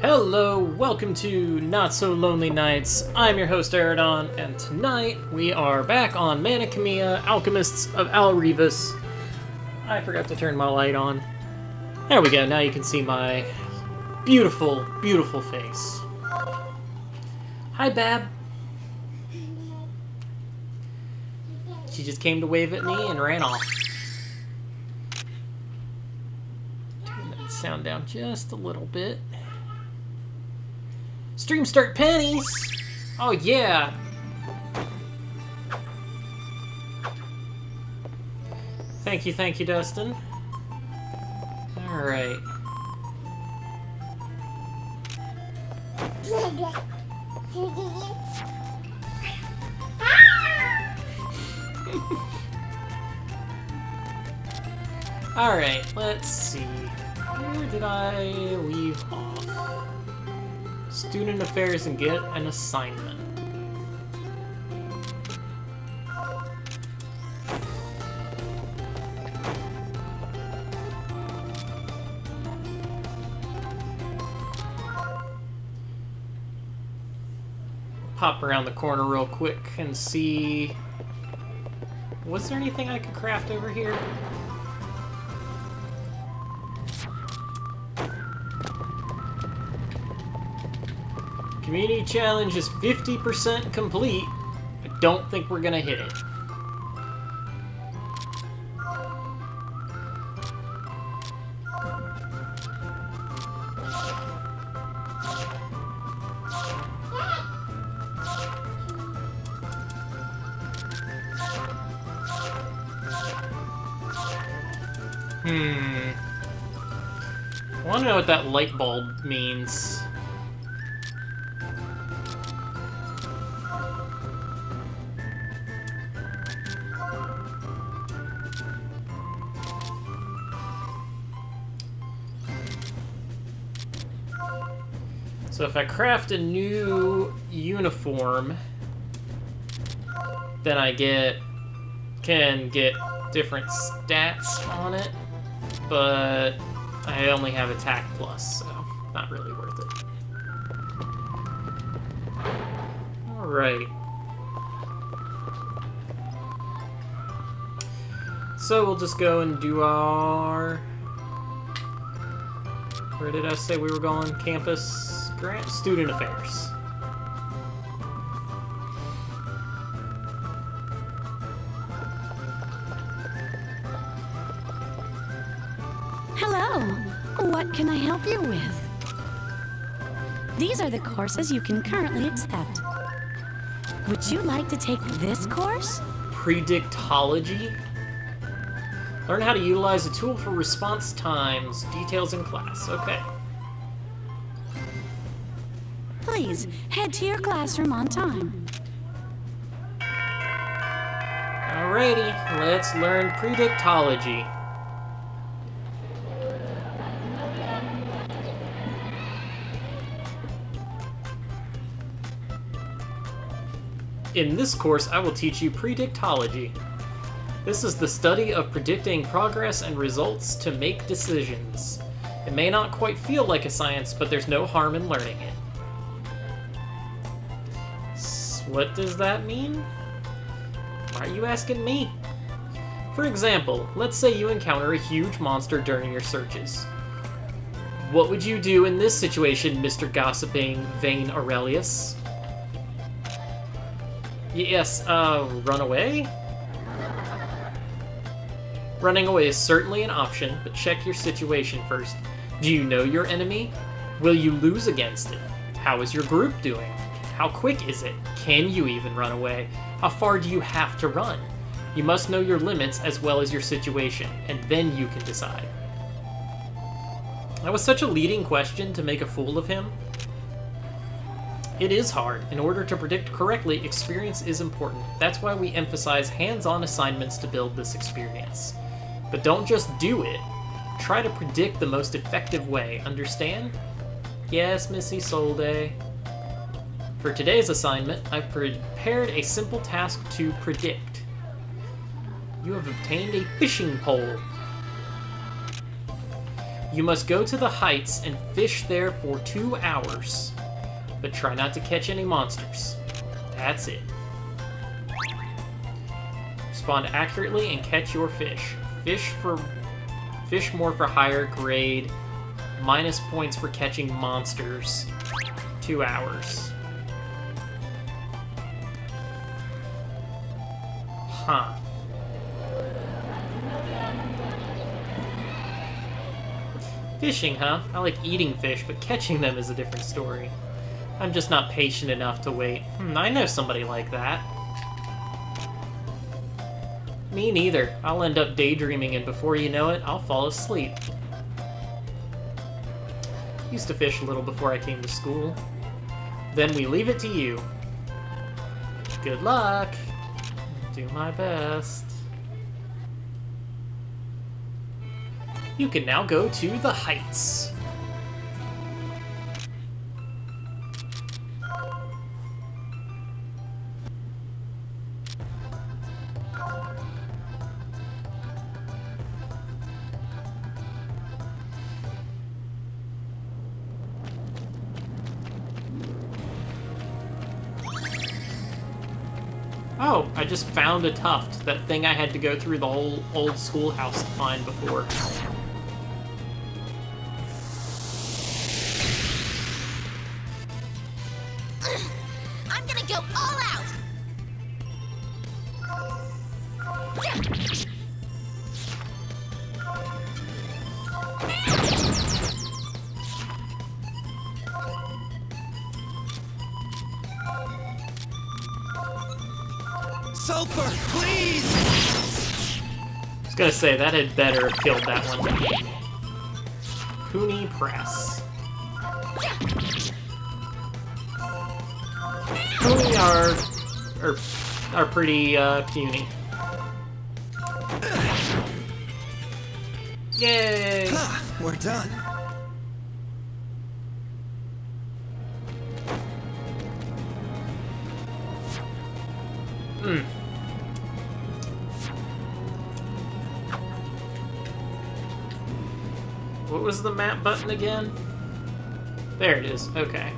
Hello, welcome to Not So Lonely Knights. I'm your host Eridon, and tonight we are back on Mana Khemia, Alchemists of Al-Revis. I forgot to turn my light on. There we go, now you can see my beautiful, beautiful face. Hi, Bab. She just came to wave at me and ran off. Turn that sound down just a little bit. Stream start pennies! Oh yeah! Thank you, thank you, Dustin. Alright. Alright, let's see. Where did I leave off? Student affairs and get an assignment. Pop around the corner real quick and see... Was there anything I could craft over here? Community challenge is 50% complete. I don't think we're gonna hit it. Hmm. I want to know what that light bulb means. If I craft a new uniform, then I get can get different stats on it, but I only have attack plus, so not really worth it. Alright. So we'll just go and do our... Where did I say we were going? Campus Grant? Student Affairs. Hello. What can I help you with? These are the courses you can currently accept. Would you like to take this course? Predictology. Learn how to utilize a tool for response times. Details in class. Okay. Please, head to your classroom on time. Alrighty, let's learn predictology. In this course, I will teach you predictology. This is the study of predicting progress and results to make decisions. It may not quite feel like a science, but there's no harm in learning it. What does that mean? Why are you asking me? For example, let's say you encounter a huge monster during your searches. What would you do in this situation, Mr. Gossiping Vayne Aurelius? Yes, uh, run away? Running away is certainly an option, but check your situation first. Do you know your enemy? Will you lose against it? How is your group doing? How quick is it? Can you even run away? How far do you have to run? You must know your limits as well as your situation, and then you can decide. That was such a leading question to make a fool of him. It is hard. In order to predict correctly, experience is important. That's why we emphasize hands-on assignments to build this experience. But don't just do it. Try to predict the most effective way, understand? Yes, Ms. Isolde. For today's assignment, I've prepared a simple task to predict. You have obtained a fishing pole. You must go to the heights and fish there for two hours. But try not to catch any monsters. That's it. Respond accurately and catch your fish. Fish for fish more for higher grade. Minus points for catching monsters. Two hours. Huh. Fishing, huh? I like eating fish, but catching them is a different story. I'm just not patient enough to wait. Hmm, I know somebody like that. Me neither. I'll end up daydreaming, and before you know it, I'll fall asleep. Used to fish a little before I came to school. Then we leave it to you. Good luck. Do my best. You can now go to the heights. Found a tuft. That thing I had to go through the whole old schoolhouse to find before. Say, that had better have killed that one. Puny Press. Puny are, are, are pretty uh, puny. Yay! We're done. Was the map button again? There it is. Okay.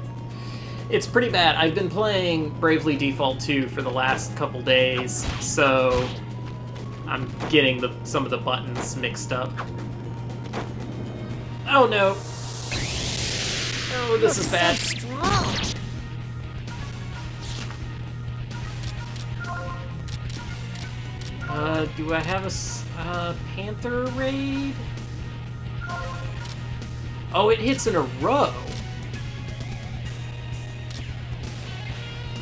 It's pretty bad. I've been playing Bravely Default 2 for the last couple days, so I'm getting the some of the buttons mixed up. Oh no. Oh, this is bad. Uh, do I have a uh, Panther raid? Oh, it hits in a row.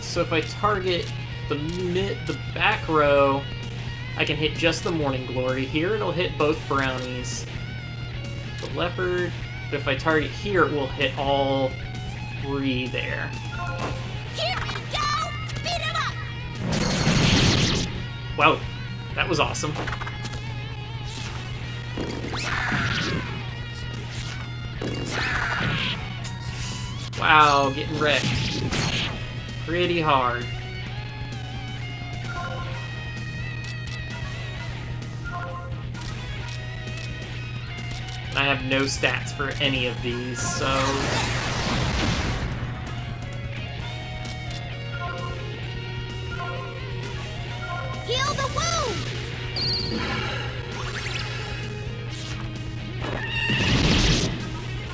So if I target the mid, the back row, I can hit just the Morning Glory. Here it'll hit both brownies. The leopard, but if I target here, it will hit all three there. Here we go! Beat him up! Wow, that was awesome. Wow, getting wrecked. Pretty hard. I have no stats for any of these, so... Heal the wounds!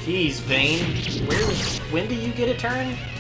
Jeez, Vayne. Where, when do you get a turn?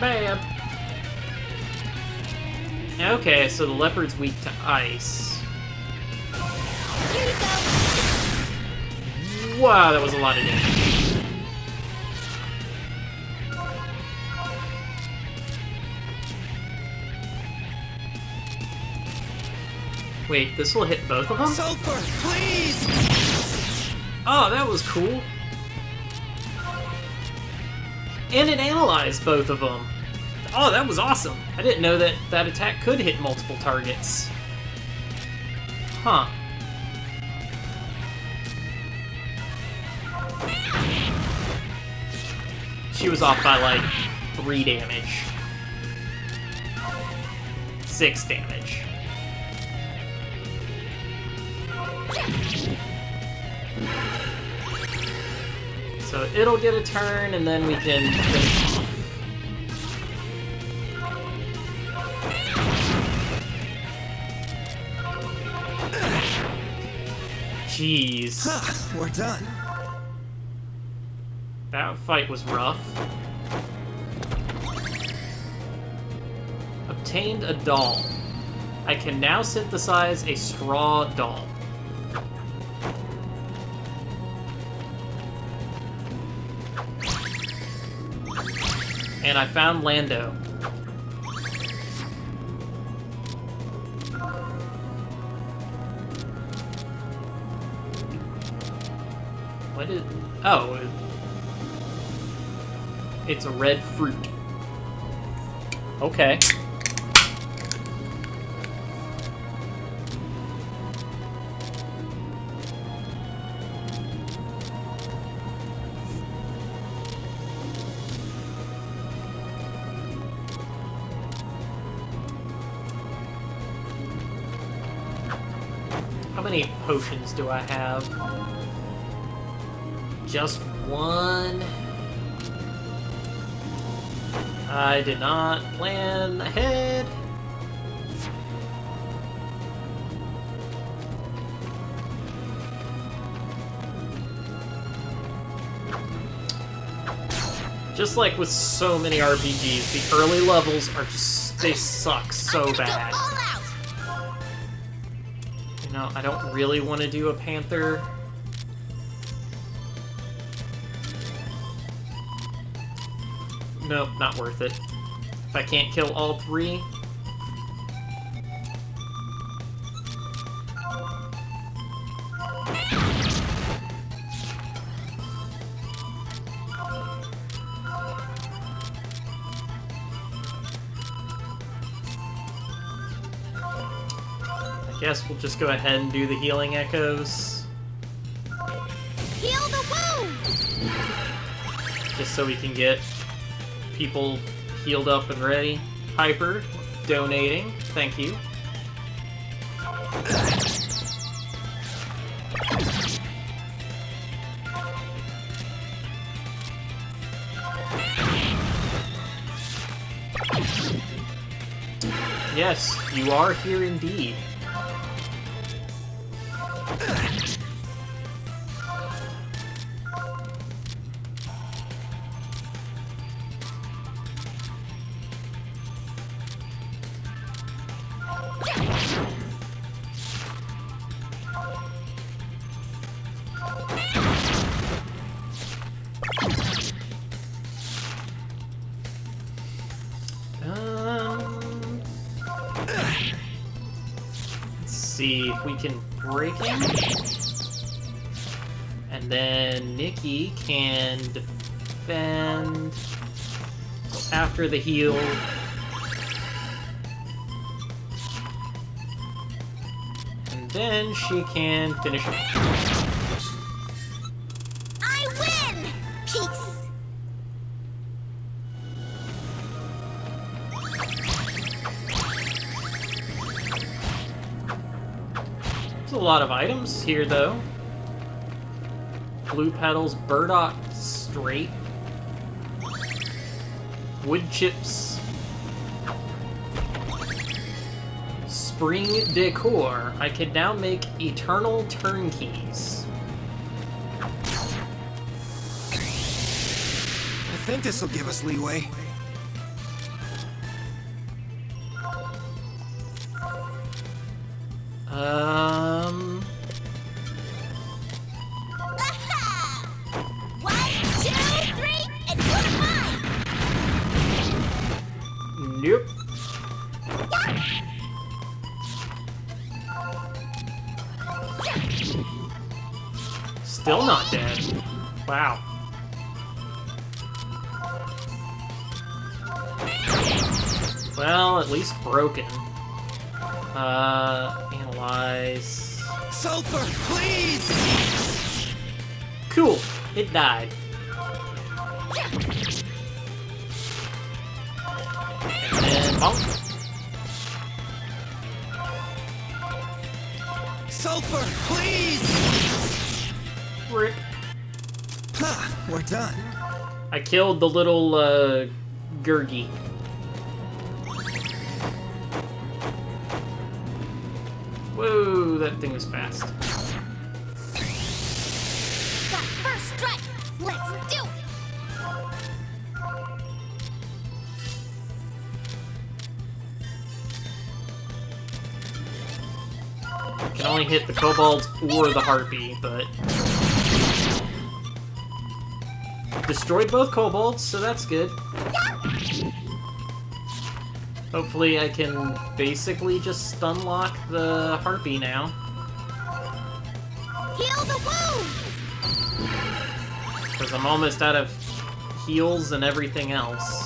bad. Okay, so the leopard's weak to ice. Wow, that was a lot of damage. Wait, this will hit both of them? Sulpher, please! Oh, that was cool. And it analyzed both of them. Oh, that was awesome. I didn't know that that attack could hit multiple targets. Huh. She was off by like three damage. Six damage. It'll get a turn, and then we can finish off. Jeez. Huh, we're done. That fight was rough. Obtained a doll. I can now synthesize a straw doll. And I found Lando. What is... Oh, it's a red fruit. Okay. Do I have? Just one. I did not plan ahead. Just like with so many RPGs, the early levels are just, they suck so bad. I don't really want to do a Panther. Nope, not worth it. If I can't kill all three, guess we'll just go ahead and do the healing echoes, Heal the wounds. just so we can get people healed up and ready. Hyper, donating, thank you. Yes, you are here indeed. After the heal. And then she can finish him. I win. Peace. There's a lot of items here, though. Blue petals, burdock straight, wood chips, spring decor. I can now make eternal turnkeys. I think this will give us leeway. Little uh, Gurgi. Whoa, that thing was fast. Got first strike. Let's do it. Can only hit the kobolds or the harpy, but destroyed both kobolds, so that's good. Hopefully, I can basically just stun lock the harpy now. Heal the wound. Because I'm almost out of heals and everything else.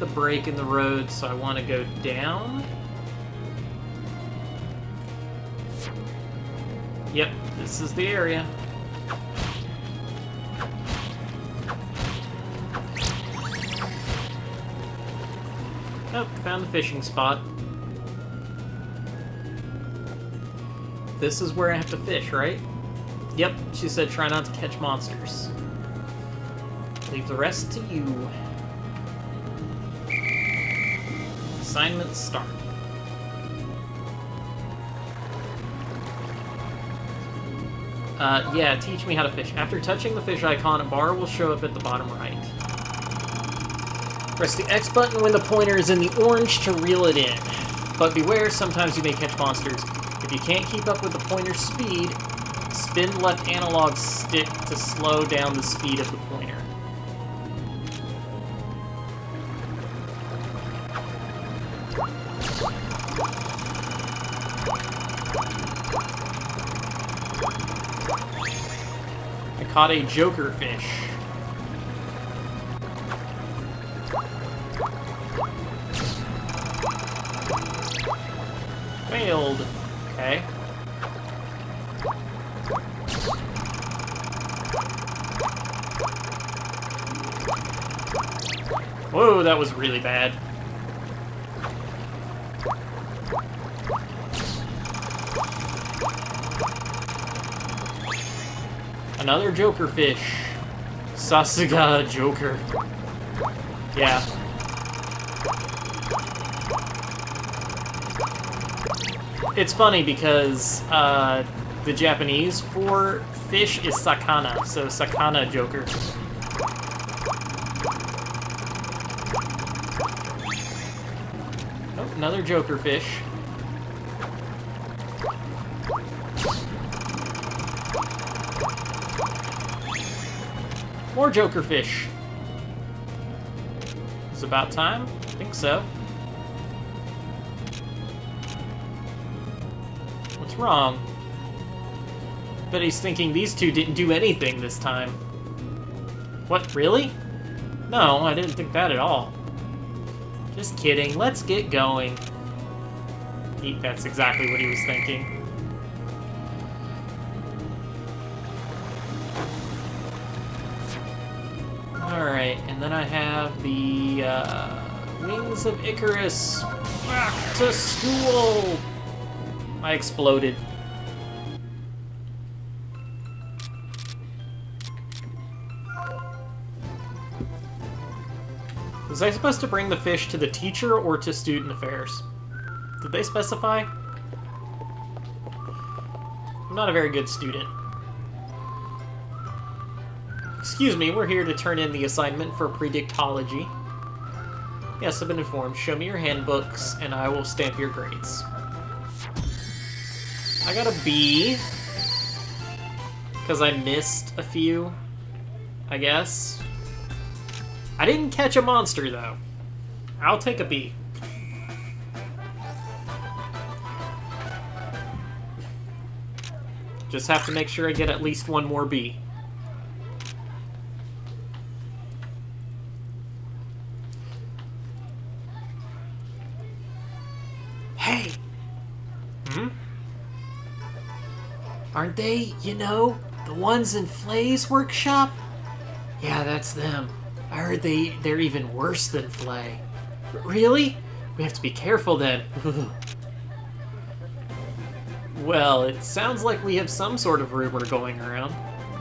The break in the road, so I want to go down. Yep, this is the area. Oh, found the fishing spot. This is where I have to fish, right? Yep, she said try not to catch monsters. Leave the rest to you. Assignment start. Uh, yeah, teach me how to fish. After touching the fish icon, a bar will show up at the bottom right. Press the X button when the pointer is in the orange to reel it in. But beware, sometimes you may catch monsters. If you can't keep up with the pointer's speed, spin left analog stick to slow down the speed of the pointer. I caught a joker fish. Failed. Okay. Whoa, that was really bad. Another Joker fish. Sasuga Joker. Yeah. It's funny because uh, the Japanese for fish is sakana, so sakana Joker. Oh, another Joker fish. More Joker fish. It's about time? I think so. What's wrong? Bet he's thinking these two didn't do anything this time. What, really? No, I didn't think that at all. Just kidding, let's get going. He, that's exactly what he was thinking. Wings of Icarus. Back to school! I exploded. Was I supposed to bring the fish to the teacher or to student affairs? Did they specify? I'm not a very good student. Excuse me, we're here to turn in the assignment for predictology. Yes, I've been informed. Show me your handbooks, and I will stamp your grades. I got a B. Because I missed a few, I guess. I didn't catch a monster, though. I'll take a B. Just have to make sure I get at least one more B. Hey! Hmm? Aren't they, you know, the ones in Flay's workshop? Yeah, that's them. I heard they, they're even worse than Flay. R- really? We have to be careful then. well, it sounds like we have some sort of rumor going around.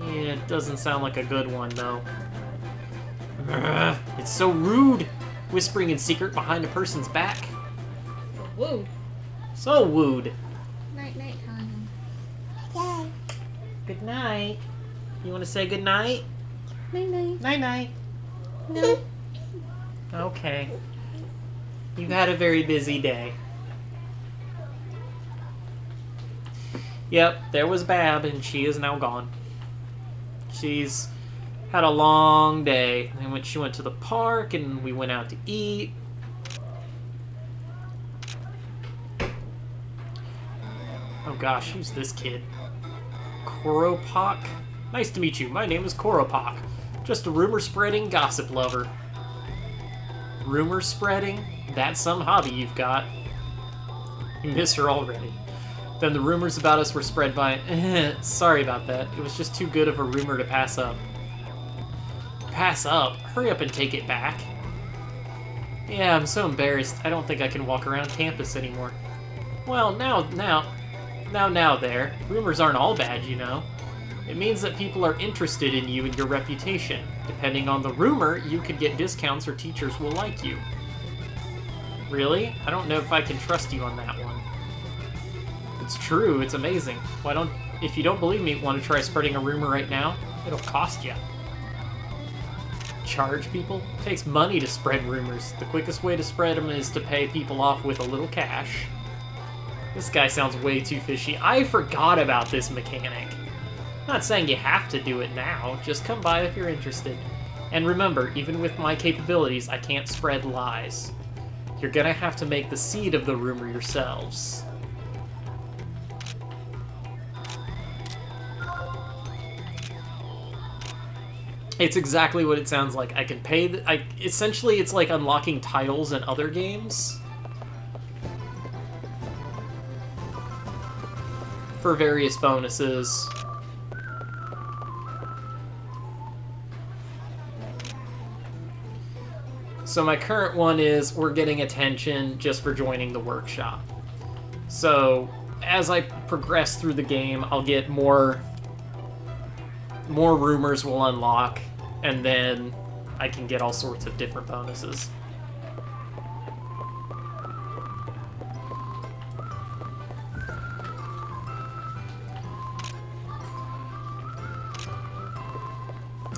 Yeah, it doesn't sound like a good one, though. Ugh, it's so rude, whispering in secret behind a person's back. Woo. So wooed. Night night time. Good night. You want to say good night? Night night. Night night. No. Okay. You've had a very busy day. Yep, there was Bab, and she is now gone. She's had a long day. And when she went to the park, and we went out to eat. Oh gosh, who's this kid? Koropak? Nice to meet you. My name is Koropok. Just a rumor spreading gossip lover. Rumor spreading? That's some hobby you've got. You miss her already. Then the rumors about us were spread by. Sorry about that. It was just too good of a rumor to pass up. Pass up? Hurry up and take it back. Yeah, I'm so embarrassed. I don't think I can walk around campus anymore. Well, now, now, now, now there. Rumors aren't all bad, you know. It means that people are interested in you and your reputation. Depending on the rumor, you could get discounts or teachers will like you. Really? I don't know if I can trust you on that one. It's true, it's amazing. Why don't, if you don't believe me, want to try spreading a rumor right now? It'll cost you. Charge people? It takes money to spread rumors. The quickest way to spread them is to pay people off with a little cash. This guy sounds way too fishy. I forgot about this mechanic. Not saying you have to do it now, just come by if you're interested. And remember, even with my capabilities, I can't spread lies. You're gonna have to make the seed of the rumor yourselves. It's exactly what it sounds like. I can pay. The, I essentially it's like unlocking titles in other games for various bonuses. So my current one is we're getting attention just for joining the workshop. So as I progress through the game, I'll get more more rumors will unlock and then I can get all sorts of different bonuses.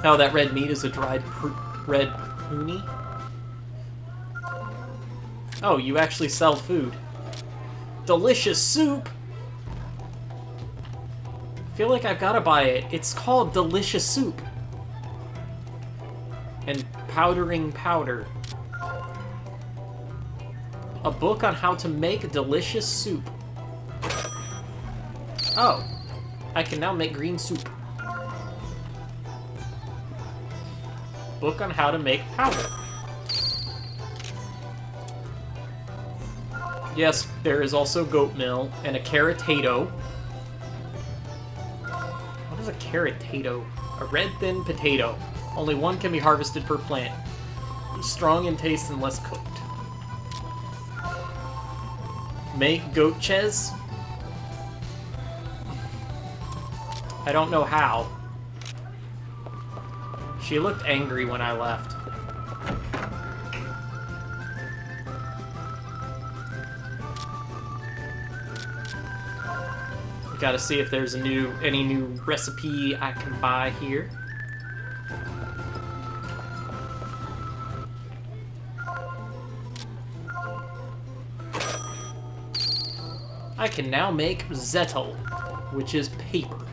Oh, that red meat is a dried red pony? Oh, you actually sell food. Delicious soup! Feel like I've gotta buy it. It's called Delicious Soup. And Powdering Powder. A book on how to make delicious soup. Oh. I can now make green soup. Book on how to make powder. Yes, there is also goat mill and a carrotato. What is a carrotato? A red thin potato. Only one can be harvested per plant. Strong in taste and less cooked. Make goat ches? I don't know how. She looked angry when I left. Gotta see if there's a new any new recipe I can buy here. I can now make zettel, which is paper.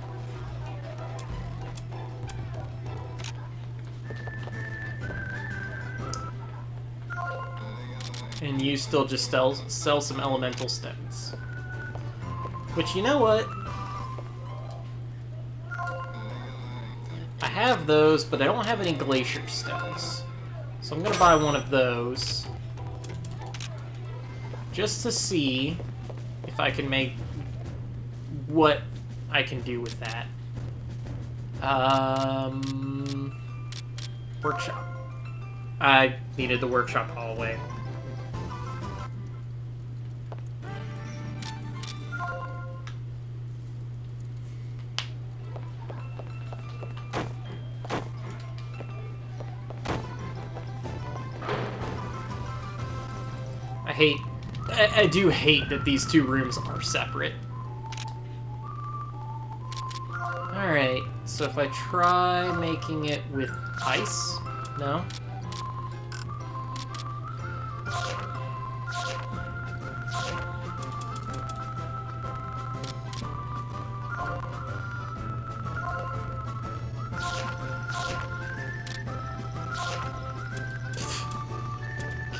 And you still just sell, sell some elemental stones. Which, you know what? I have those, but I don't have any glacier stones. So I'm gonna buy one of those. Just to see if I can make what I can do with that. Um, workshop. I needed the workshop hallway. I, I do hate that these two rooms are separate. Alright, so if I try making it with ice? No?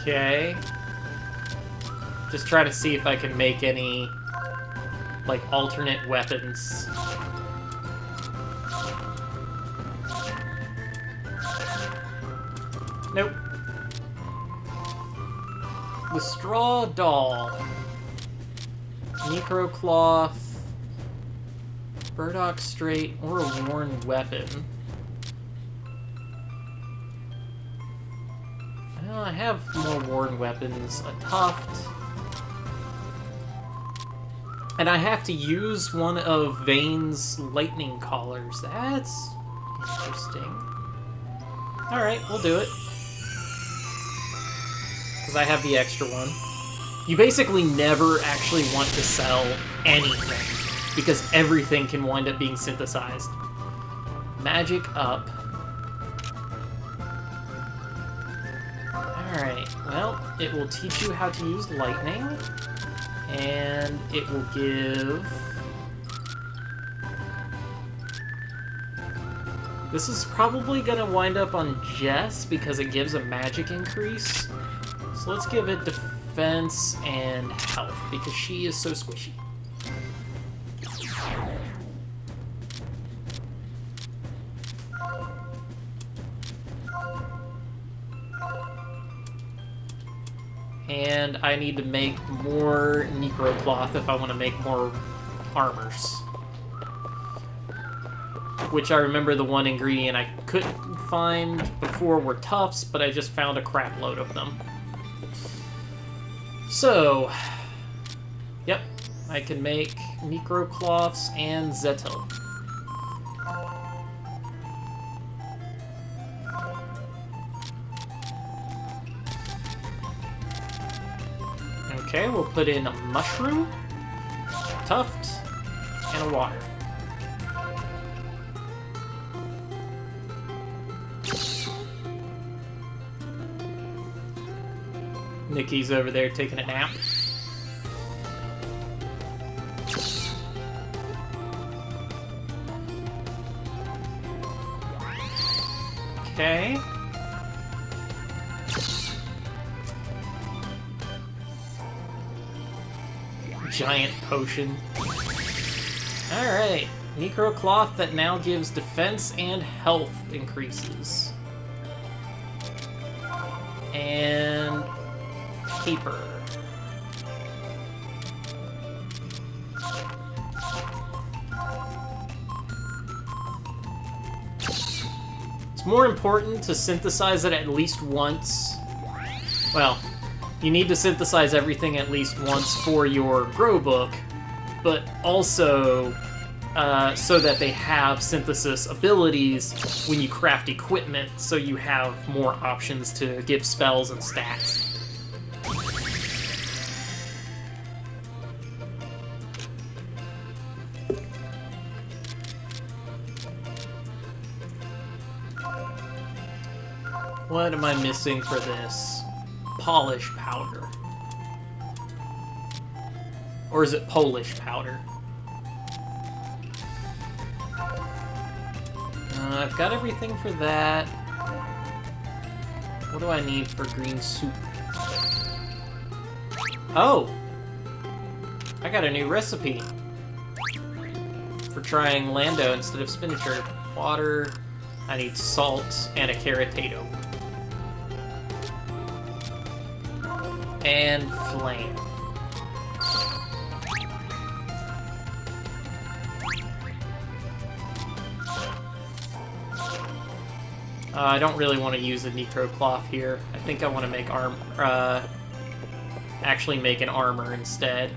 Okay. Just try to see if I can make any, like, alternate weapons. Nope. The Straw Doll. Necrocloth. Burdock Straight, or a worn weapon. Well, I have more worn weapons. A tuft. And I have to use one of Vayne's lightning collars. That's interesting. Alright, we'll do it. Because I have the extra one. You basically never actually want to sell anything. Because everything can wind up being synthesized. Magic up. Alright, well, it will teach you how to use lightning. And it will give... This is probably going to wind up on Jess because it gives a magic increase. So let's give it defense and health because she is so squishy. And I need to make more Necrocloth if I want to make more armors. Which I remember the one ingredient I couldn't find before were tufts, but I just found a crap load of them. So, yep, I can make Necrocloths and Zetto. Okay, we'll put in a mushroom, tuft, and a water. Nikki's over there taking a nap. Okay. Giant potion. Alright. Necrocloth that now gives defense and health increases. And paper. It's more important to synthesize it at least once. Well, you need to synthesize everything at least once for your grow book, but also uh, so that they have synthesis abilities when you craft equipment, so you have more options to give spells and stats. What am I missing for this? Polish powder. Or is it Polish powder? Uh, I've got everything for that. What do I need for green soup? Oh! I got a new recipe for trying Lando instead of spinacher. Water, I need salt, and a carrotato. And flame. Uh, I don't really want to use a necro cloth here. I think I want to make arm, uh, actually make an armor instead.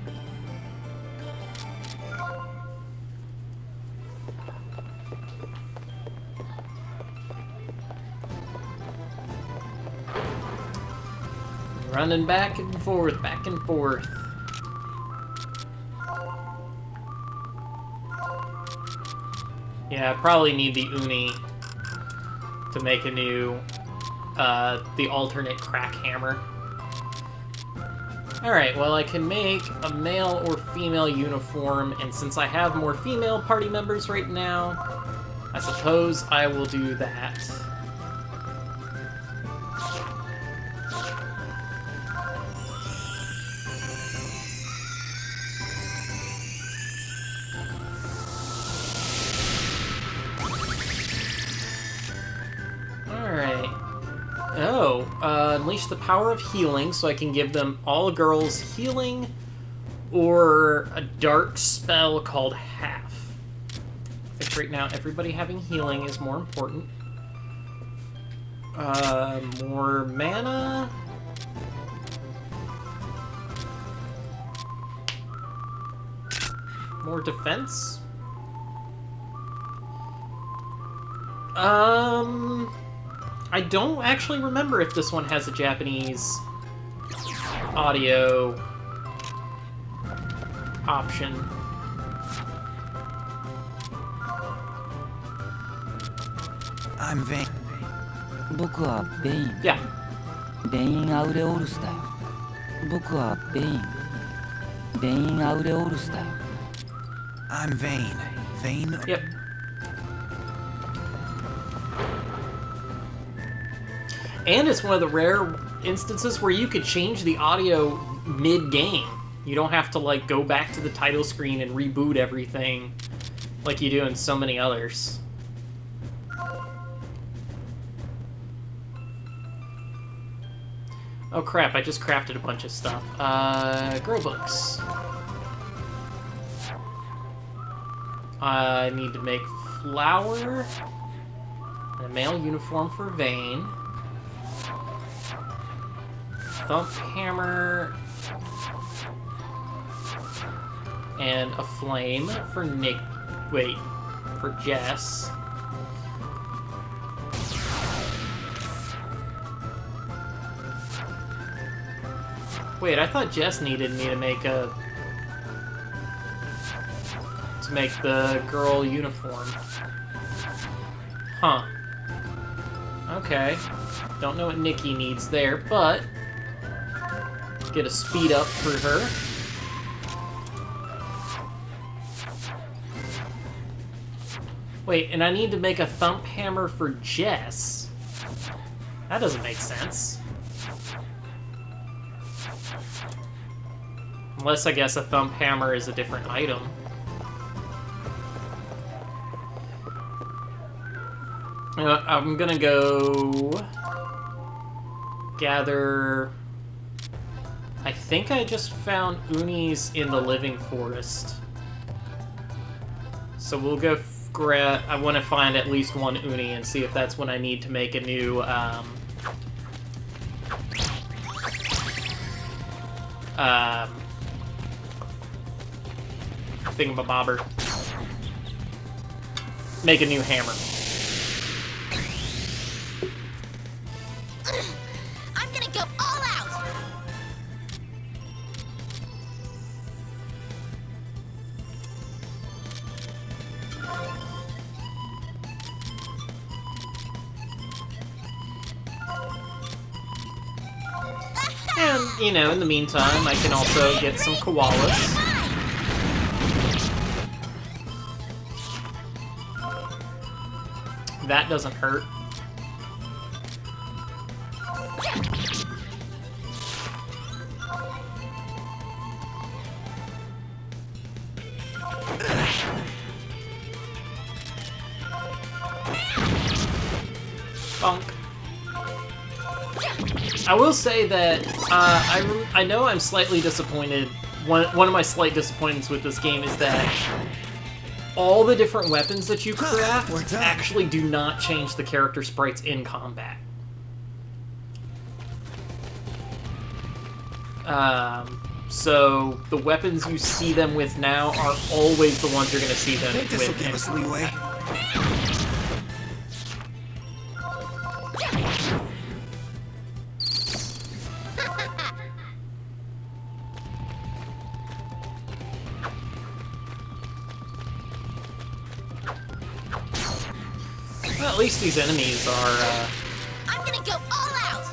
Running back and forth, back and forth. Yeah, I probably need the uni to make a new, uh, the alternate crack hammer. Alright, well I can make a male or female uniform, and since I have more female party members right now, I suppose I will do that. Unleash the power of healing so I can give them all girls healing or a dark spell called half. I right now everybody having healing is more important. Uh, more mana? More defense? Um... I don't actually remember if this one has a Japanese audio option. I'm Vayne. Boku wa Yeah. Bane Aureolus da yo. Boku wa I'm Vayne. Vayne. Yep. And it's one of the rare instances where you could change the audio mid-game. You don't have to like go back to the title screen and reboot everything like you do in so many others. Oh crap, I just crafted a bunch of stuff. Uh, grow books. I need to make flour, and a male uniform for Vayne, thump hammer, and a flame for Nick. Wait, for Jess. Wait, I thought Jess needed me to make a to make the girl uniform. Huh. Okay. Don't know what Nikki needs there, but get a speed up for her. Wait, and I need to make a thump hammer for Jess. That doesn't make sense. Unless I guess a thump hammer is a different item. Uh, I'm gonna go gather. I think I just found unis in the living forest. So we'll go grab. I want to find at least one uni and see if that's when I need to make a new. Um, um, thingamabobber. Make a new hammer. You know, in the meantime, I can also get some koalas. That doesn't hurt. Will say that uh, I, I know I'm slightly disappointed. One, one of my slight disappointments with this game is that all the different weapons that you craft actually do not change the character sprites in combat. Um, so the weapons you see them with now are always the ones you're going to see them think this will with. give us leeway. Least these enemies are. Uh, I'm gonna go all out.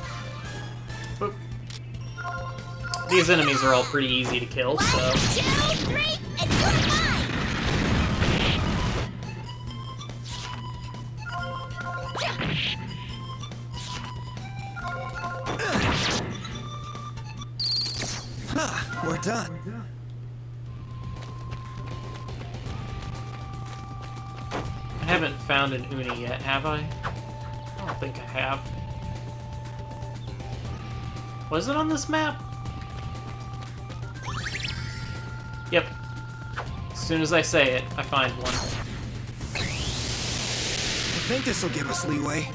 Boop. These enemies are all pretty easy to kill, One, so. two, three, found an Uni yet, have I? I don't think I have. Was it on this map? Yep. As soon as I say it, I find one. I think this will give us leeway.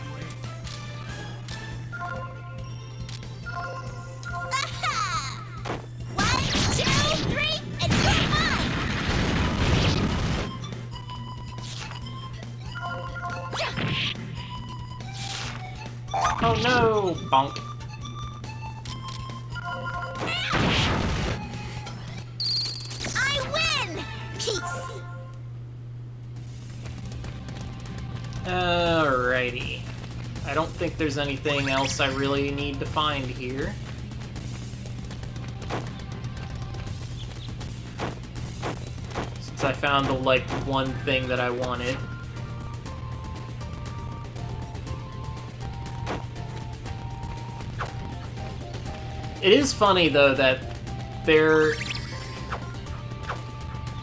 There's anything else I really need to find here. Since I found the, like, one thing that I wanted. It is funny, though, that there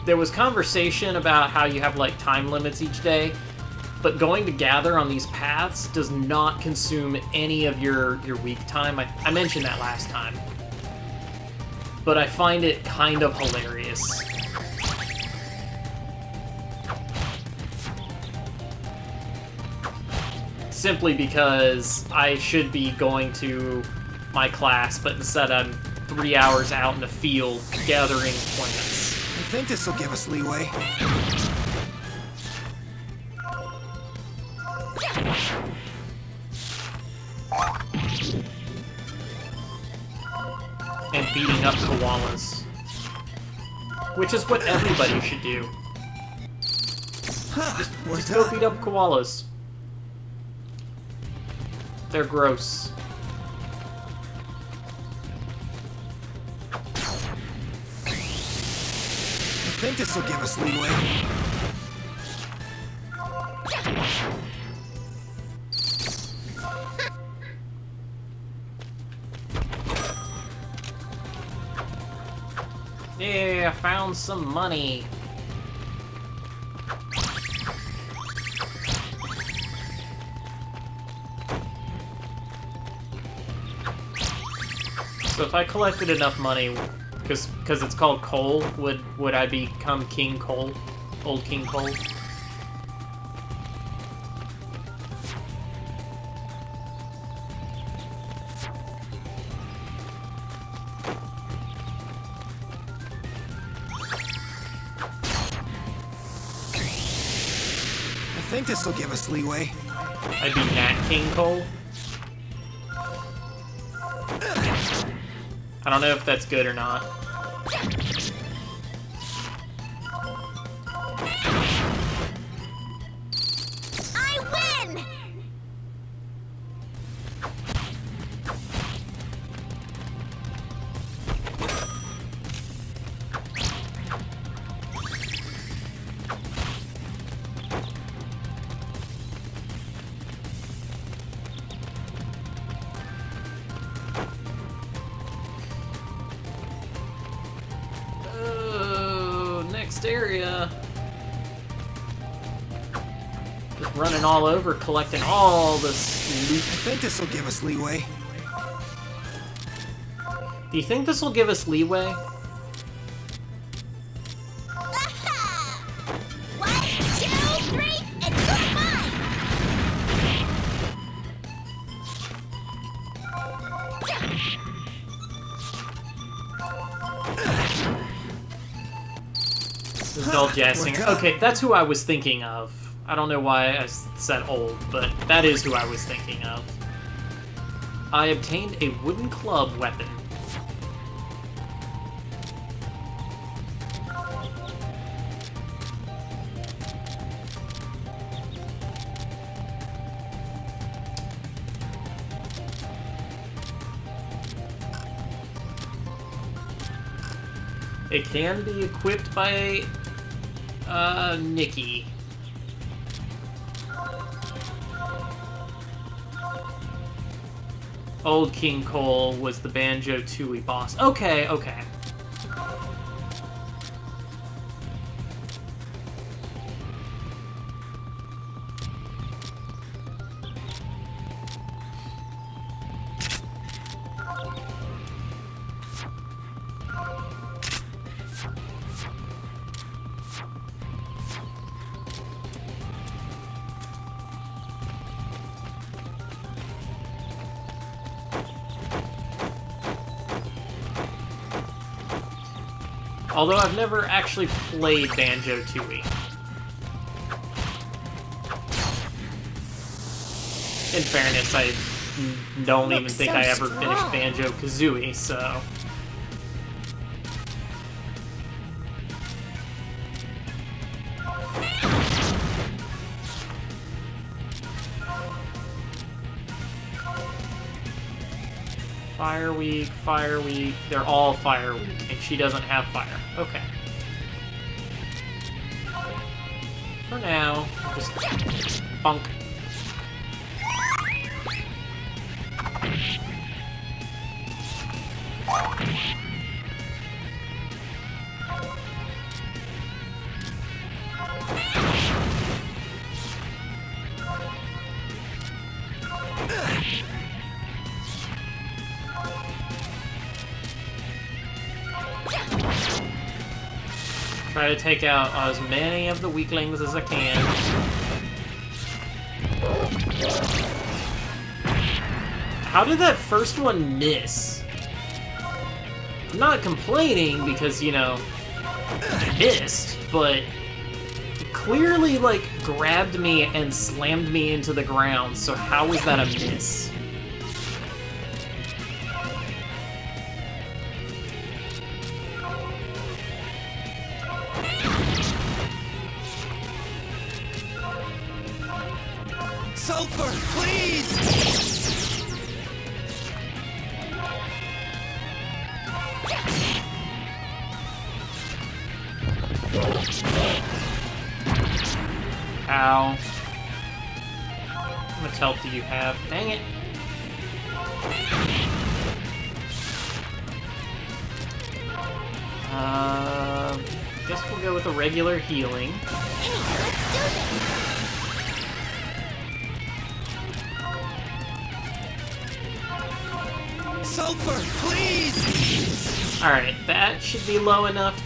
there was conversation about how you have like time limits each day but going to gather on these paths does not consume any of your your week time. I, I mentioned that last time. But i find it kind of hilarious. Simply because i should be going to my class but instead i'm three hours out in the field gathering plants. I think this will give us leeway. Which is what everybody should do. We're Just go beat up koalas. They're gross. I think this will give us leeway. Found some money. So if I collected enough money, because because it's called coal, would would I become King Coal, old King Coal? Think this will give us leeway. I'd be Nat King Cole. I don't know if that's good or not. Running all collecting all this loot. I think this will give us leeway. Do you think this will give us leeway? Aha! One, two, three, and you're mine! This is dull jesting. Look up. Okay, that's who I was thinking of. I don't know why I s- said old, but that is who I was thinking of. I obtained a wooden club weapon. It can be equipped by uh, Nikki. Old King Coal was the Banjo Tooie boss. Okay, okay. Although I've never actually played Banjo Tooie. In fairness, I don't even think so I ever finished. Banjo Kazooie, so. Fire weak, fire weak. They're all fire weak, and she doesn't have fire. Okay. For now, just funk. Take out as many of the weaklings as I can. How did that first one miss? I'm not complaining because, you know, I missed, but clearly, like, grabbed me and slammed me into the ground, so how was that a miss?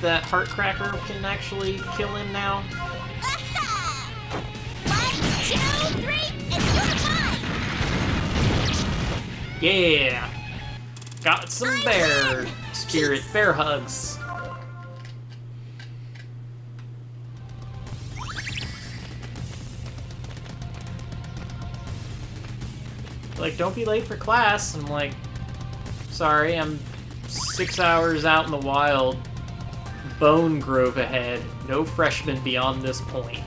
That Heartcracker can actually kill him now. One, two, three, and you're mine! Yeah! Got some bear spirit, bear hugs. Like, don't be late for class. I'm like, sorry, I'm six hours out in the wild. Bone Grove ahead. No freshmen beyond this point.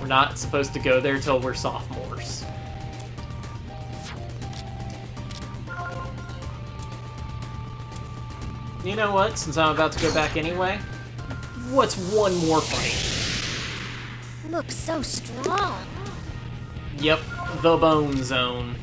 We're not supposed to go there till we're sophomores. You know what? Since I'm about to go back anyway, what's one more fight? Looks so strong. Yep, the Bone Zone.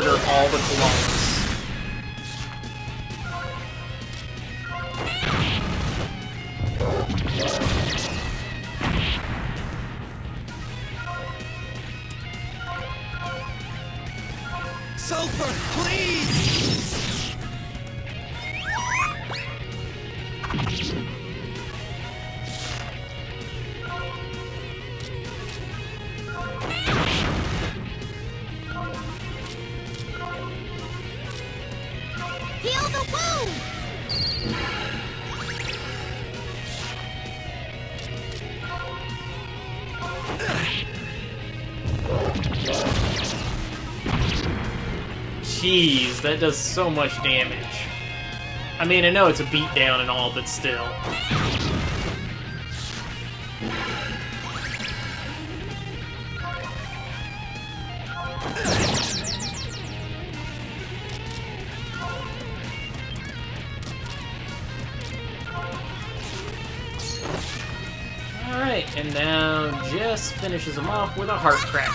Murder all the clones. That does so much damage. I mean, I know it's a beatdown and all, but still. Alright, and now Jess finishes him off with a heart cracker.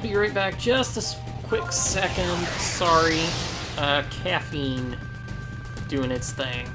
Will be right back just a quick second. Sorry. Uh, caffeine doing its thing.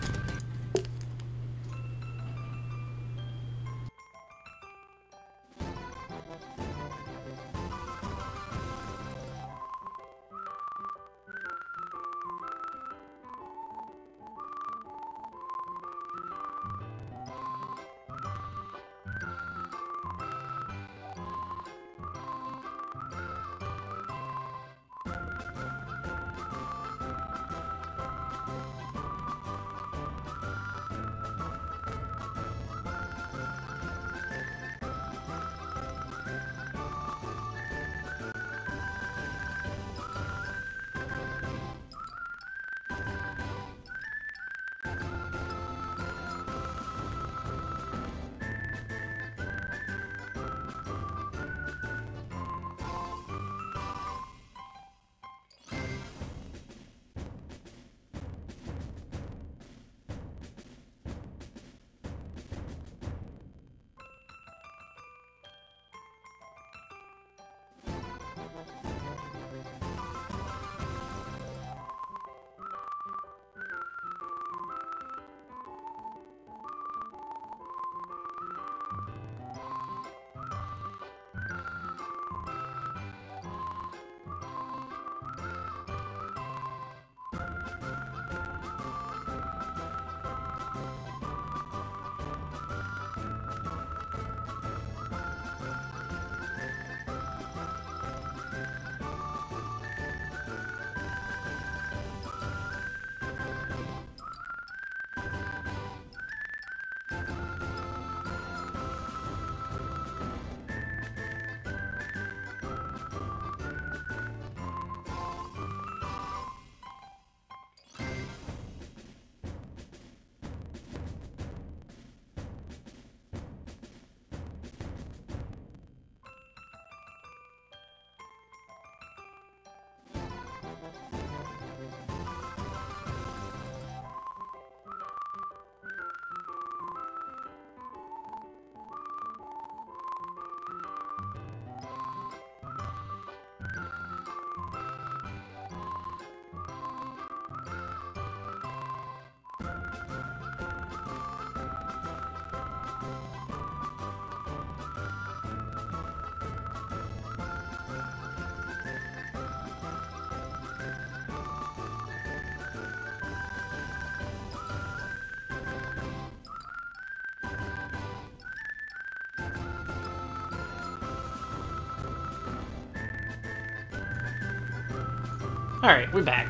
Alright, we're back.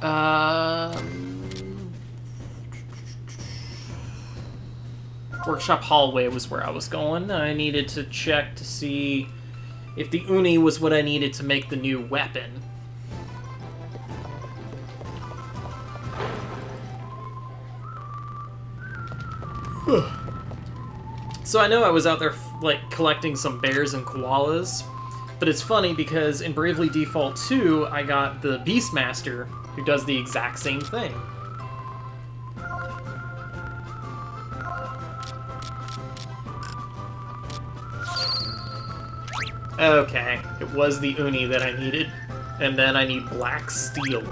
Um, workshop hallway was where I was going. I needed to check to see if the uni was what I needed to make the new weapon. so I know I was out there like collecting some bears and koalas, but it's funny because in Bravely Default 2, I got the Beastmaster who does the exact same thing. Okay, it was the uni that I needed, and then I need black steel.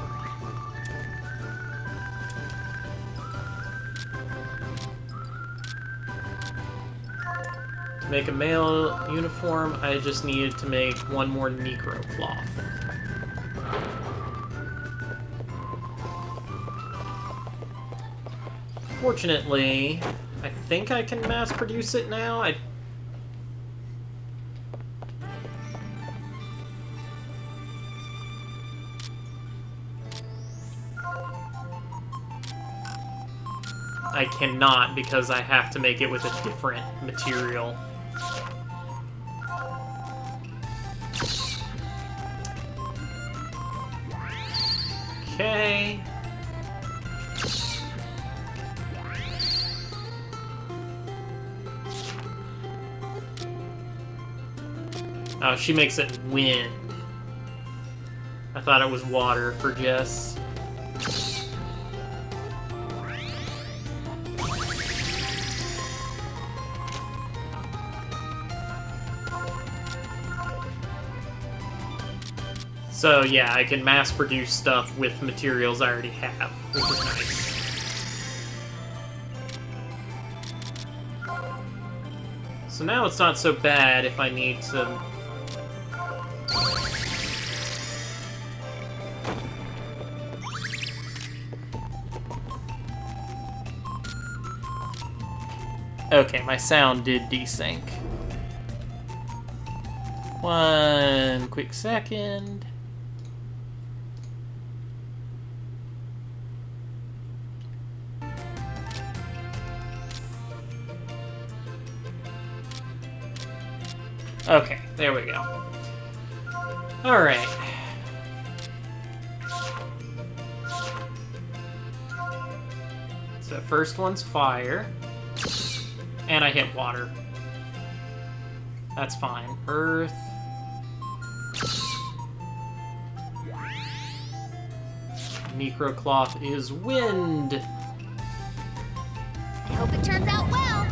Make a male uniform, I just needed to make one more Necro cloth. Fortunately, I think I can mass produce it now. I I cannot because I have to make it with a different material. Oh, she makes it wind. I thought it was water for Jess. So yeah, I can mass produce stuff with materials I already have, which is nice. So now it's not so bad if I need to... Okay, my sound did desync. One quick second. Okay, there we go. Alright. So first one's fire. And I hit water. That's fine. Earth. Necrocloth is wind. I hope it turns out well.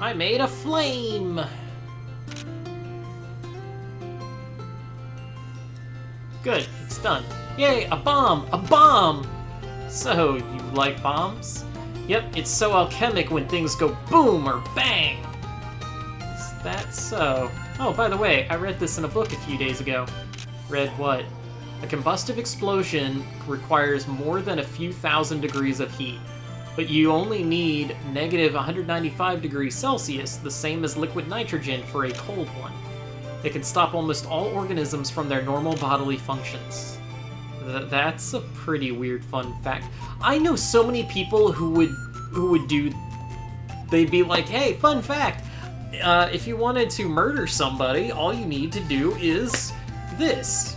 I made a flame! Good, it's done. Yay, a bomb! A bomb! So, you like bombs? Yep, it's so alchemic when things go boom or bang! Is that so? Oh, by the way, I read this in a book a few days ago. Read what? A combustive explosion requires more than a few thousand degrees of heat, but you only need negative 195 degrees Celsius, the same as liquid nitrogen, for a cold one. It can stop almost all organisms from their normal bodily functions. Th- that's a pretty weird fun fact. I know so many people who would who would do. They'd be like, "Hey, fun fact! Uh, if you wanted to murder somebody, all you need to do is this."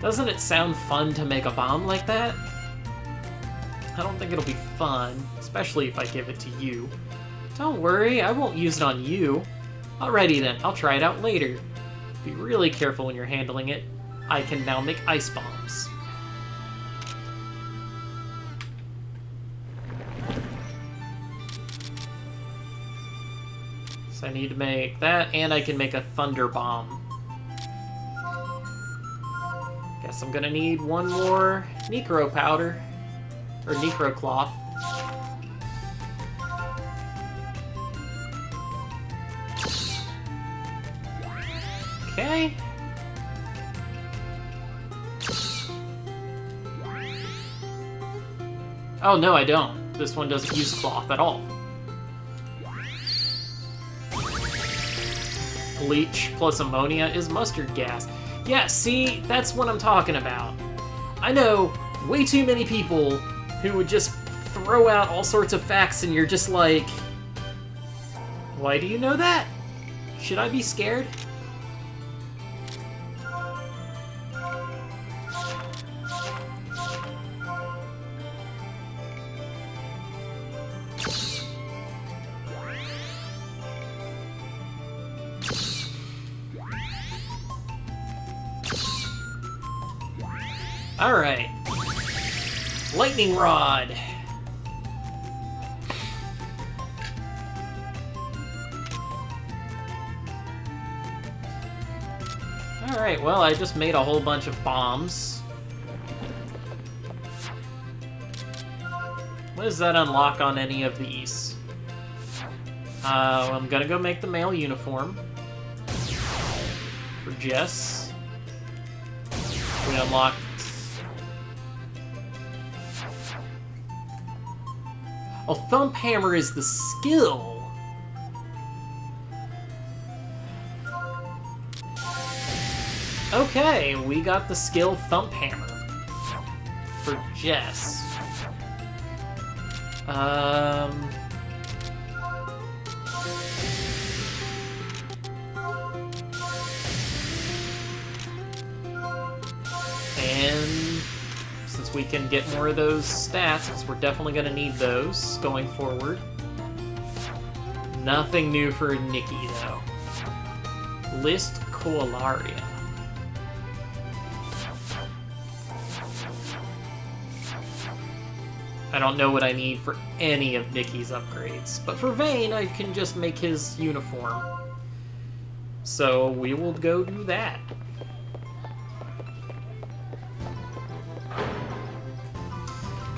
Doesn't it sound fun to make a bomb like that? I don't think it'll be fun, especially if I give it to you. Don't worry, I won't use it on you. Alrighty then, I'll try it out later. Be really careful when you're handling it. I can now make ice bombs. So I need to make that, and I can make a thunder bomb. Guess I'm gonna need one more Necro powder. Or Necro cloth. Okay. Oh, no, I don't. This one doesn't use cloth at all. Bleach plus ammonia is mustard gas. Yeah, see, that's what I'm talking about. I know way too many people who would just throw out all sorts of facts and you're just like, why do you know that? Should I be scared? Alright. Lightning Rod. Alright, well, I just made a whole bunch of bombs. What does that unlock on any of these? Uh, I'm gonna go make the male uniform. For Jess. We unlocked... Oh, Thump Hammer is the skill! Okay, we got the skill Thump Hammer. For Jess. Um... And we can get more of those stats, because we're definitely going to need those going forward. Nothing new for Nikki, though. List Coalaria. I don't know what I need for any of Nikki's upgrades, but for Vayne, I can just make his uniform. So we will go do that.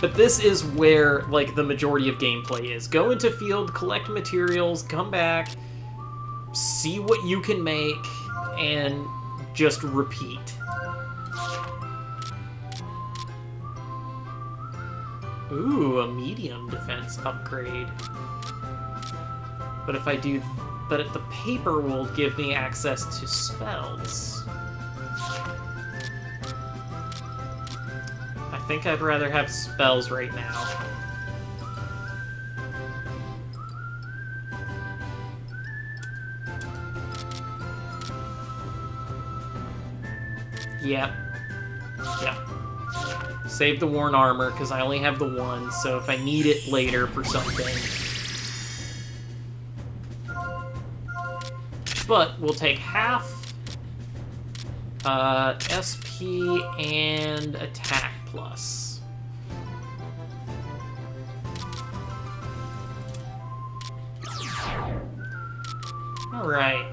But this is where, like, the majority of gameplay is. Go into field, collect materials, come back, see what you can make, and just repeat. Ooh, a medium defense upgrade. But if I do... But the paper will give me access to spells. Think I'd rather have spells right now. Yep. Yep. Save the worn armor, because I only have the one, so if I need it later for something... But we'll take half uh, SP and attack plus. Alright.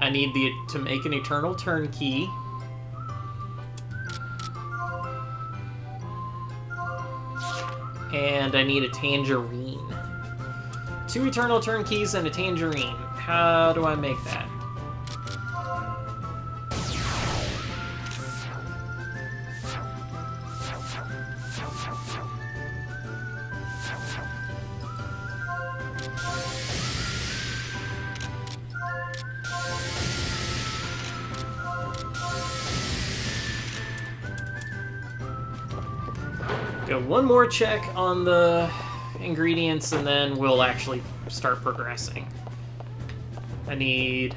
I need the to make an eternal turnkey. And I need a tangerine. Two eternal turnkeys and a tangerine. How do I make that? One more check on the ingredients and then we'll actually start progressing. I need...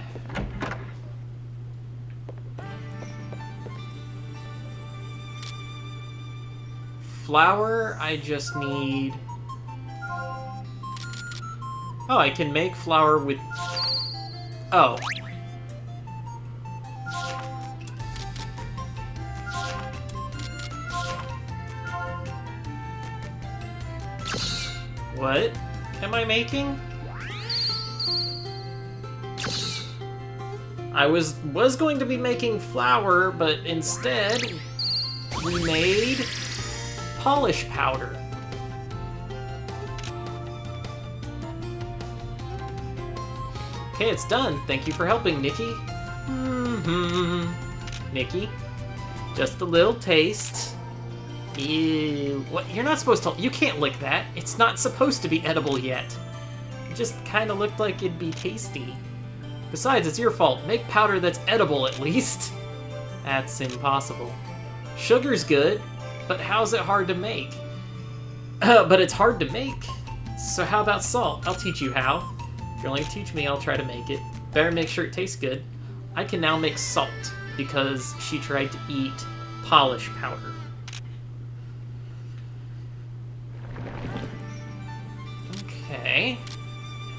Flour, I just need... Oh, I can make flour with... Oh. What am I making? I was was going to be making flour, but instead we made polish powder. Okay, it's done. Thank you for helping, Nikki. Mm-hmm. Nikki, just a little taste. Ew. What? You're not supposed to... You can't lick that. It's not supposed to be edible yet. It just kind of looked like it'd be tasty. Besides, it's your fault. Make powder that's edible at least. That's impossible. Sugar's good, but how's it hard to make? but it's hard to make. So how about salt? I'll teach you how. If you're only teach me, I'll try to make it. Better make sure it tastes good. I can now make salt because she tried to eat polish powder. Okay.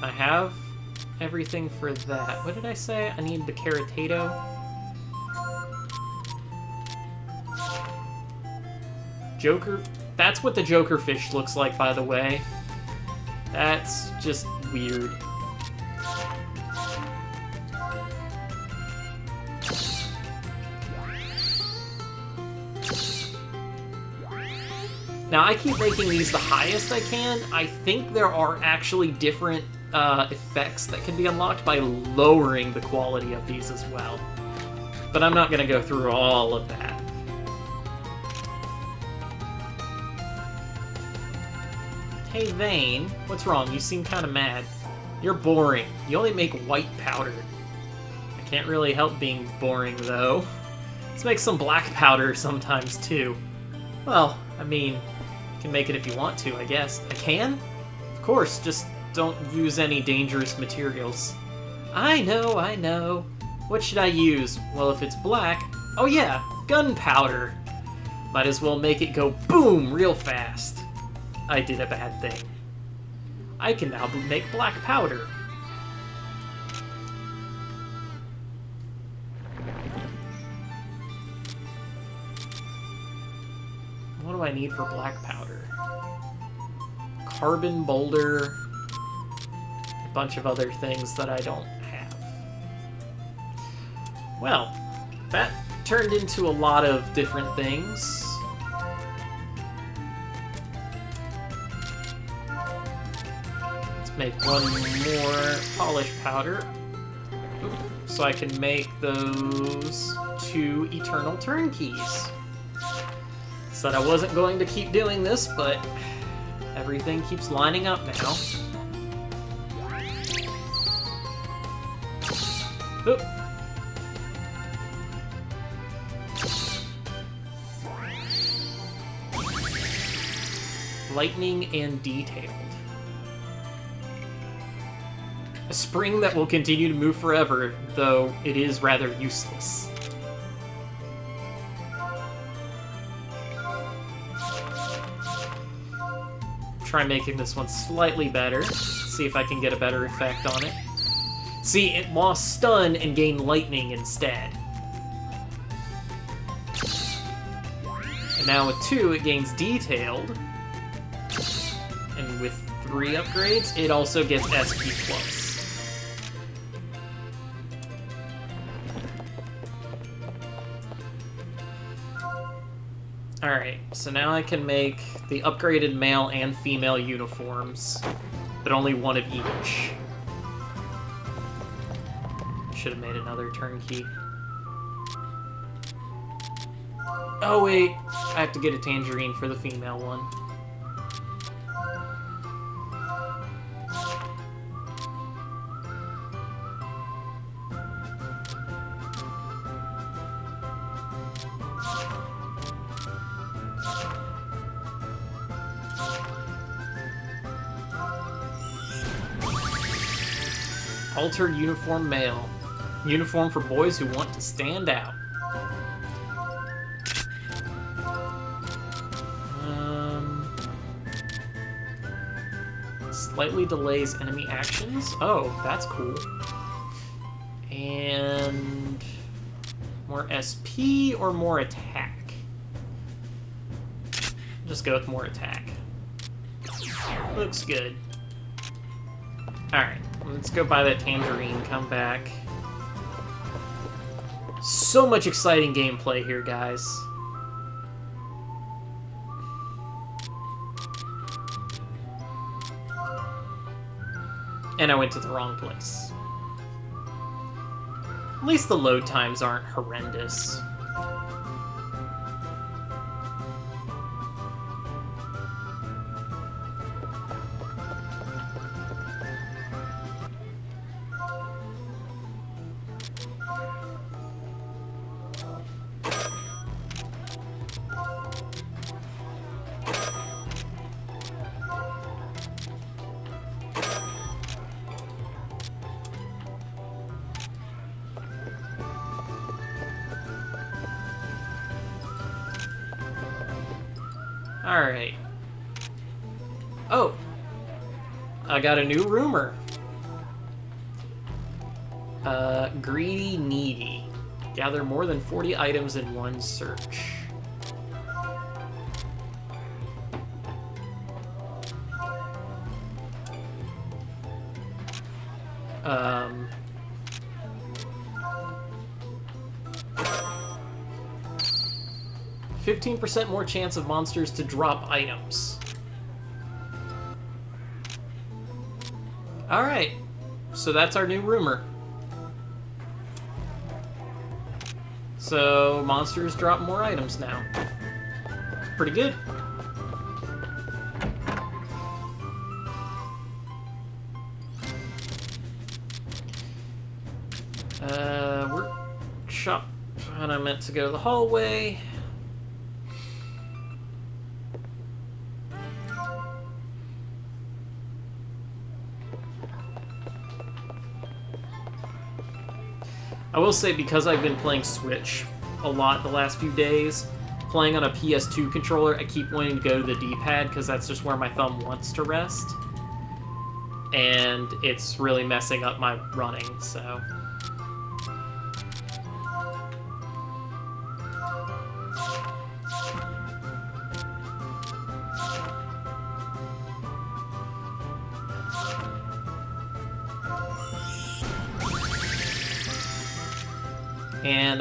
I have everything for that. What did I say? I need the carrotato. Joker... That's what the Joker fish looks like, by the way. That's just weird. Now, I keep making these the highest I can. I think there are actually different uh, effects that can be unlocked by lowering the quality of these as well. But I'm not going to go through all of that. Hey, Vayne, what's wrong? You seem kind of mad. You're boring. You only make white powder. I can't really help being boring, though. Let's make some black powder sometimes, too. Well, I mean, can make it if you want to, I guess. I can? Of course, just don't use any dangerous materials. I know, I know. What should I use? Well, if it's black... Oh yeah, gunpowder! Might as well make it go boom real fast. I did a bad thing. I can now make black powder. What do I need for black powder? Carbon boulder, a bunch of other things that I don't have. Well, that turned into a lot of different things. Let's make one more polish powder. So I can make those two eternal turnkeys. Said I wasn't going to keep doing this, but everything keeps lining up now. Oop. Lightning and detailed. A spring that will continue to move forever, though it is rather useless. Try making this one slightly better. See if I can get a better effect on it. See, it lost stun and gained lightning instead. And now with two, it gains detailed. And with three upgrades, it also gets SP plus. Alright, so now I can make the upgraded male and female uniforms, but only one of each. Should have made another turnkey. Oh wait, I have to get a tangerine for the female one. Uniform male. Uniform for boys who want to stand out. Um, slightly delays enemy actions. Oh, that's cool. And more SP or more attack? Just go with more attack. Looks good. Alright, let's go buy that tangerine, come back. So much exciting gameplay here, guys. And I went to the wrong place. At least the load times aren't horrendous. Got a new rumor. Uh, greedy needy. Gather more than 40 items in one search. Um... Fifteen percent more chance of monsters to drop items. Alright, so that's our new rumor. So, monsters drop more items now. Pretty good. Uh, workshop. And I meant to go to the hallway. I will say, because I've been playing Switch a lot the last few days, playing on a PS2 controller, I keep wanting to go to the D-pad because that's just where my thumb wants to rest. And it's really messing up my running, so...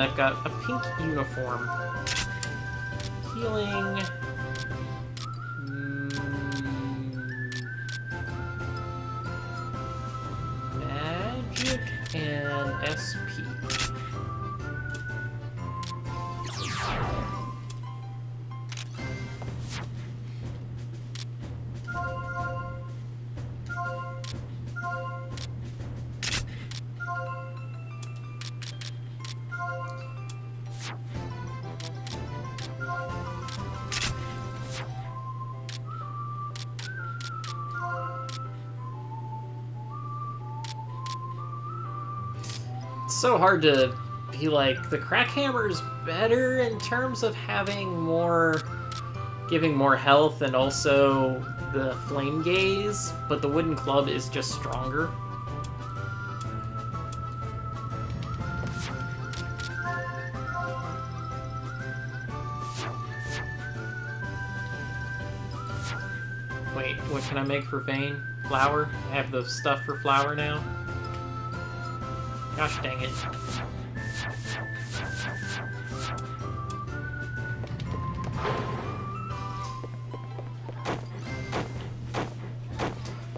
I've got a pink uniform. Healing. Hard to be like, the crack hammer's better in terms of having more giving more health and also the flame gaze, but the wooden club is just stronger. Wait, what can I make for Vayne? Flour? I have the stuff for flour now? Gosh dang it.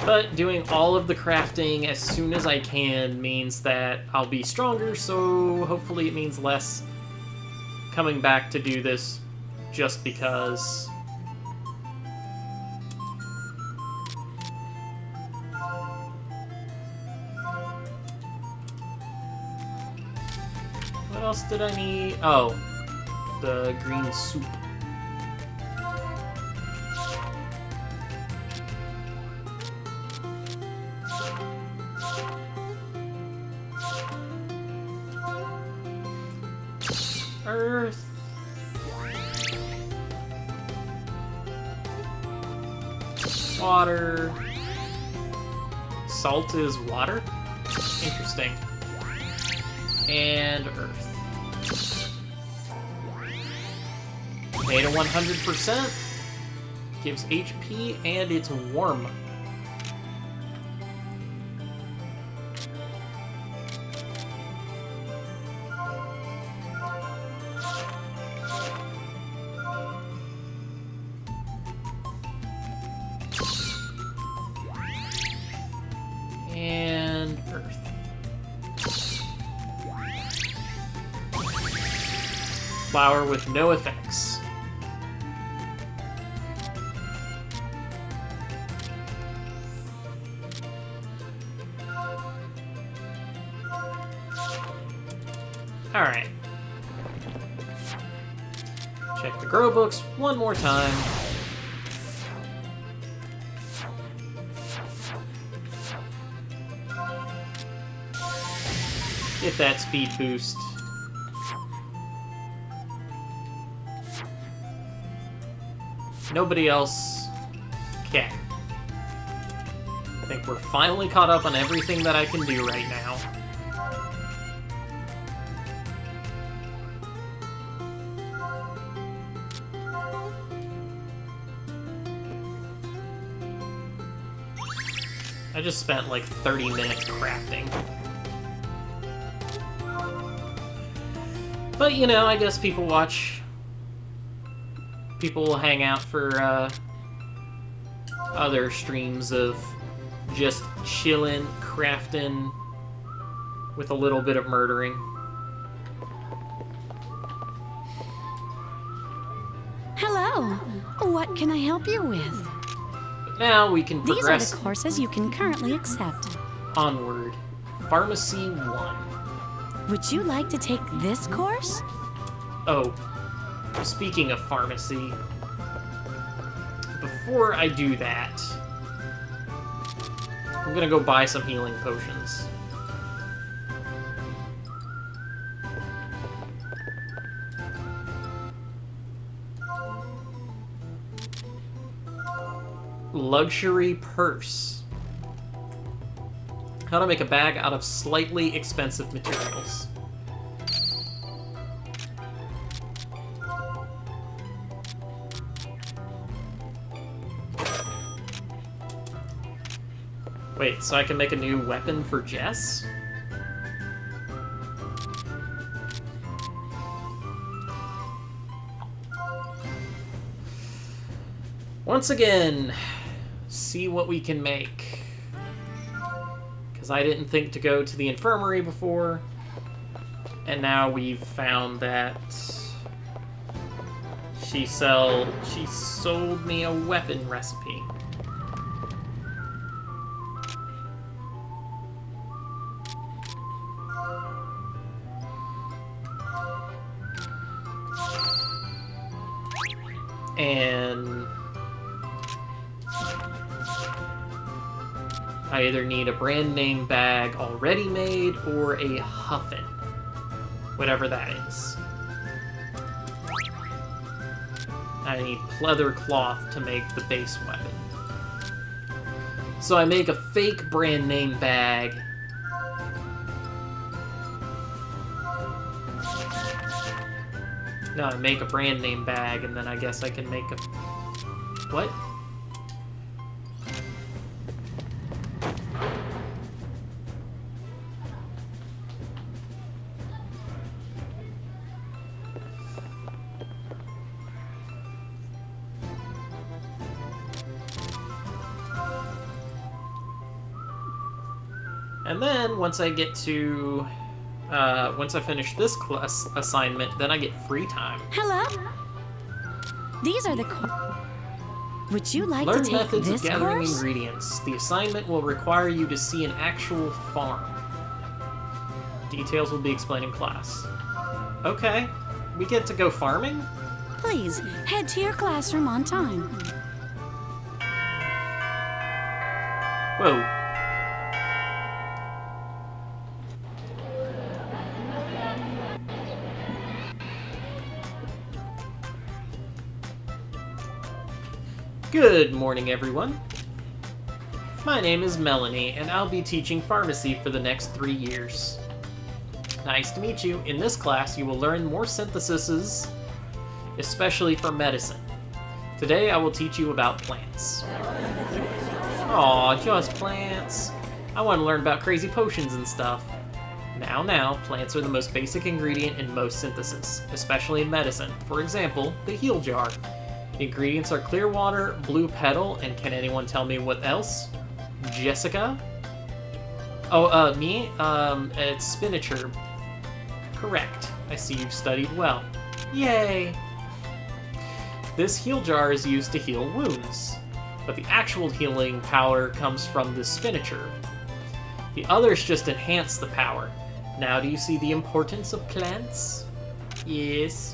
But doing all of the crafting as soon as I can means that I'll be stronger, so hopefully it means less coming back to do this just because. Did I need? Oh, the green soup. Earth. Water. Salt is water? Interesting. And Earth. Beta 100%. Gives HP and it's warm. And Earth. Flour with no effects. One more time. Get that speed boost. Nobody else can. I think we're finally caught up on everything that I can do right now. Just spent like 30 minutes crafting. But, you know, I guess people watch... People will hang out for, uh, other streams of just chilling, crafting, with a little bit of murdering. Hello. What can I help you with? Now we can These are the courses you can currently accept. onward. Pharmacy 1. Would you like to take this course? Oh, speaking of pharmacy, before I do that, I'm gonna go buy some healing potions. Luxury purse. How to make a bag out of slightly expensive materials. Wait, so I can make a new weapon for Jess? Once again, see what we can make. Because I didn't think to go to the infirmary before, and now we've found that she sell she sold me a weapon recipe. Either need a brand name bag already made or a Huffin, whatever that is. I need pleather cloth to make the base weapon. So I make a fake brand name bag. No, I make a brand name bag, and then I guess I can make a... What? Once I get to... Uh, once I finish this class assignment, then I get free time. Hello. These are the Would you like Learn to take methods this of gathering course? ingredients. The assignment will require you to see an actual farm. Details will be explained in class. Okay, we get to go farming? Please head to your classroom on time. Whoa. Good morning, everyone. My name is Melanie, and I'll be teaching pharmacy for the next three years. Nice to meet you. In this class, you will learn more syntheses, especially for medicine. Today, I will teach you about plants. Aw, just plants. I want to learn about crazy potions and stuff. Now, now, plants are the most basic ingredient in most syntheses, especially in medicine. For example, the heal jar. Ingredients are clear water, blue petal, and can anyone tell me what else? Jessica? Oh, uh, me? Um, it's spinach herb. Correct. I see you've studied well. Yay! This heal jar is used to heal wounds, but the actual healing power comes from the spinach herb. The others just enhance the power. Now, do you see the importance of plants? Yes.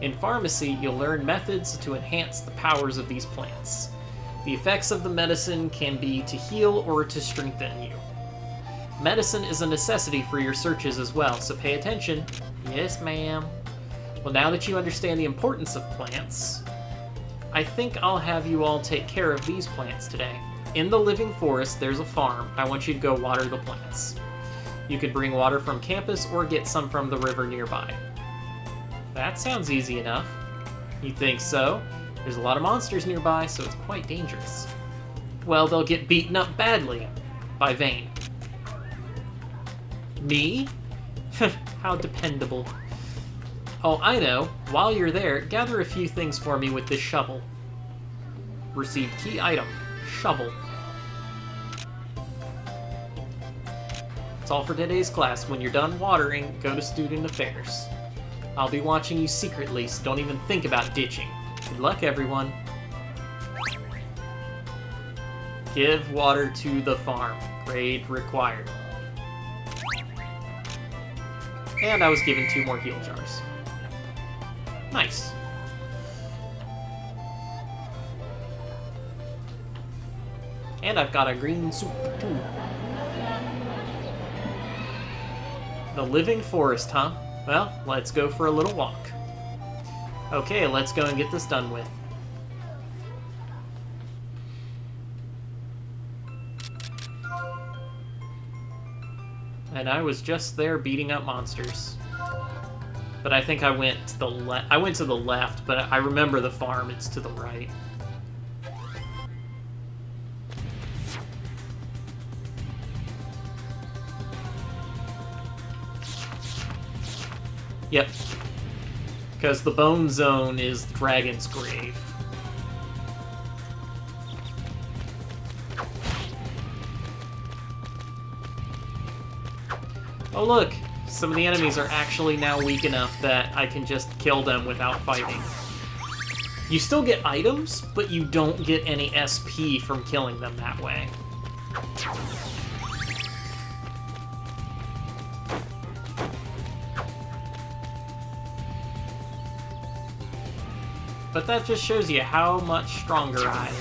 In pharmacy, you'll learn methods to enhance the powers of these plants. The effects of the medicine can be to heal or to strengthen you. Medicine is a necessity for your searches as well, so pay attention. Yes, ma'am. Well, now that you understand the importance of plants, I think I'll have you all take care of these plants today. In the living forest, there's a farm. I want you to go water the plants. You could bring water from campus or get some from the river nearby. That sounds easy enough. You think so? There's a lot of monsters nearby, so it's quite dangerous. Well, they'll get beaten up badly by Vayne. Me? How dependable. Oh, I know. While you're there, gather a few things for me with this shovel. Receive key item. Shovel. That's all for today's class. When you're done watering, go to student affairs. I'll be watching you secretly, so don't even think about ditching. Good luck, everyone. Give water to the farm. Grade required. And I was given two more heal jars. Nice. And I've got a green soup, too. The living forest, huh? Well, let's go for a little walk. Okay, let's go and get this done with. And I was just there beating up monsters. But I think I went to the left. I went to the left, but I remember the farm. It's to the right. Yep. Because the bone zone is the Dragon's Grave. Oh look! Some of the enemies are actually now weak enough that I can just kill them without fighting. You still get items, but you don't get any SP from killing them that way. But that just shows you how much stronger I am.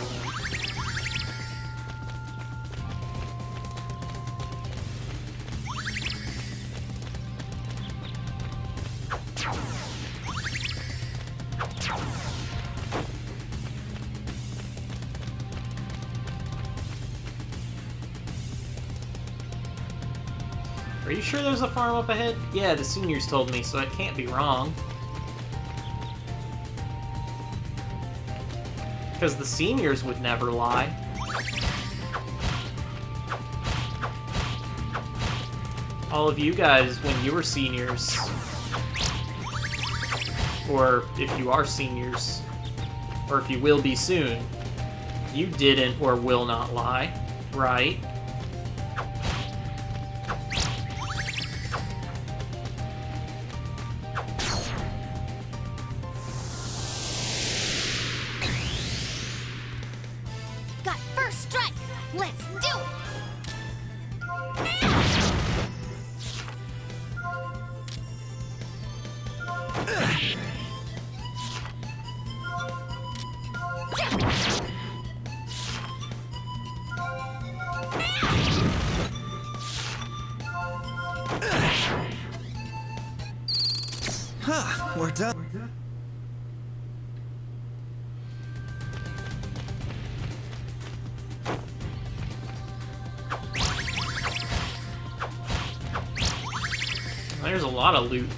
Are you sure there's a farm up ahead? Yeah, the seniors told me, so I can't be wrong. Because the seniors would never lie. All of you guys, when you were seniors, or if you are seniors, or if you will be soon, you didn't or will not lie, right?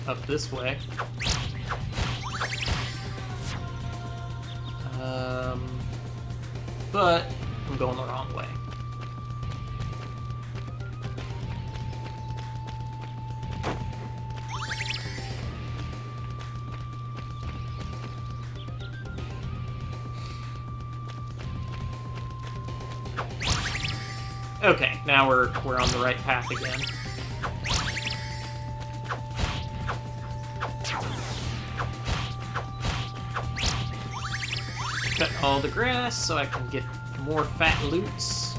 Up this way. So I can get more fat loots.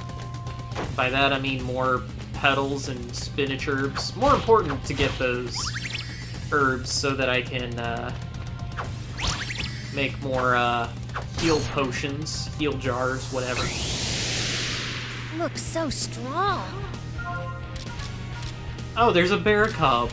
By that I mean more petals and spinach herbs. More important to get those herbs so that I can uh, make more uh, heal potions, heal jars, whatever. Looks so strong. Oh, there's a bear cub.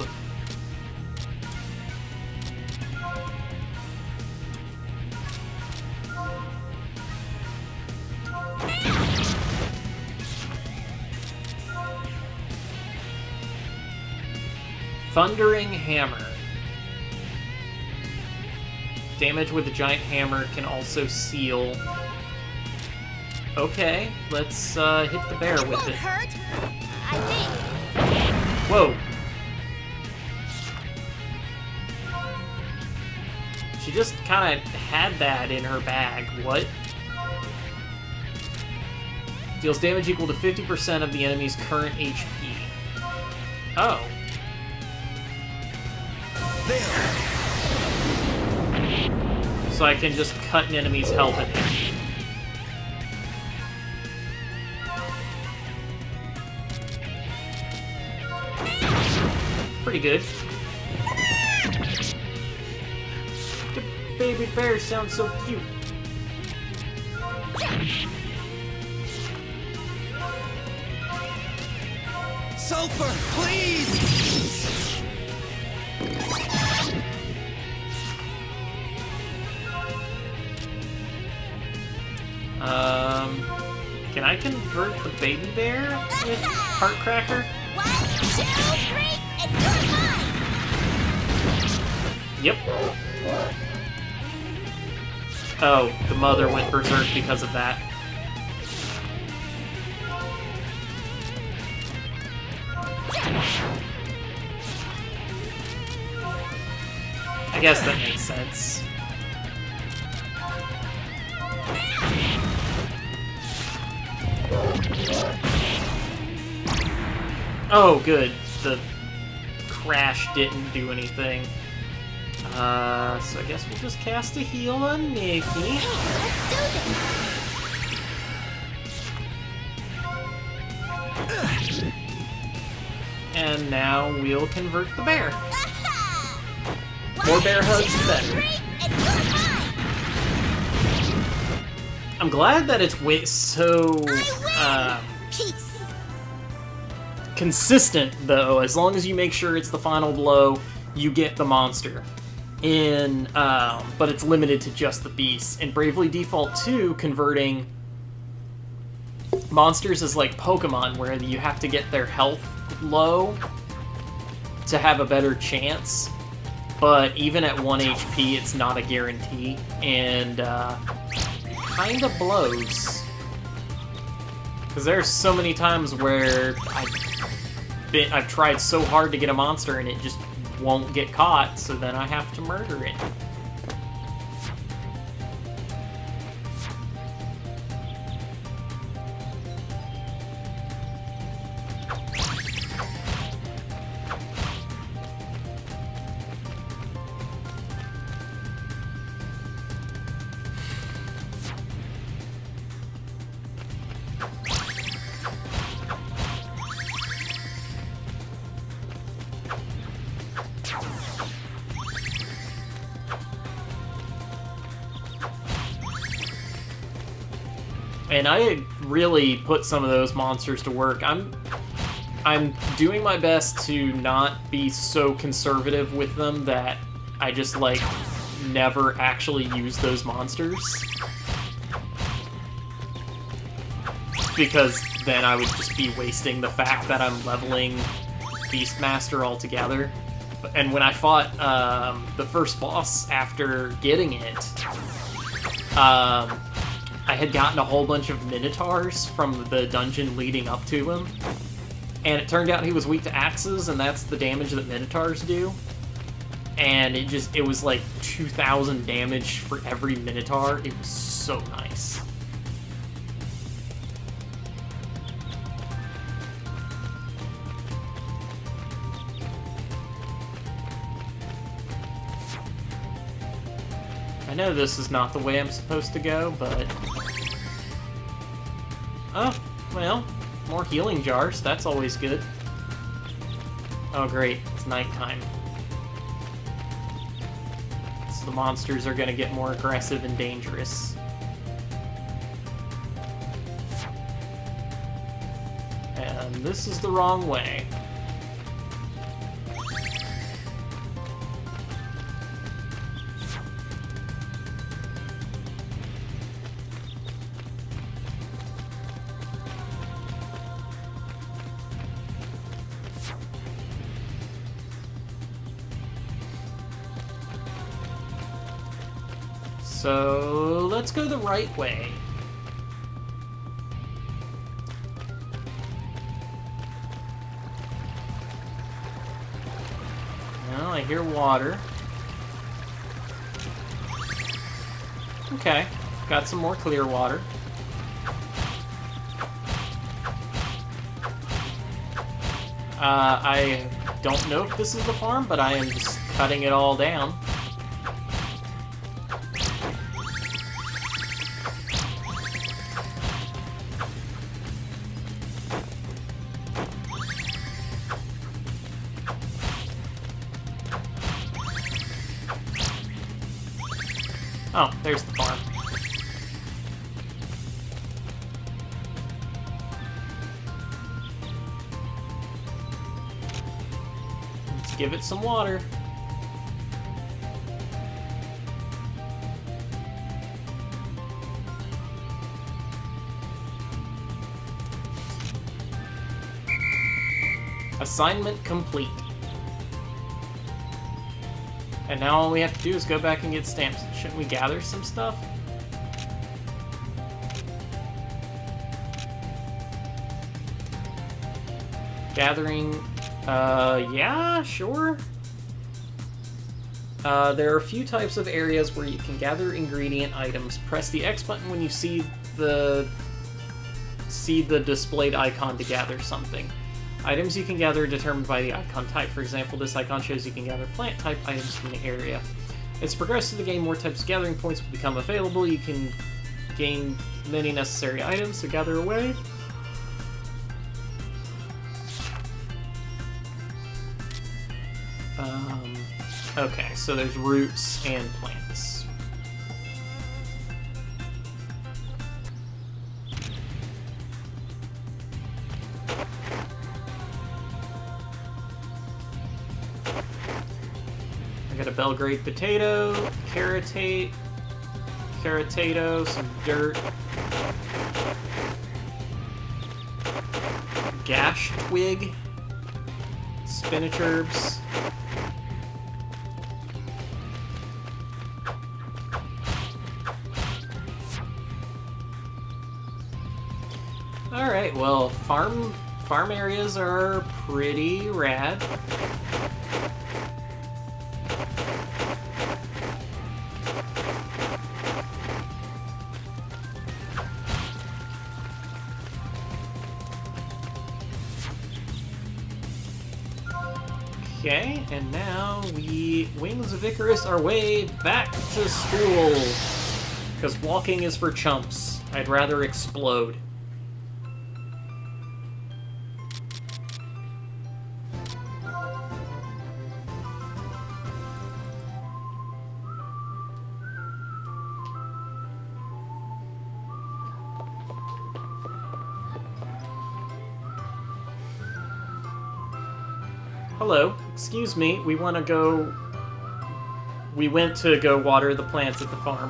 Hammer. Damage with the giant hammer can also seal. Okay, let's uh, hit the bear with it. hurt. I think. Whoa. She just kind of had that in her bag. What? Deals damage equal to 50% of the enemy's current HP. Oh. So I can just cut an enemy's health in half. Pretty good. The baby bear sounds so cute. Sulpher, please! Baby bear with Heartcracker? One, two, three, and you're mine. Yep. Oh, the mother went berserk because of that. I guess that makes sense. Oh, good. The crash didn't do anything. Uh, so I guess we'll just cast a heal on Nikki. Let's do this. And now we'll convert the bear. More bear hugs, better. three, and you're mine. I'm glad that it's so uh. Consistent, though. As long as you make sure it's the final blow, you get the monster. In, um, but it's limited to just the beast. In Bravely Default 2, converting monsters is like Pokemon, where you have to get their health low to have a better chance. But even at 1 HP, it's not a guarantee, and uh, kind of blows. Because there's so many times where I've, been, I've tried so hard to get a monster and it just won't get caught, so then I have to murder it. Really put some of those monsters to work. I'm I'm doing my best to not be so conservative with them that I just like never actually use those monsters. Because then I would just be wasting the fact that I'm leveling Beastmaster altogether. And when I fought um, the first boss after getting it, um, I had gotten a whole bunch of Minotaurs from the dungeon leading up to him. And it turned out he was weak to axes, and that's the damage that Minotaurs do. And it just, it was like 2,000 damage for every Minotaur. It was so nice. I know this is not the way I'm supposed to go, but... Oh, well, more healing jars. That's always good. Oh, great. It's nighttime. So the monsters are gonna get more aggressive and dangerous. And this is the wrong way. So let's go the right way. Well, I hear water. Okay, got some more clear water. Uh, I don't know if this is the farm, but I am just cutting it all down. It some water. Assignment complete. And now all we have to do is go back and get stamps. Shouldn't we gather some stuff? Gathering, uh, yeah, sure. Uh, there are a few types of areas where you can gather ingredient items. Press the X button when you see the see the displayed icon to gather something. Items you can gather are determined by the icon type. For example, this icon shows you can gather plant type items from the area. As progress through the game, more types of gathering points will become available. You can gain many necessary items to gather away. Okay, so there's roots and plants. I got a Belgrade potato, carrotate, carrotato, some dirt, gash twig, spinach herbs. Farm farm areas are pretty rad. Okay, and now we Wings of Icarus our way back to school. Because walking is for chumps. I'd rather explode. Excuse me, we want to go... We went to go water the plants at the farm.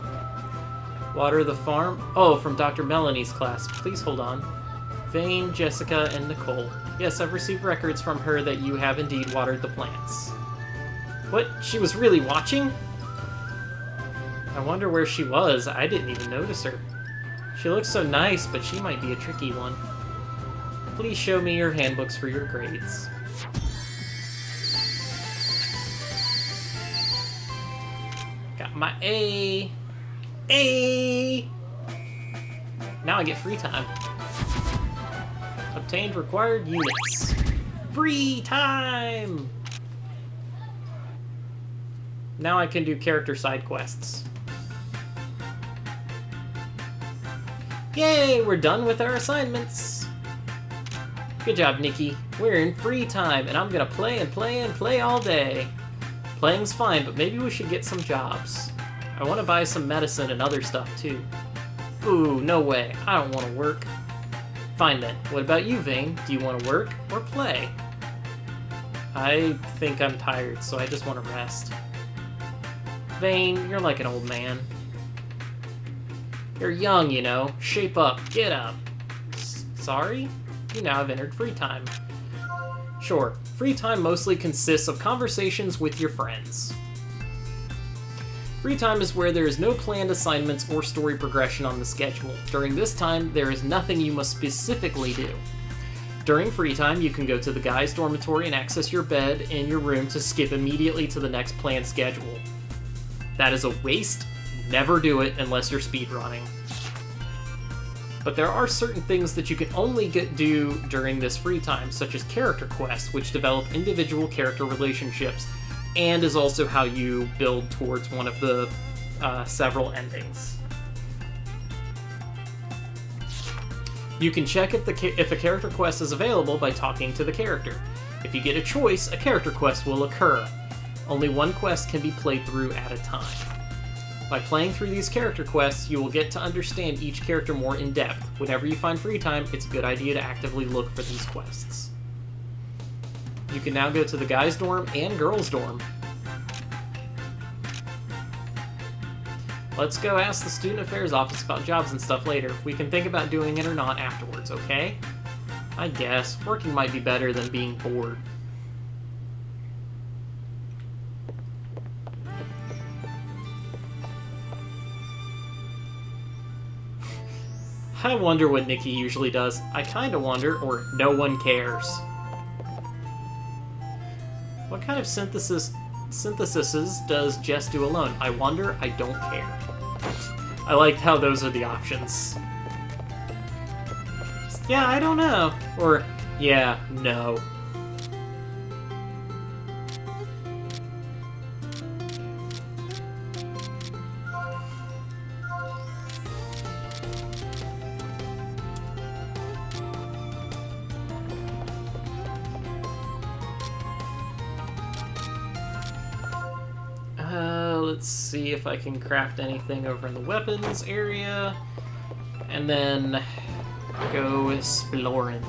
Water the farm? Oh, from Dr. Melanie's class. Please hold on. Vayne, Jessica, and Nicole. Yes, I've received records from her that you have indeed watered the plants. What? She was really watching? I wonder where she was. I didn't even notice her. She looks so nice, but she might be a tricky one. Please show me your handbooks for your grades. My A. A. Now I get free time. Obtained required units. Free time! Now I can do character side quests. Yay, we're done with our assignments. Good job, Nikki. We're in free time, and I'm gonna play and play and play all day. Playing's fine, but maybe we should get some jobs. I want to buy some medicine and other stuff, too. Ooh, no way. I don't want to work. Fine then. What about you, Vayne? Do you want to work or play? I think I'm tired, so I just want to rest. Vayne, you're like an old man. You're young, you know. Shape up. Get up. S sorry? You now have entered free time. Sure, free time mostly consists of conversations with your friends. Free time is where there is no planned assignments or story progression on the schedule. During this time, there is nothing you must specifically do. During free time, you can go to the guy's dormitory and access your bed in your room to skip immediately to the next planned schedule. That is a waste. Never do it unless you're speedrunning. But there are certain things that you can only get do during this free time, such as character quests, which develop individual character relationships, and is also how you build towards one of the uh, several endings. You can check if the if a character quest is available by talking to the character. If you get a choice, a character quest will occur. Only one quest can be played through at a time. By playing through these character quests, you will get to understand each character more in depth. Whenever you find free time, it's a good idea to actively look for these quests. You can now go to the guys' dorm and girls' dorm. Let's go ask the student affairs office about jobs and stuff later. We can think about doing it or not afterwards, okay? I guess. Working might be better than being bored. I wonder what Nikki usually does. I kinda wonder, or no one cares. What kind of synthesis synthesises does Jess do alone? I wonder, I don't care. I liked how those are the options. Yeah, I don't know. Or, yeah, no. If I can craft anything over in the weapons area. And then go exploring.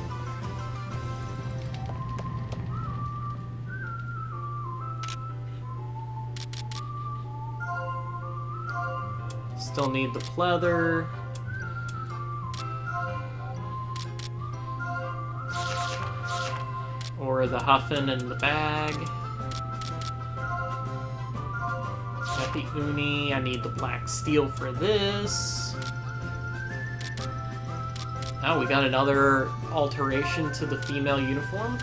Still need the pleather. Or the huffin in the bag. The uni. I need the black steel for this. Oh, we got another alteration to the female uniform.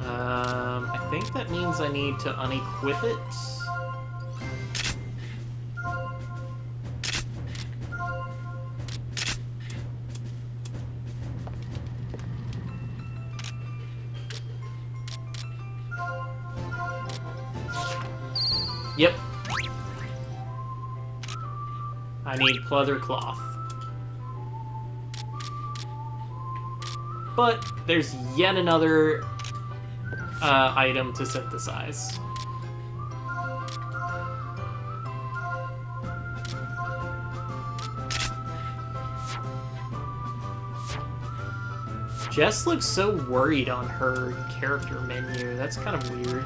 Um, I think that means I need to unequip it. I need pleather cloth. But there's yet another uh, item to synthesize. Jess looks so worried on her character menu. That's kind of weird.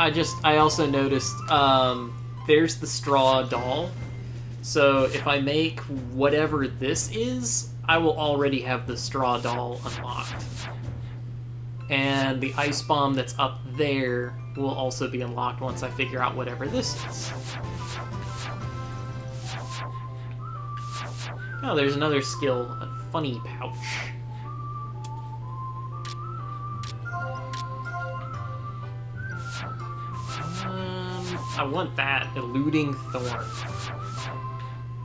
I just I also noticed um, there's the straw doll. So if I make whatever this is, I will already have the straw doll unlocked. And the ice bomb that's up there will also be unlocked once I figure out whatever this is. Oh, there's another skill, a funny pouch. I want that. Eluding Thorn.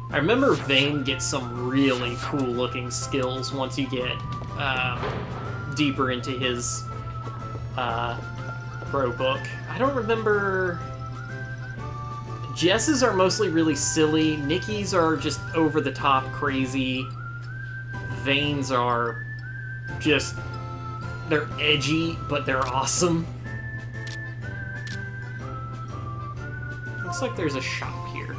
I remember Vayne gets some really cool looking skills once you get um, deeper into his uh, grow book. I don't remember. Jess's are mostly really silly. Nikki's are just over the top crazy. Vayne's are just. They're edgy, but they're awesome. Looks like there's a shop here.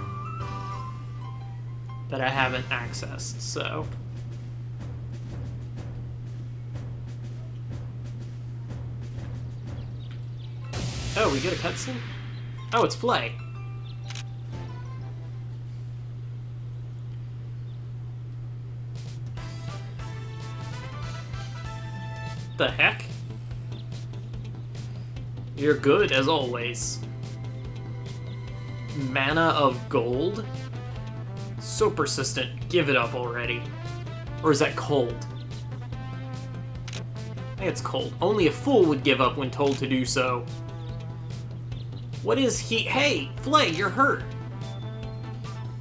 that I haven't accessed, so. Oh, we get a cutscene? Oh, it's Flay. The heck? You're good as always. Mana of gold? So persistent. Give it up already. Or is that cold? It's cold. Only a fool would give up when told to do so. What is he? Hey, Flay, you're hurt.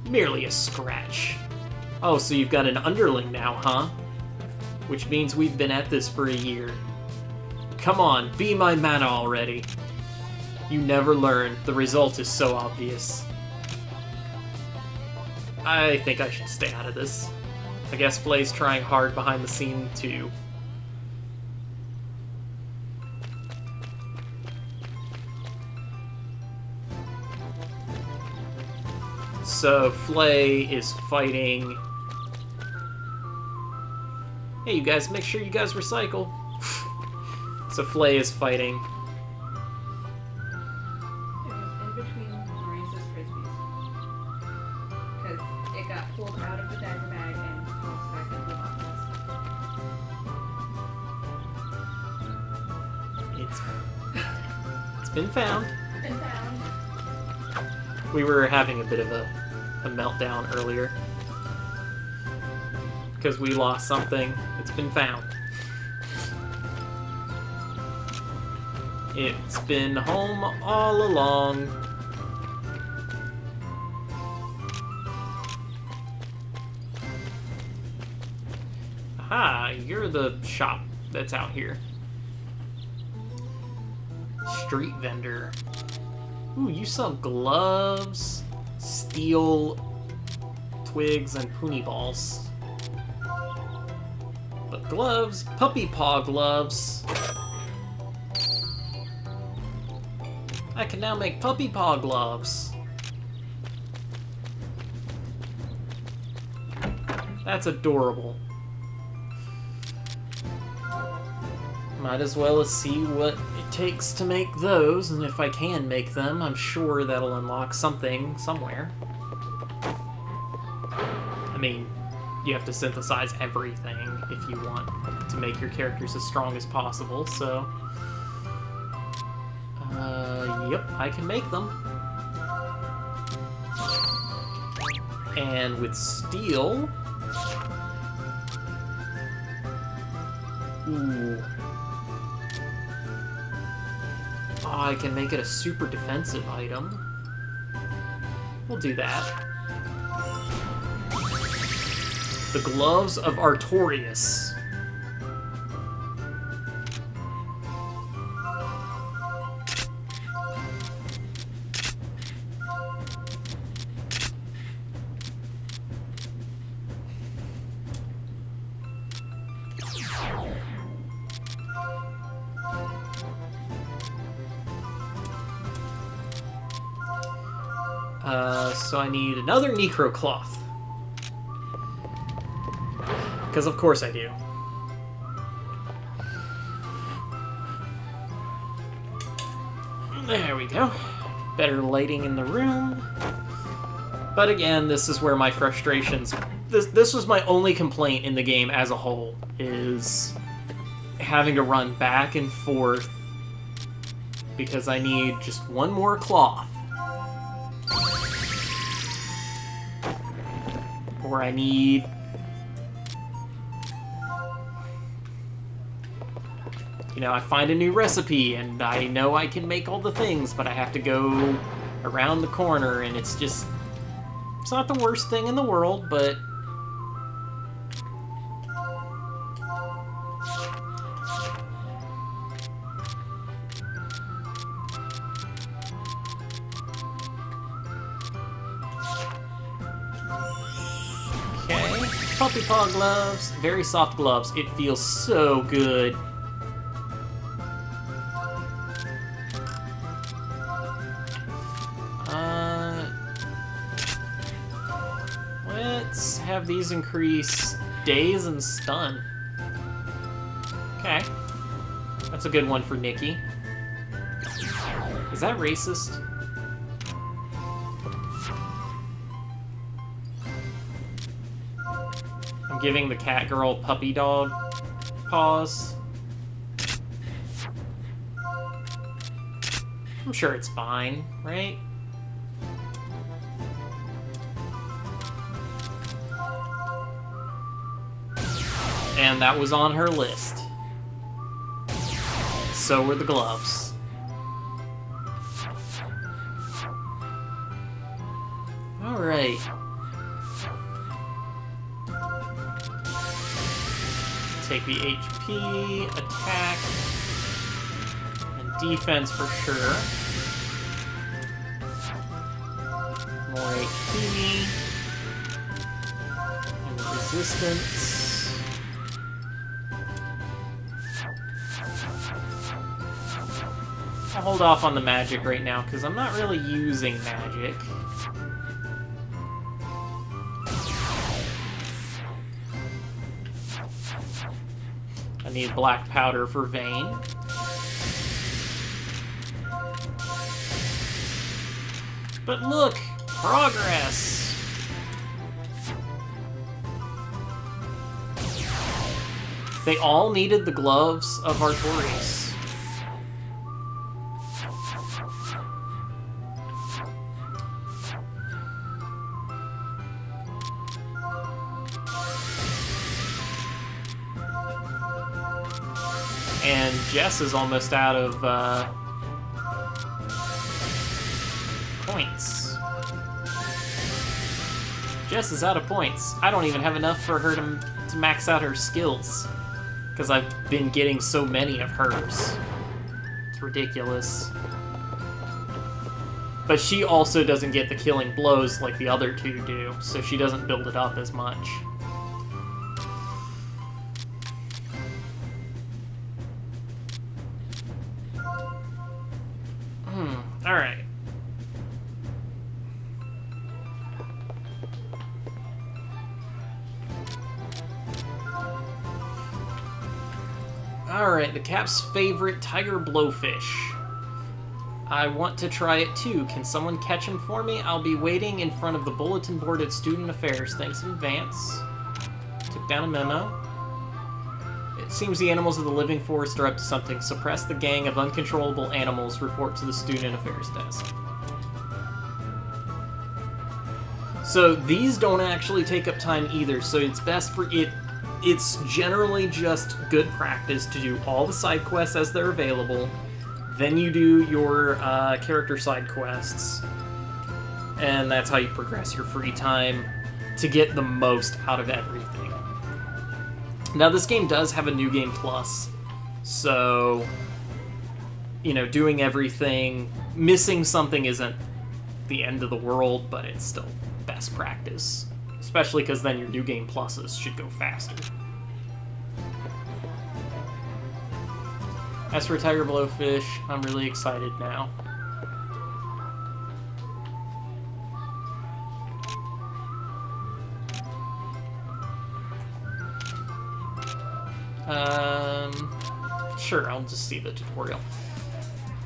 Merely a scratch. Oh, so you've got an underling now, huh? Which means we've been at this for a year. Come on, be my mana already. You never learn. The result is so obvious. I think I should stay out of this. I guess Flay's trying hard behind the scene too. So Flay is fighting. Hey, you guys, make sure you guys recycle. so Flay is fighting. Been found. Been found. We were having a bit of a, a meltdown earlier because we lost something. It's been found. It's been home all along. Aha, you're the shop that's out here. Street vendor. Ooh, you sell gloves, steel twigs, and puni balls. But gloves, puppy paw gloves. I can now make puppy paw gloves. That's adorable. Might as well see what takes to make those, and if I can make them, I'm sure that'll unlock something somewhere. I mean, you have to synthesize everything if you want to make your characters as strong as possible, so... Uh, yep, I can make them. And with steel... Ooh. I can make it a super defensive item. We'll do that. The Gloves of Artorias. Need another Necro Cloth. Because of course I do. There we go. Better lighting in the room. But again, this is where my frustrations... This, this was my only complaint in the game as a whole, is having to run back and forth because I need just one more cloth. Or I need you know, I find a new recipe and I know I can make all the things, but I have to go around the corner and it's just. It's not the worst thing in the world, but. Paw gloves. Very soft gloves. It feels so good. Uh, let's have these increase daze and stun. Okay. That's a good one for Nikki. Is that racist? Giving the cat girl puppy dog paws. I'm sure it's fine, right? And that was on her list. So were the gloves. The HP, attack, and defense for sure. More HP. And resistance. I'll hold off on the magic right now, because I'm not really using magic. Need black powder for Vayne. But look! Progress! They all needed the gloves of Artorias. Jess is almost out of uh, points. Jess is out of points. I don't even have enough for her to, to max out her skills. Because I've been getting so many of hers. It's ridiculous. But she also doesn't get the killing blows like the other two do, so she doesn't build it up as much. Favorite tiger blowfish. I want to try it too. Can someone catch him for me? I'll be waiting in front of the bulletin board at Student Affairs. Thanks in advance. Took down a memo. It seems the animals of the living forest are up to something. Suppress the gang of uncontrollable animals. Report to the Student Affairs desk. So these don't actually take up time either, so it's best for it. It's generally just good practice to do all the side quests as they're available. Then you do your uh, character side quests, and that's how you progress your free time to get the most out of everything. Now, this game does have a new game plus, so you know, doing everything, missing something isn't the end of the world, but it's still best practice. Especially because then your new game pluses should go faster. As for Tiger Blowfish, I'm really excited now. Um, sure, I'll just see the tutorial.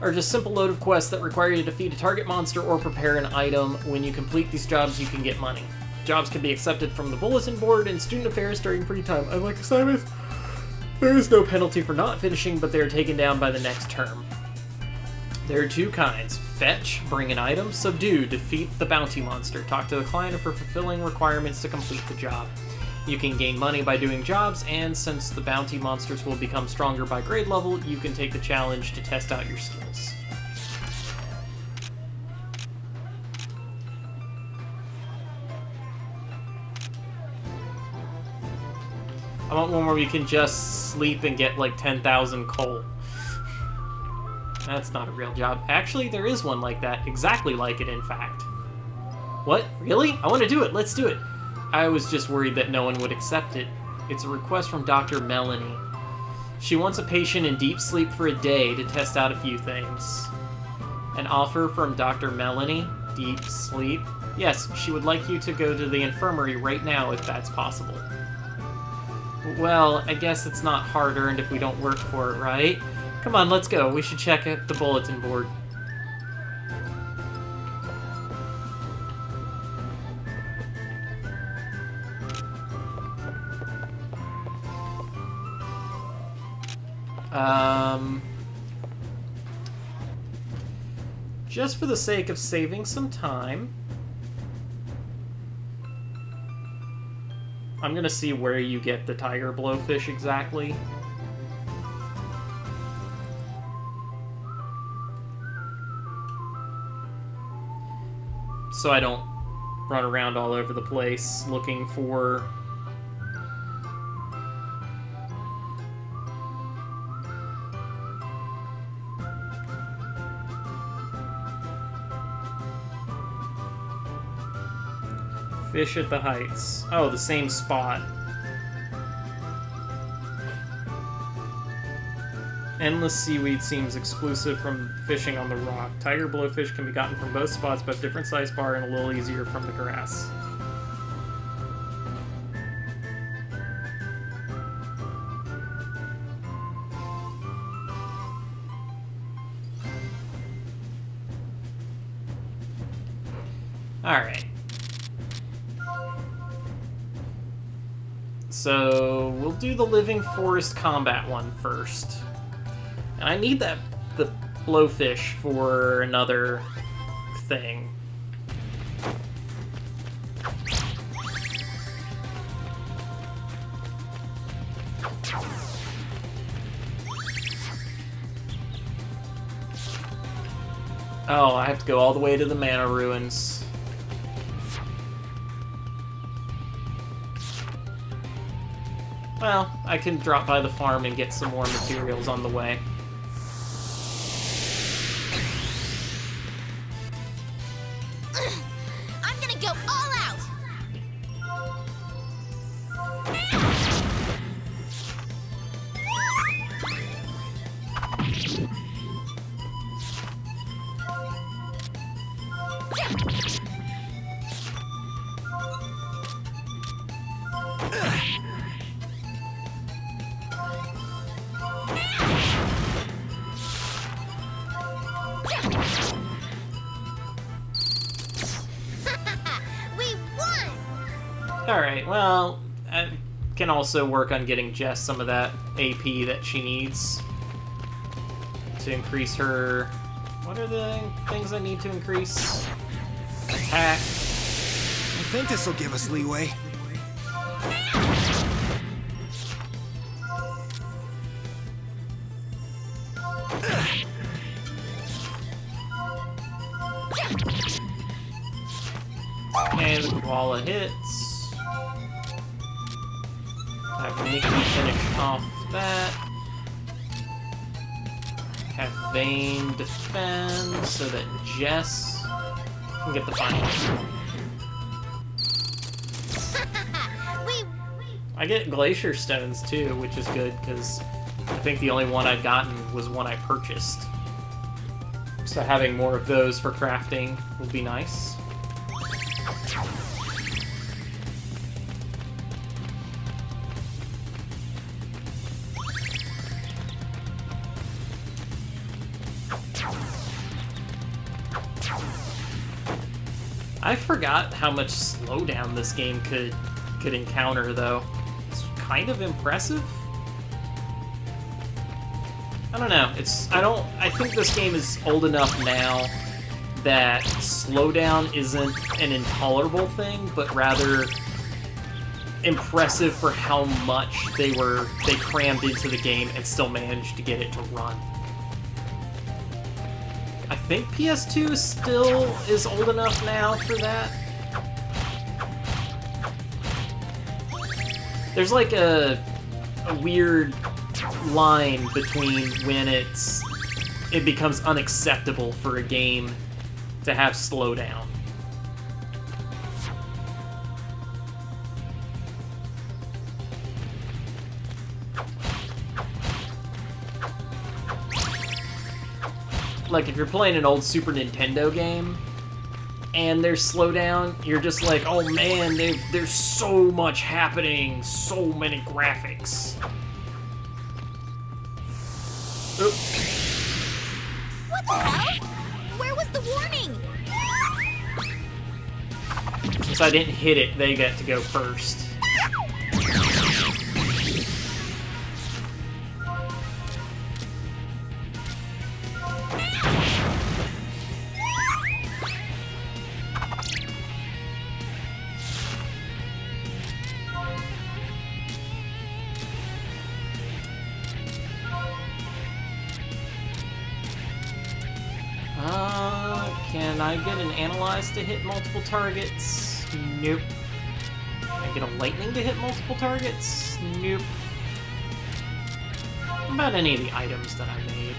Are just simple load of quests that require you to defeat a target monster or prepare an item. When you complete these jobs, you can get money. Jobs can be accepted from the bulletin board and student affairs during free time. Unlike assignments, there is no penalty for not finishing, but they are taken down by the next term. There are two kinds. Fetch, bring an item. Subdue, defeat the bounty monster. Talk to the client for fulfilling requirements to complete the job. You can gain money by doing jobs, and since the bounty monsters will become stronger by grade level, you can take the challenge to test out your skills. I want one where you can just sleep and get like 10,000 coal. That's not a real job. Actually, there is one like that. Exactly like it, in fact. What? Really? I want to do it. Let's do it. I was just worried that no one would accept it. It's a request from Dr. Melanie. She wants a patient in deep sleep for a day to test out a few things. An offer from Dr. Melanie? Deep sleep? Yes, she would like you to go to the infirmary right now if that's possible. Well, I guess it's not hard earned if we don't work for it, right? Come on, let's go. We should check the bulletin board. Um, just for the sake of saving some time, I'm gonna see where you get the tiger blowfish exactly. So I don't run around all over the place looking for Fish at the Heights. Oh, the same spot. Endless seaweed seems exclusive from fishing on the rock. Tiger blowfish can be gotten from both spots, but different size bar and a little easier from the grass. So we'll do the living forest combat one first. And I need that the blowfish for another thing. Oh, I have to go all the way to the mana ruins. Well, I can drop by the farm and get some more materials on the way. Also work on getting Jess some of that AP that she needs to increase her... What are the things I need to increase? Attack. I think this will give us leeway. Jess can get the final. I get Glacier Stones too, which is good because I think the only one I'd gotten was one I purchased. So having more of those for crafting would be nice. How much slowdown this game could could encounter though. It's kind of impressive. I don't know. It's I don't I think this game is old enough now that slowdown isn't an intolerable thing, but rather impressive for how much they were they crammed into the game and still managed to get it to run. I think PS2 still is old enough now for that. There's like a a weird line between when it's it becomes unacceptable for a game to have slowdown. Like if you're playing an old Super Nintendo game and there's slowdown, you're just like, oh man, there's so much happening, so many graphics. Oop. What the hell? Where was the warning? Since I didn't hit it, they get to go first. Hit multiple targets? Nope. Can I get a Lightning to hit multiple targets? Nope. What about any of the items that I made?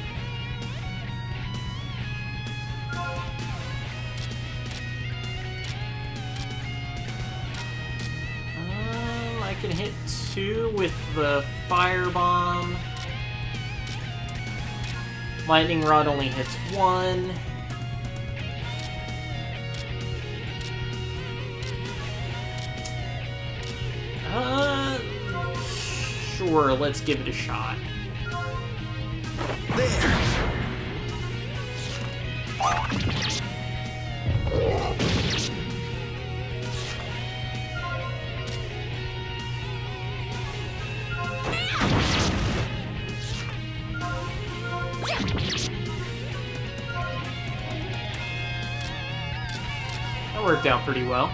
Um, I can hit two with the Fire Bomb. Lightning Rod only hits one. Let's give it a shot. There! That worked out pretty well.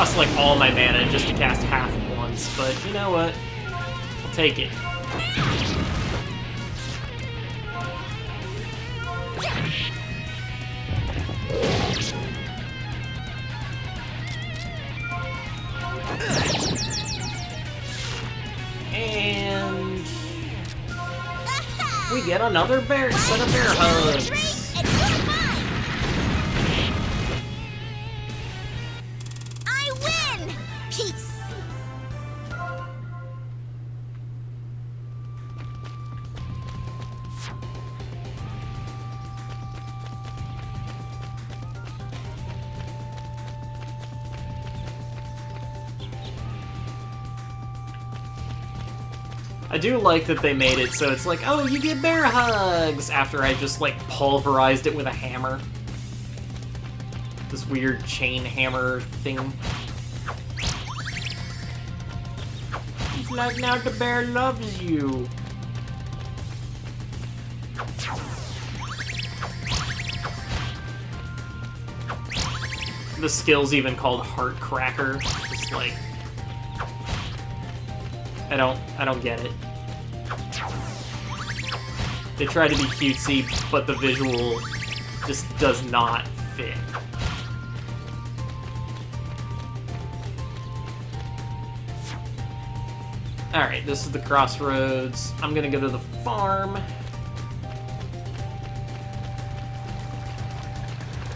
Cost like all my mana just to cast half once, but you know what? I'll take it. And we get another bear set of bear hugs. Do like that they made it so it's like, oh, you get bear hugs after I just like pulverized it with a hammer. This weird chain hammer thing. It's like now the bear loves you. The skill's even called Heart Cracker. Just like I don't I don't get it. They try to be cutesy, but the visual just does not fit. Alright, this is the crossroads. I'm gonna go to the farm.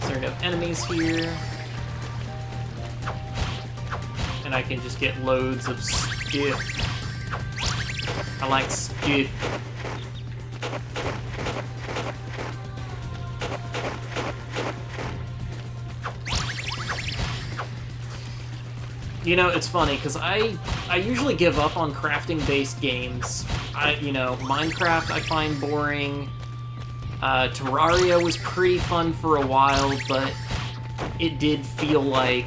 There no enemies here? And I can just get loads of skiff. I like skiff. You know, it's funny because I I usually give up on crafting based games. I you know Minecraft I find boring. Uh, Terraria was pretty fun for a while, but it did feel like.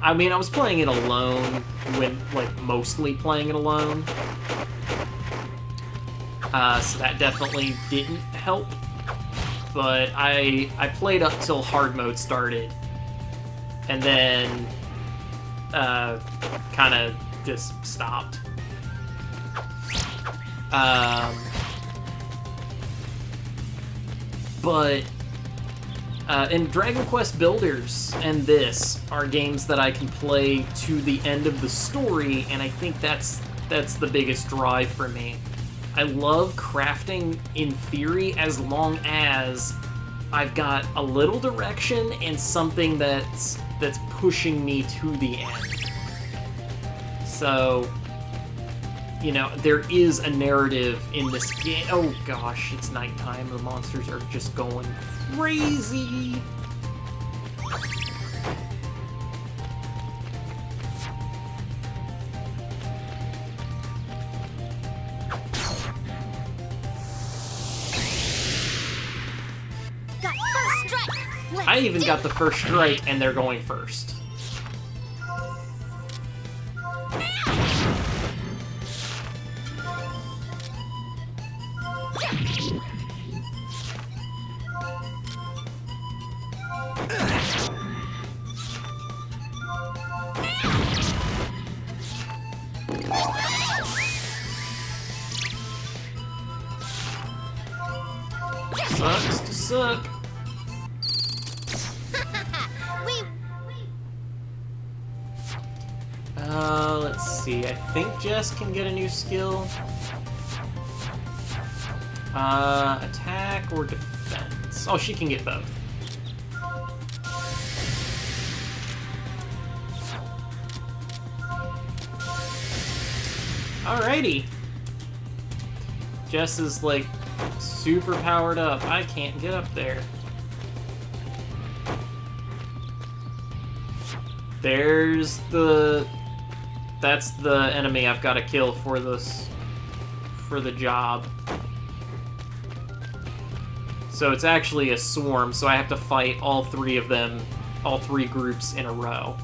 I mean, I was playing it alone when like mostly playing it alone. Uh, so that definitely didn't help. But I I played up till hard mode started, and then uh, kind of just stopped. Um, but uh, and Dragon Quest Builders and this are games that I can play to the end of the story, and I think that's that's the biggest drive for me. I love crafting in theory as long as I've got a little direction and something that's that's pushing me to the end. So, you know, there is a narrative in this game. Oh gosh, it's nighttime. The monsters are just going crazy. Even got the first strike, and they're going first. Sucks to suck. Think Jess can get a new skill. Uh, attack or defense? Oh, she can get both. Alrighty. Jess is like super powered up. I can't get up there. There's the that's the enemy I've got to kill for this for the job. So it's actually a swarm, so I have to fight all three of them, all three groups in a row.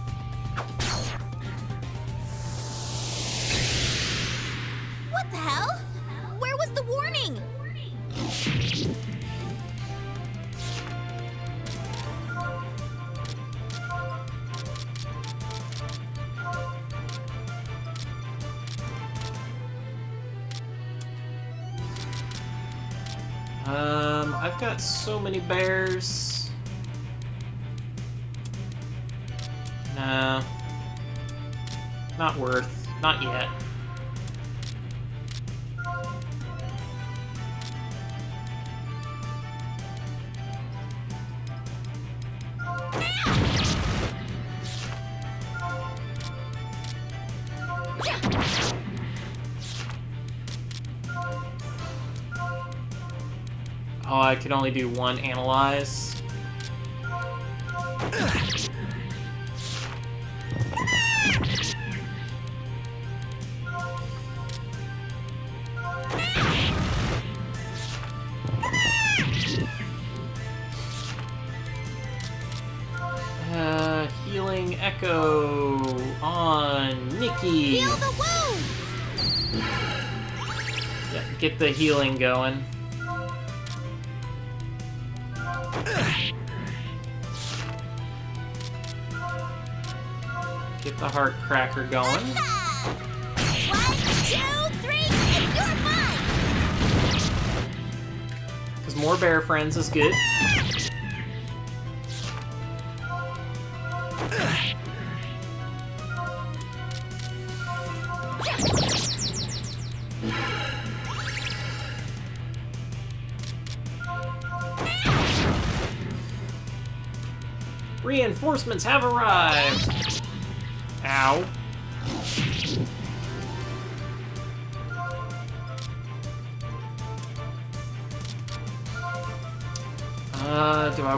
So only do one analyze. Uh, healing echo on Nikki. Heal the wounds. Yeah, get the healing going. Heart cracker going. Because more bear friends is good. Reinforcements have arrived!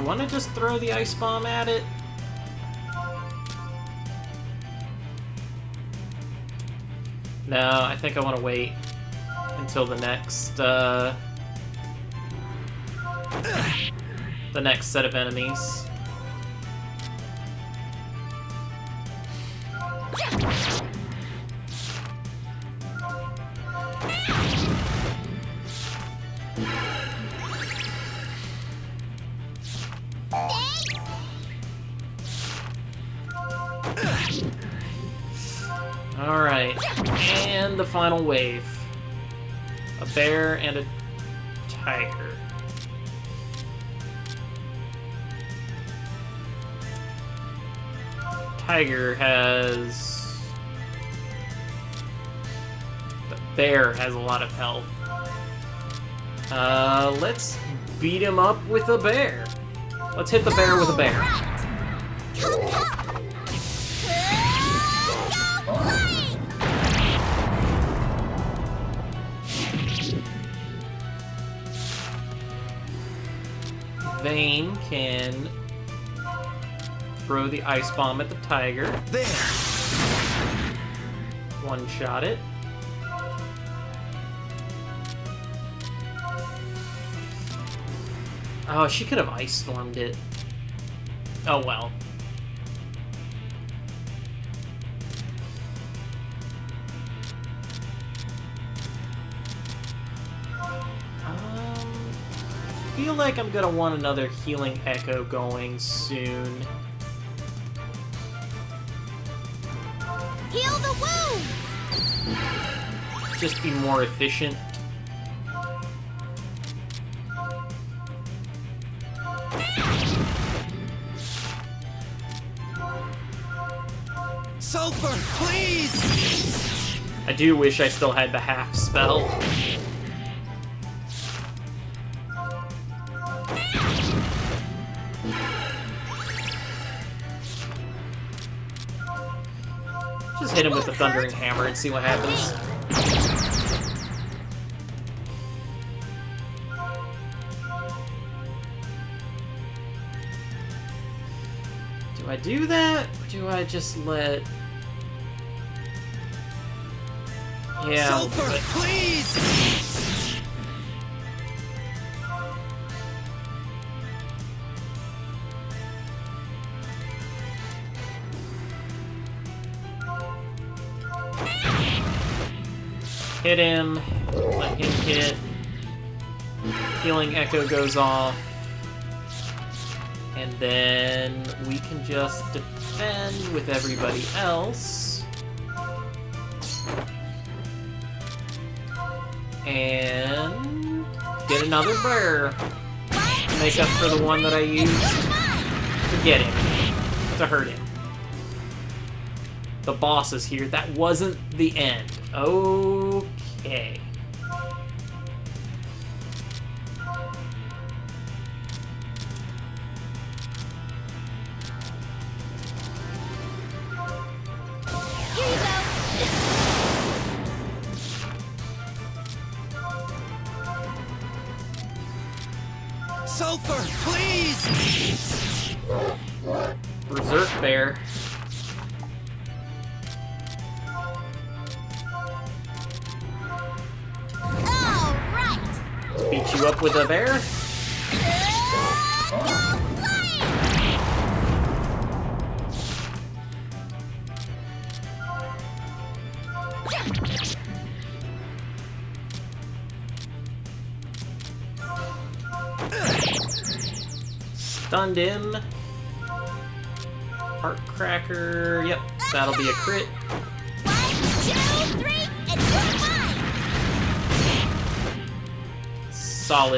Want to just throw the ice bomb at it? No, I think I want to wait until the next, uh... The next set of enemies. Final wave. A bear and a tiger. Tiger has... The bear has a lot of health. Uh, let's beat him up with a bear. Let's hit the bear with a bear. Throw the ice bomb at the tiger. There. One shot it. Oh, she could have ice stormed it. Oh well. Um, I feel like I'm gonna want another healing echo going soon. Just be more efficient. Sulpher, please! I do wish I still had the half spell. Just hit him with the Thundering Hammer and see what happens. I do that? Or do I just let... Yeah, Sulpher, it. please! hit him, let him hit. Healing Echo goes off. Then we can just defend with everybody else. And get another to make up for the one that I used to get him, to hurt him. The boss is here. That wasn't the end. Okay.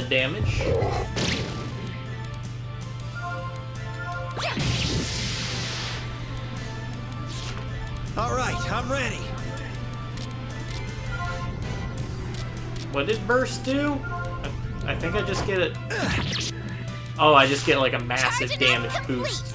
Solid damage. Alright, I'm ready. What did Burst do? I, I think I just get it. Oh, I just get like a massive damage boost.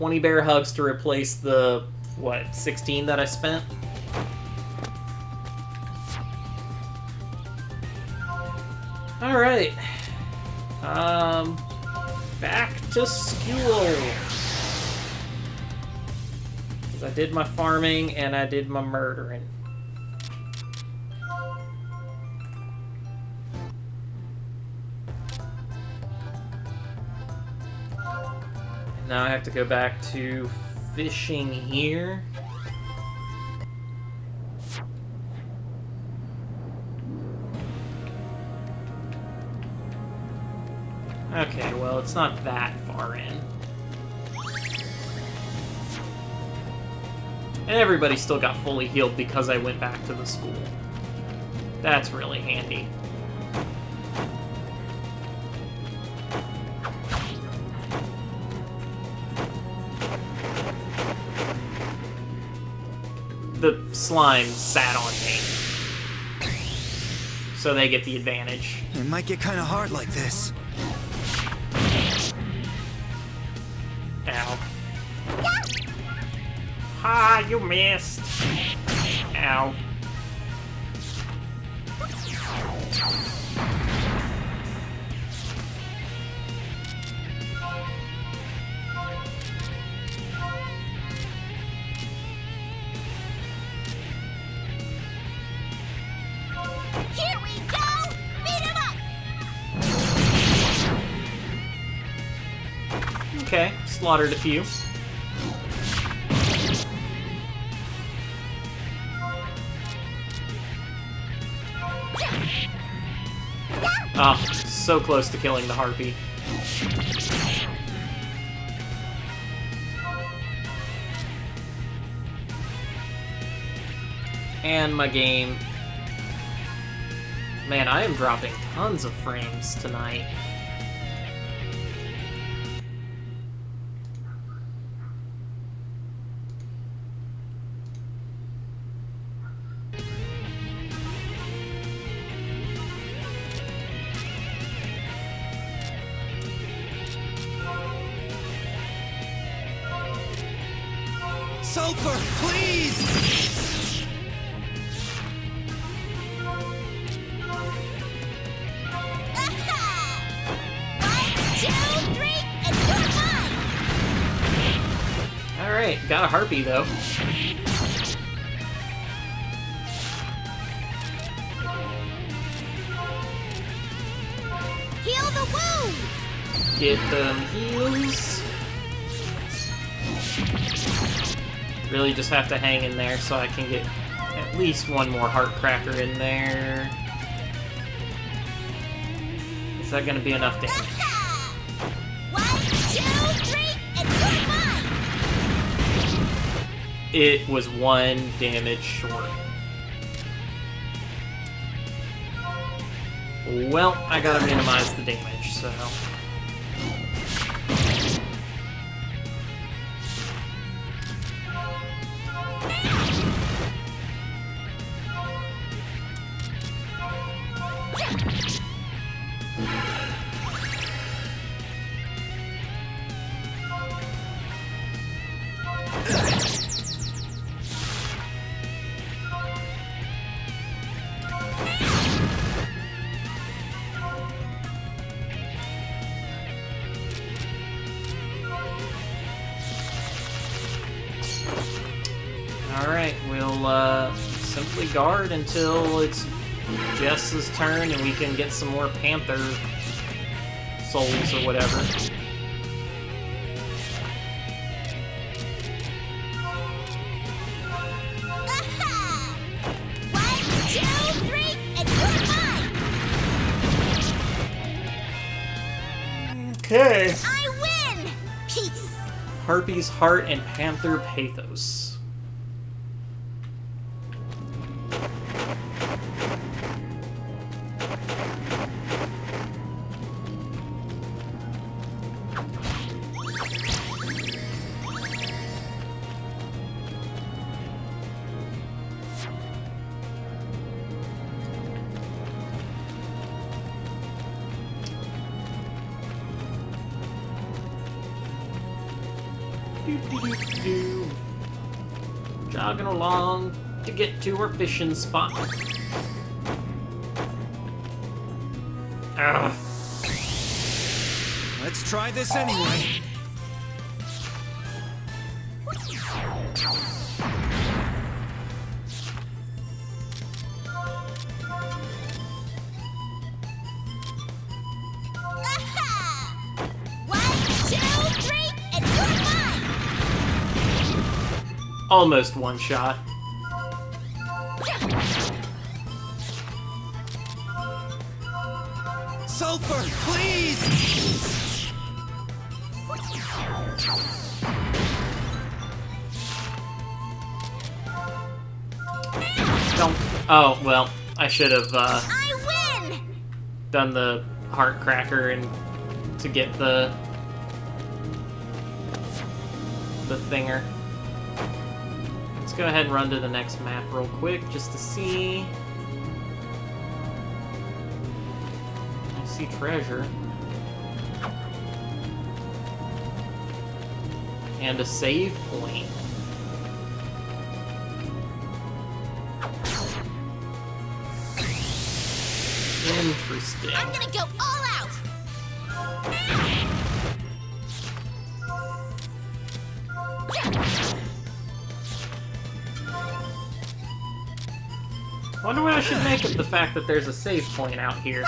20 bear hugs to replace the, what, 16 that I spent? Alright. Um, back to school. I did my farming and I did my murdering. Now I have to go back to fishing here. Okay, well, it's not that far in. And everybody still got fully healed because I went back to the school. That's really handy. the slime sat on me. So they get the advantage. It might get kind of hard like this. Ow. Ah, you missed. Ow. Slaughtered a few. Oh, so close to killing the harpy. And my game. Man, I am dropping tons of frames tonight. Please! One, two, three, and you're mine! Alright, got a harpy though. Heal the wounds! Get them heals. Really just have to hang in there so I can get at least one more heart cracker in there. Is that gonna be enough damage? It was one damage short. Well, I gotta minimize the damage, so... until it's Jess's turn and we can get some more Panther souls or whatever. Aha! One, two, three, and you're mine! Okay. I win! Peace! Harpy's Heart and Panther Pathos. To get to our fishing spot. Ugh. Let's try this anyway. Aha! One, two, three, and you're mine! Almost one shot. Should have uh, done the heart cracker and to get the the thinger. Let's go ahead and run to the next map real quick just to see. I see treasure. And a save point. Interesting. I'm gonna go all out. Wonder what I should make of the fact that there's a save point out here.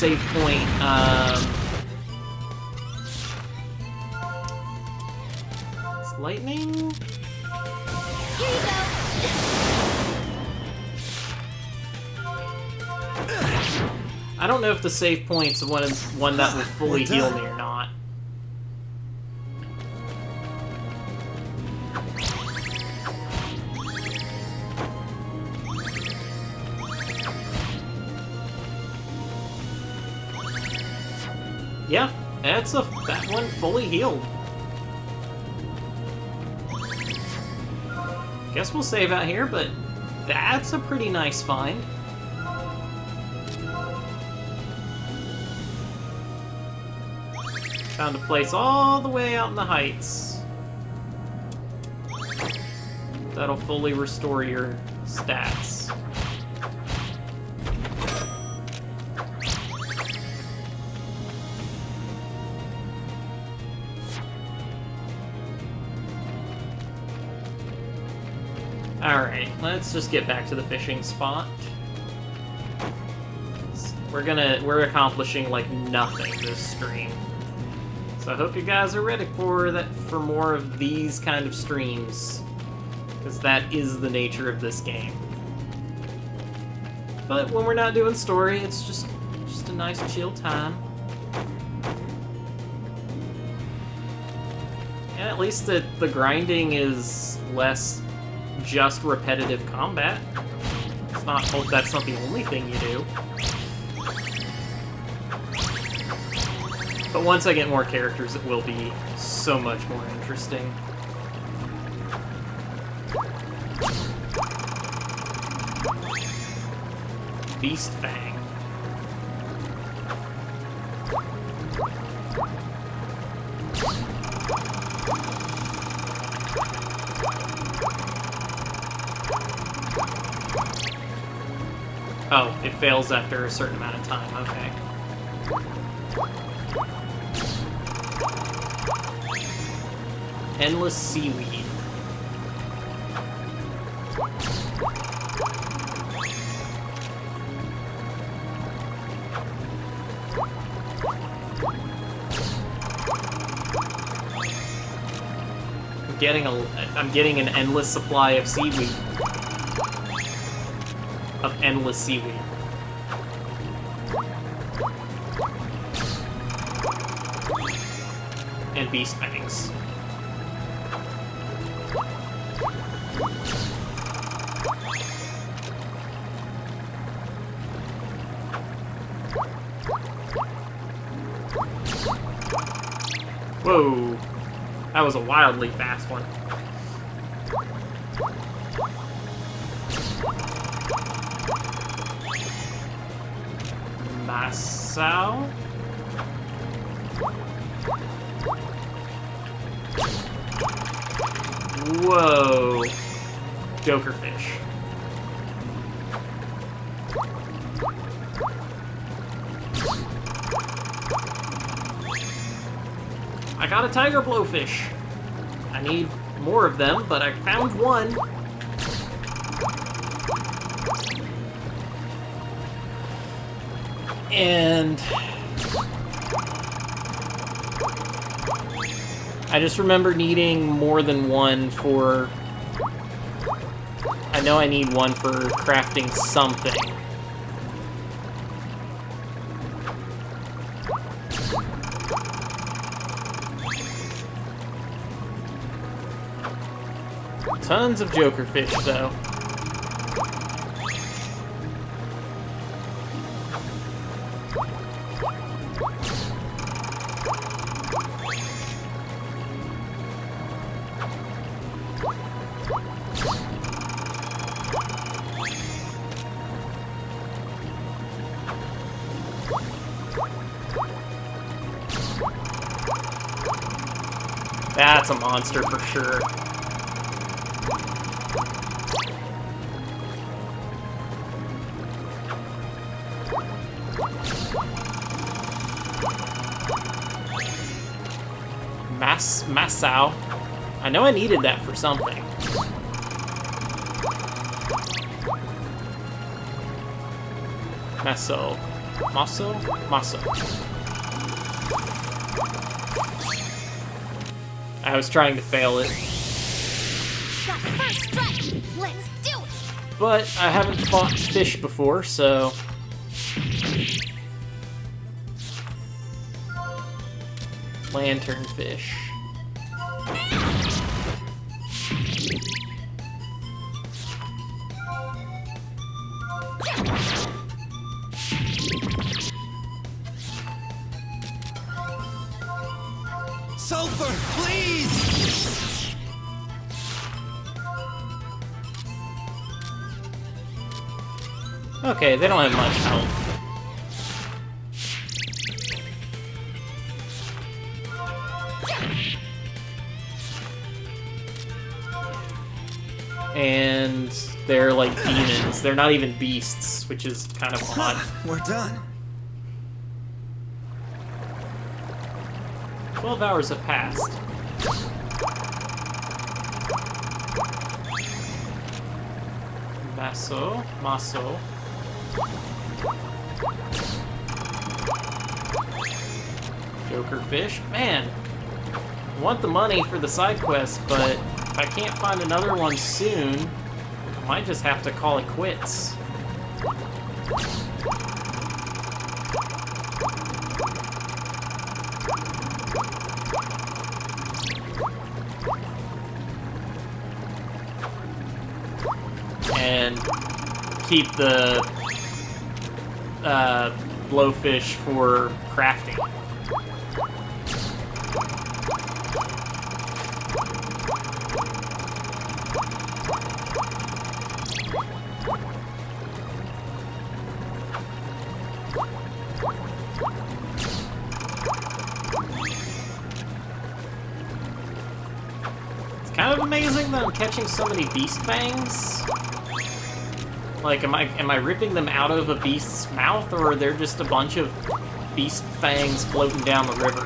Save point, um... It's lightning? here you go. I don't know if the save point's one, one that will fully heal me or not. Healed. Guess we'll save out here, but that's a pretty nice find. Found a place all the way out in the heights. That'll fully restore your stats. Alright, let's just get back to the fishing spot. We're gonna, we're accomplishing like nothing this stream. So I hope you guys are ready for that for more of these kind of streams. Because that is the nature of this game. But when we're not doing story, it's just just a nice chill time. And at least the, the grinding is less just repetitive combat. It's not hope that's not the only thing you do. But once I get more characters, it will be so much more interesting. Beast Fang. Fails after a certain amount of time, okay. Endless seaweed. I'm getting a I'm getting an endless supply of seaweed. Of endless seaweed. Beast fangs. Whoa. That was a wildly fast blowfish. I need more of them, but I found one. And I just remember needing more than one for I know I need one for crafting something. Tons of Joker fish, though. That's a monster for sure. I know I needed that for something. Masso. Masso? Masso. I was trying to fail it, first. Let's do it. but I haven't fought fish before, so... Lanternfish. Sulpher, they don't have much health. And they're like demons. They're not even beasts, which is kind of odd. We're done. 12 hours have passed. Maso, Masso. Fish. Man, I want the money for the side quest, but if I can't find another one soon, I might just have to call it quits. and keep the uh, blowfish for crafting. I'm catching so many beast fangs. Like, am I am I ripping them out of a beast's mouth, or are there just a bunch of beast fangs floating down the river?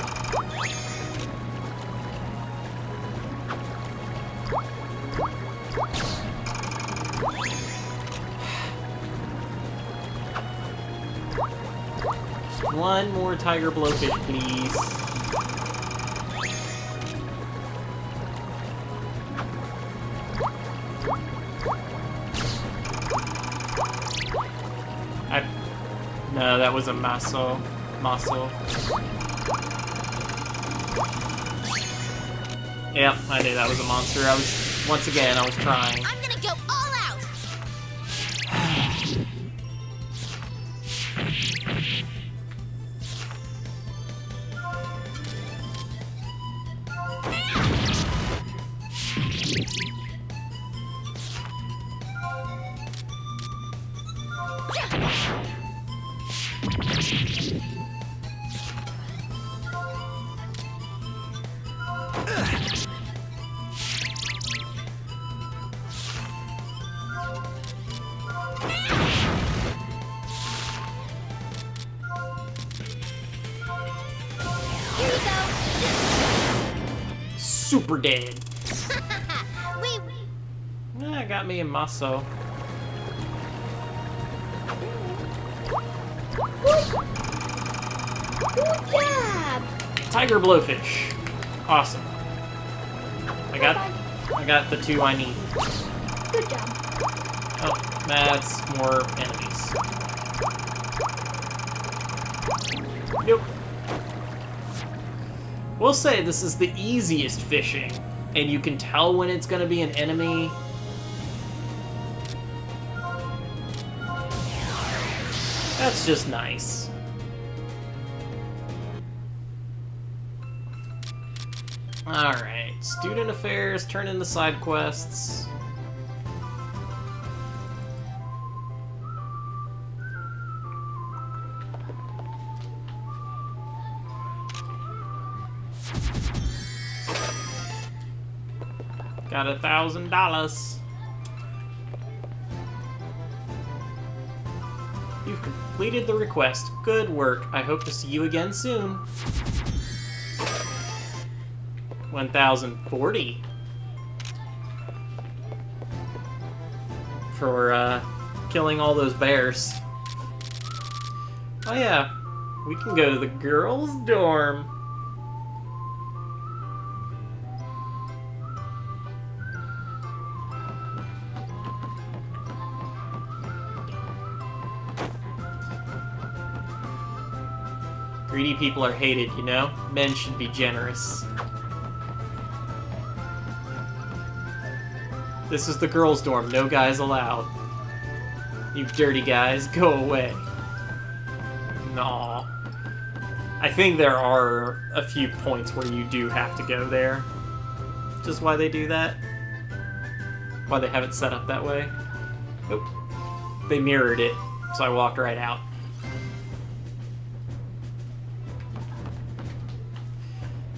One more tiger blowfish, please. That was a maso, maso. Yep, I knew that was a monster. I was once again, I was trying. Dead. Yeah, got me a maso. good job. Tiger blowfish. Awesome. I got I got the two I need. Good job. Oh, that's more enemies. Nope. We'll say this is the easiest fishing, and you can tell when it's gonna be an enemy. That's just nice. Alright, student affairs, turn in the side quests. Got a thousand dollars. You've completed the request. Good work. I hope to see you again soon. 1040. For, uh, killing all those bears. Oh yeah, we can go to the girls' dorm. People are hated, you know? Men should be generous. This is the girls' dorm, no guys allowed. You dirty guys, go away. Nah. I think there are a few points where you do have to go there. Just why they do that. Why they have it set up that way. Oop. They mirrored it, so I walked right out.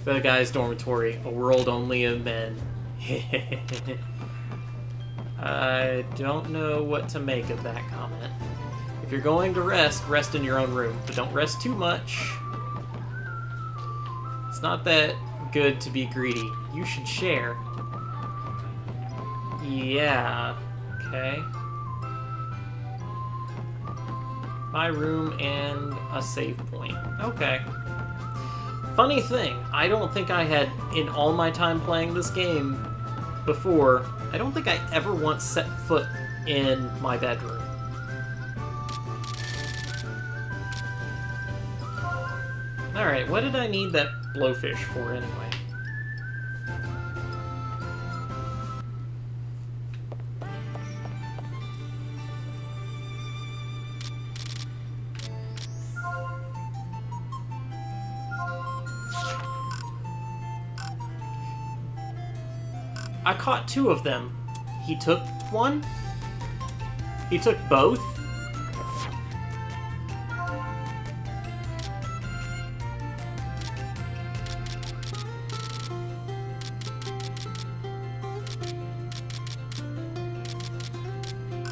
The guy's dormitory, a world only of men. I don't know what to make of that comment. If you're going to rest, rest in your own room, but don't rest too much. It's not that good to be greedy. You should share. Yeah, okay. My room and a save point. Okay. Funny thing, I don't think I had, in all my time playing this game before, I don't think I ever once set foot in my bedroom. Alright, what did I need that blowfish for anyway? Caught two of them. He took one? He took both?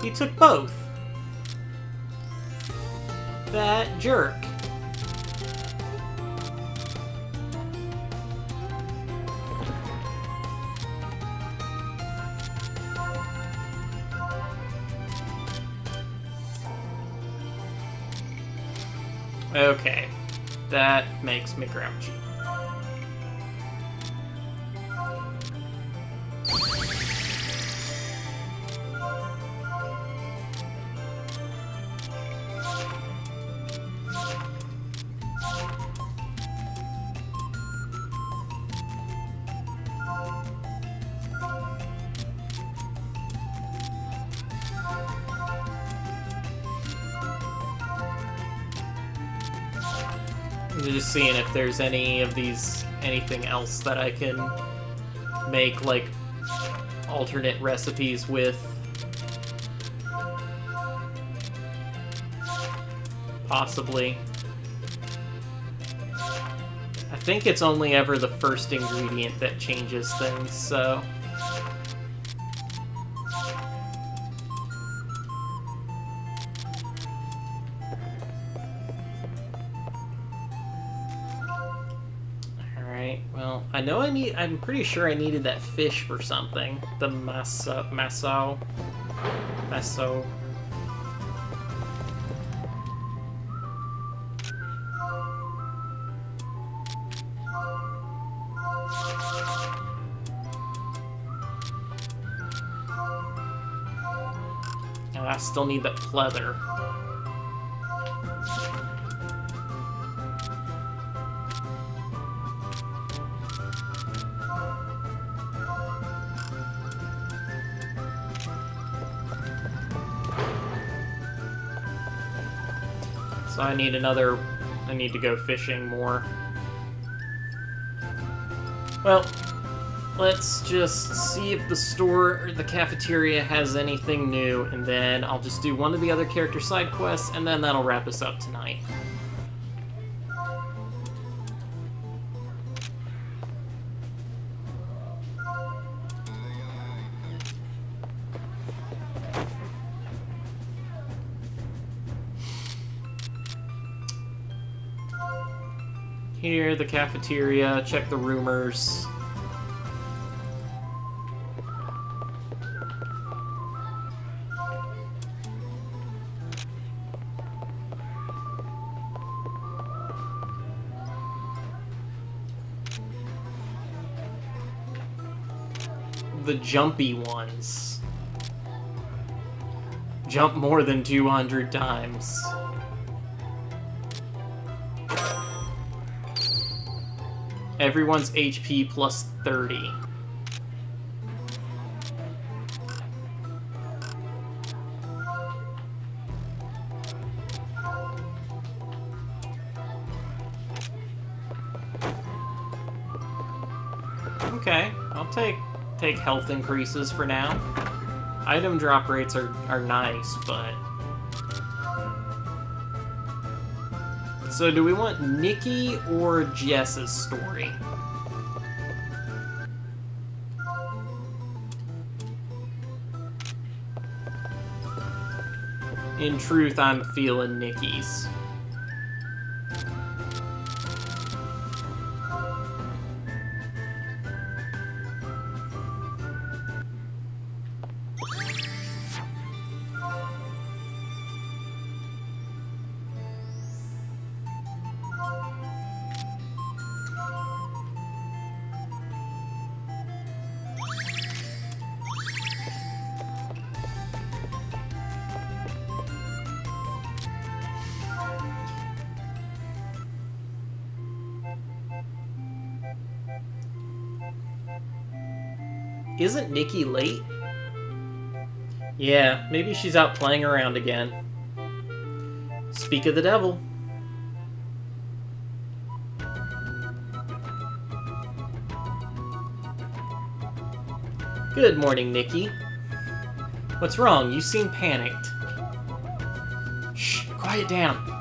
He took both. That jerk. That makes me grouchy. There's any of these, anything else that I can make, like, alternate recipes with. Possibly. I think it's only ever the first ingredient that changes things, so... know I need, I'm pretty sure I needed that fish for something. The masa, maso, maso. And I still need that pleather. I need another... I need to go fishing more. Well, let's just see if the store or the cafeteria has anything new, and then I'll just do one of the other character side quests, and then that'll wrap us up tonight. The cafeteria, check the rumors. The jumpy ones. Jump more than 200 times. Everyone's HP plus 30. Okay, I'll take take health increases for now. Item drop rates are, are nice, but... So do we want Nikki or Jess's story? In truth, I'm feeling Nikki's. Isn't Nikki late? Yeah, maybe she's out playing around again. Speak of the devil. Good morning, Nikki. What's wrong? You seem panicked. Shh, quiet down.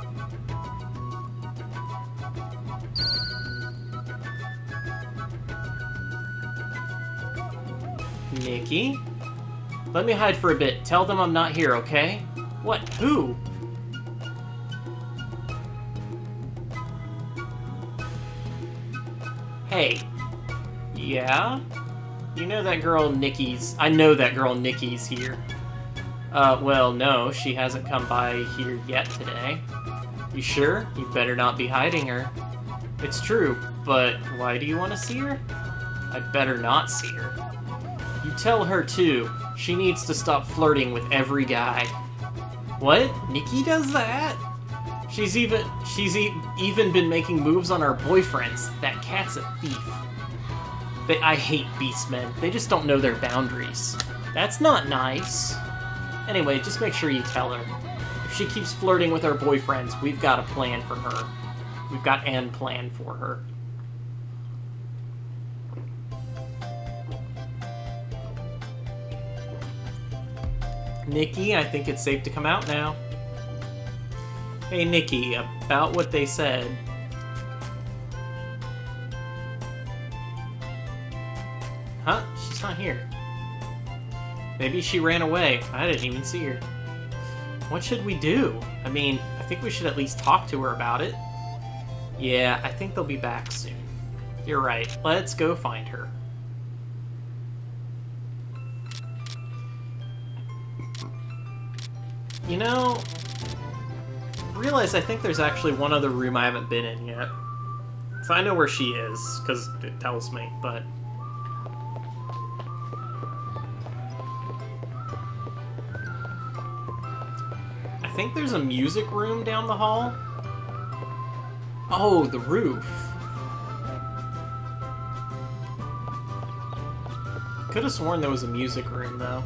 Nikki? Let me hide for a bit. Tell them I'm not here, okay? What? Who? Hey. Yeah? You know that girl Nikki's... I know that girl Nikki's here. Uh, well, no, she hasn't come by here yet today. You sure? You better not be hiding her. It's true, but why do you want to see her? I better not see her. You tell her too. She needs to stop flirting with every guy. What? Nikki does that? She's even she's e even been making moves on our boyfriends. That cat's a thief. They, I hate beastmen. They just don't know their boundaries. That's not nice. Anyway, just make sure you tell her. If she keeps flirting with our boyfriends, we've got a plan for her. We've got an plan for her. Nikki, I think it's safe to come out now. Hey, Nikki, about what they said. Huh? She's not here. Maybe she ran away. I didn't even see her. What should we do? I mean, I think we should at least talk to her about it. Yeah, I think they'll be back soon. You're right. Let's go find her. You know, realize I think there's actually one other room I haven't been in yet. So I know where she is, because it tells me, but... I think there's a music room down the hall. Oh, the roof. Could have sworn there was a music room, though.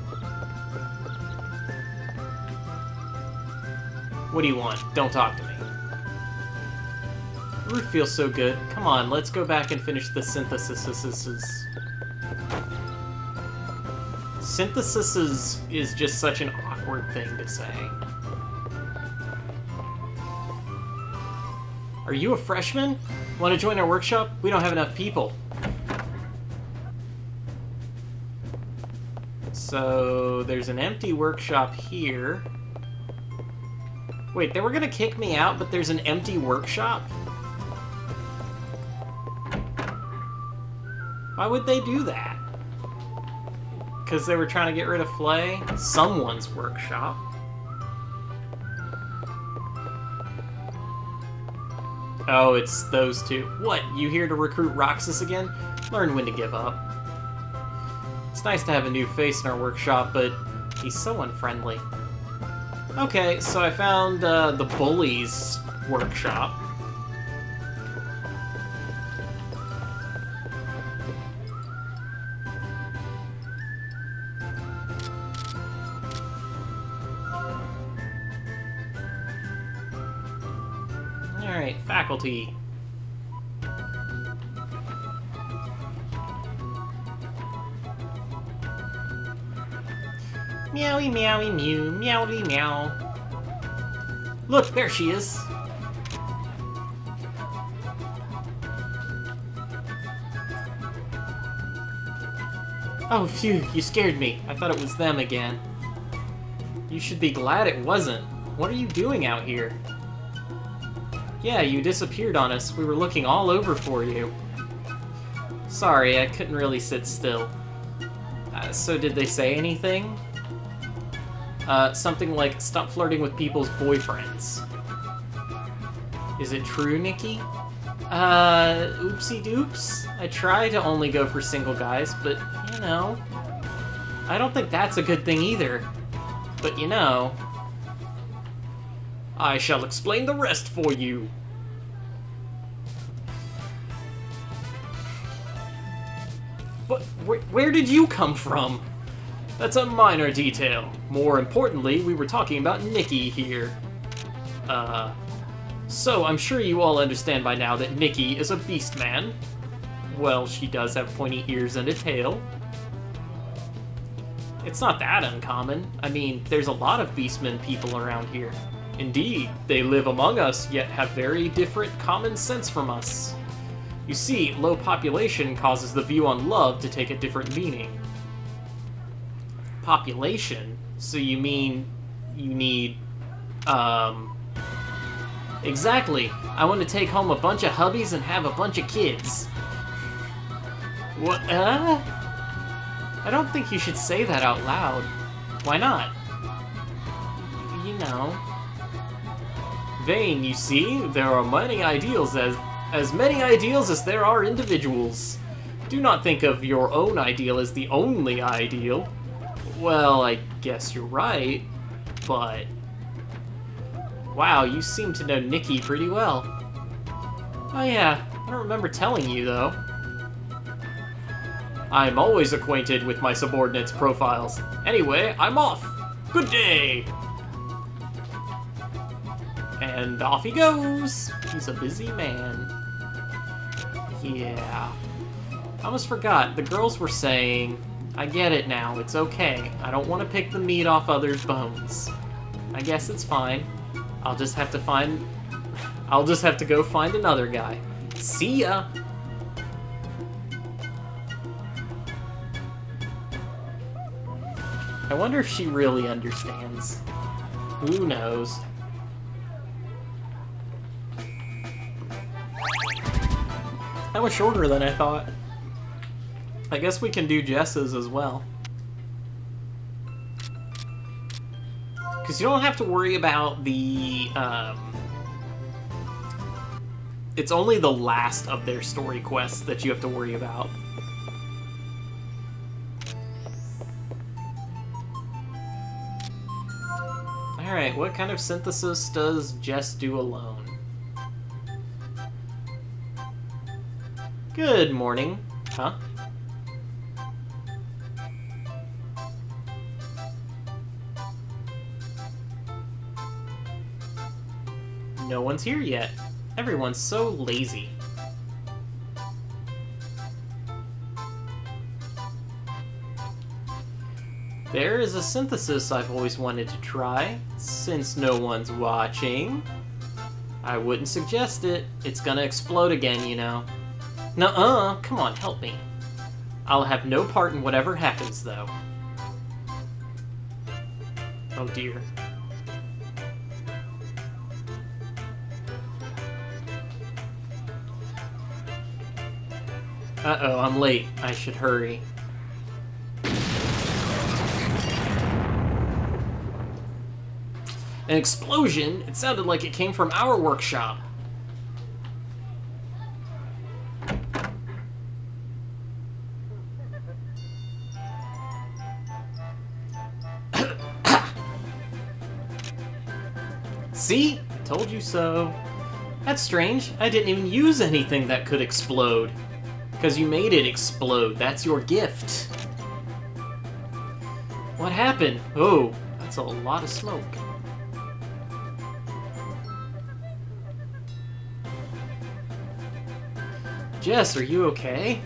What do you want? Don't talk to me. Roof feels so good. Come on, let's go back and finish the synthesis. Synthesis is, is just such an awkward thing to say. Are you a freshman? Want to join our workshop? We don't have enough people. So, there's an empty workshop here. Wait, they were gonna kick me out, but there's an empty workshop? Why would they do that? Because they were trying to get rid of Flay? Someone's workshop. Oh, it's those two. What, you here to recruit Roxis again? Learn when to give up. It's nice to have a new face in our workshop, but he's so unfriendly. Okay, so I found uh, the Bullies workshop. Alright, faculty. Meowy meowy mew, meowy meow. Look, there she is. Oh, phew, you scared me. I thought it was them again. You should be glad it wasn't. What are you doing out here? Yeah, you disappeared on us. We were looking all over for you. Sorry, I couldn't really sit still. Uh, so did they say anything? Uh, something like, stop flirting with people's boyfriends. Is it true, Nikki? Uh, oopsie doops. I try to only go for single guys, but, you know... I don't think that's a good thing either. But, you know... I shall explain the rest for you. But wh where did you come from? That's a minor detail. More importantly, we were talking about Nikki here. Uh, so I'm sure you all understand by now that Nikki is a beast man. Well, she does have pointy ears and a tail. It's not that uncommon. I mean, there's a lot of beastmen people around here. Indeed, they live among us, yet have very different common sense from us. You see, low population causes the view on love to take a different meaning. Population? So you mean you need, um... Exactly. I want to take home a bunch of hubbies and have a bunch of kids. What, uh? I don't think you should say that out loud. Why not? You know. Vayne, you see, there are many ideals as as many ideals as there are individuals. Do not think of your own ideal as the only ideal. Well, I guess you're right, but... Wow, you seem to know Nikki pretty well. Oh yeah, I don't remember telling you, though. I'm always acquainted with my subordinates' profiles. Anyway, I'm off! Good day! And off he goes! He's a busy man. Yeah. I almost forgot, the girls were saying, I get it now, it's okay. I don't want to pick the meat off others' bones. I guess it's fine. I'll just have to find... I'll just have to go find another guy. See ya! I wonder if she really understands. Who knows? That was shorter than I thought. I guess we can do Jess's as well. Because you don't have to worry about the... Um, it's only the last of their story quests that you have to worry about. Alright, what kind of synthesis does Jess do alone? Good morning. Huh? No one's here yet. Everyone's so lazy. There is a synthesis I've always wanted to try, since no one's watching. I wouldn't suggest it. It's gonna explode again, you know. Nuh-uh, come on, help me. I'll have no part in whatever happens, though. Oh dear. Uh-oh, I'm late. I should hurry. An explosion? It sounded like it came from our workshop. See? Told you so. That's strange. I didn't even use anything that could explode. Because you made it explode. That's your gift. What happened? Oh, that's a lot of smoke. Jess, are you okay?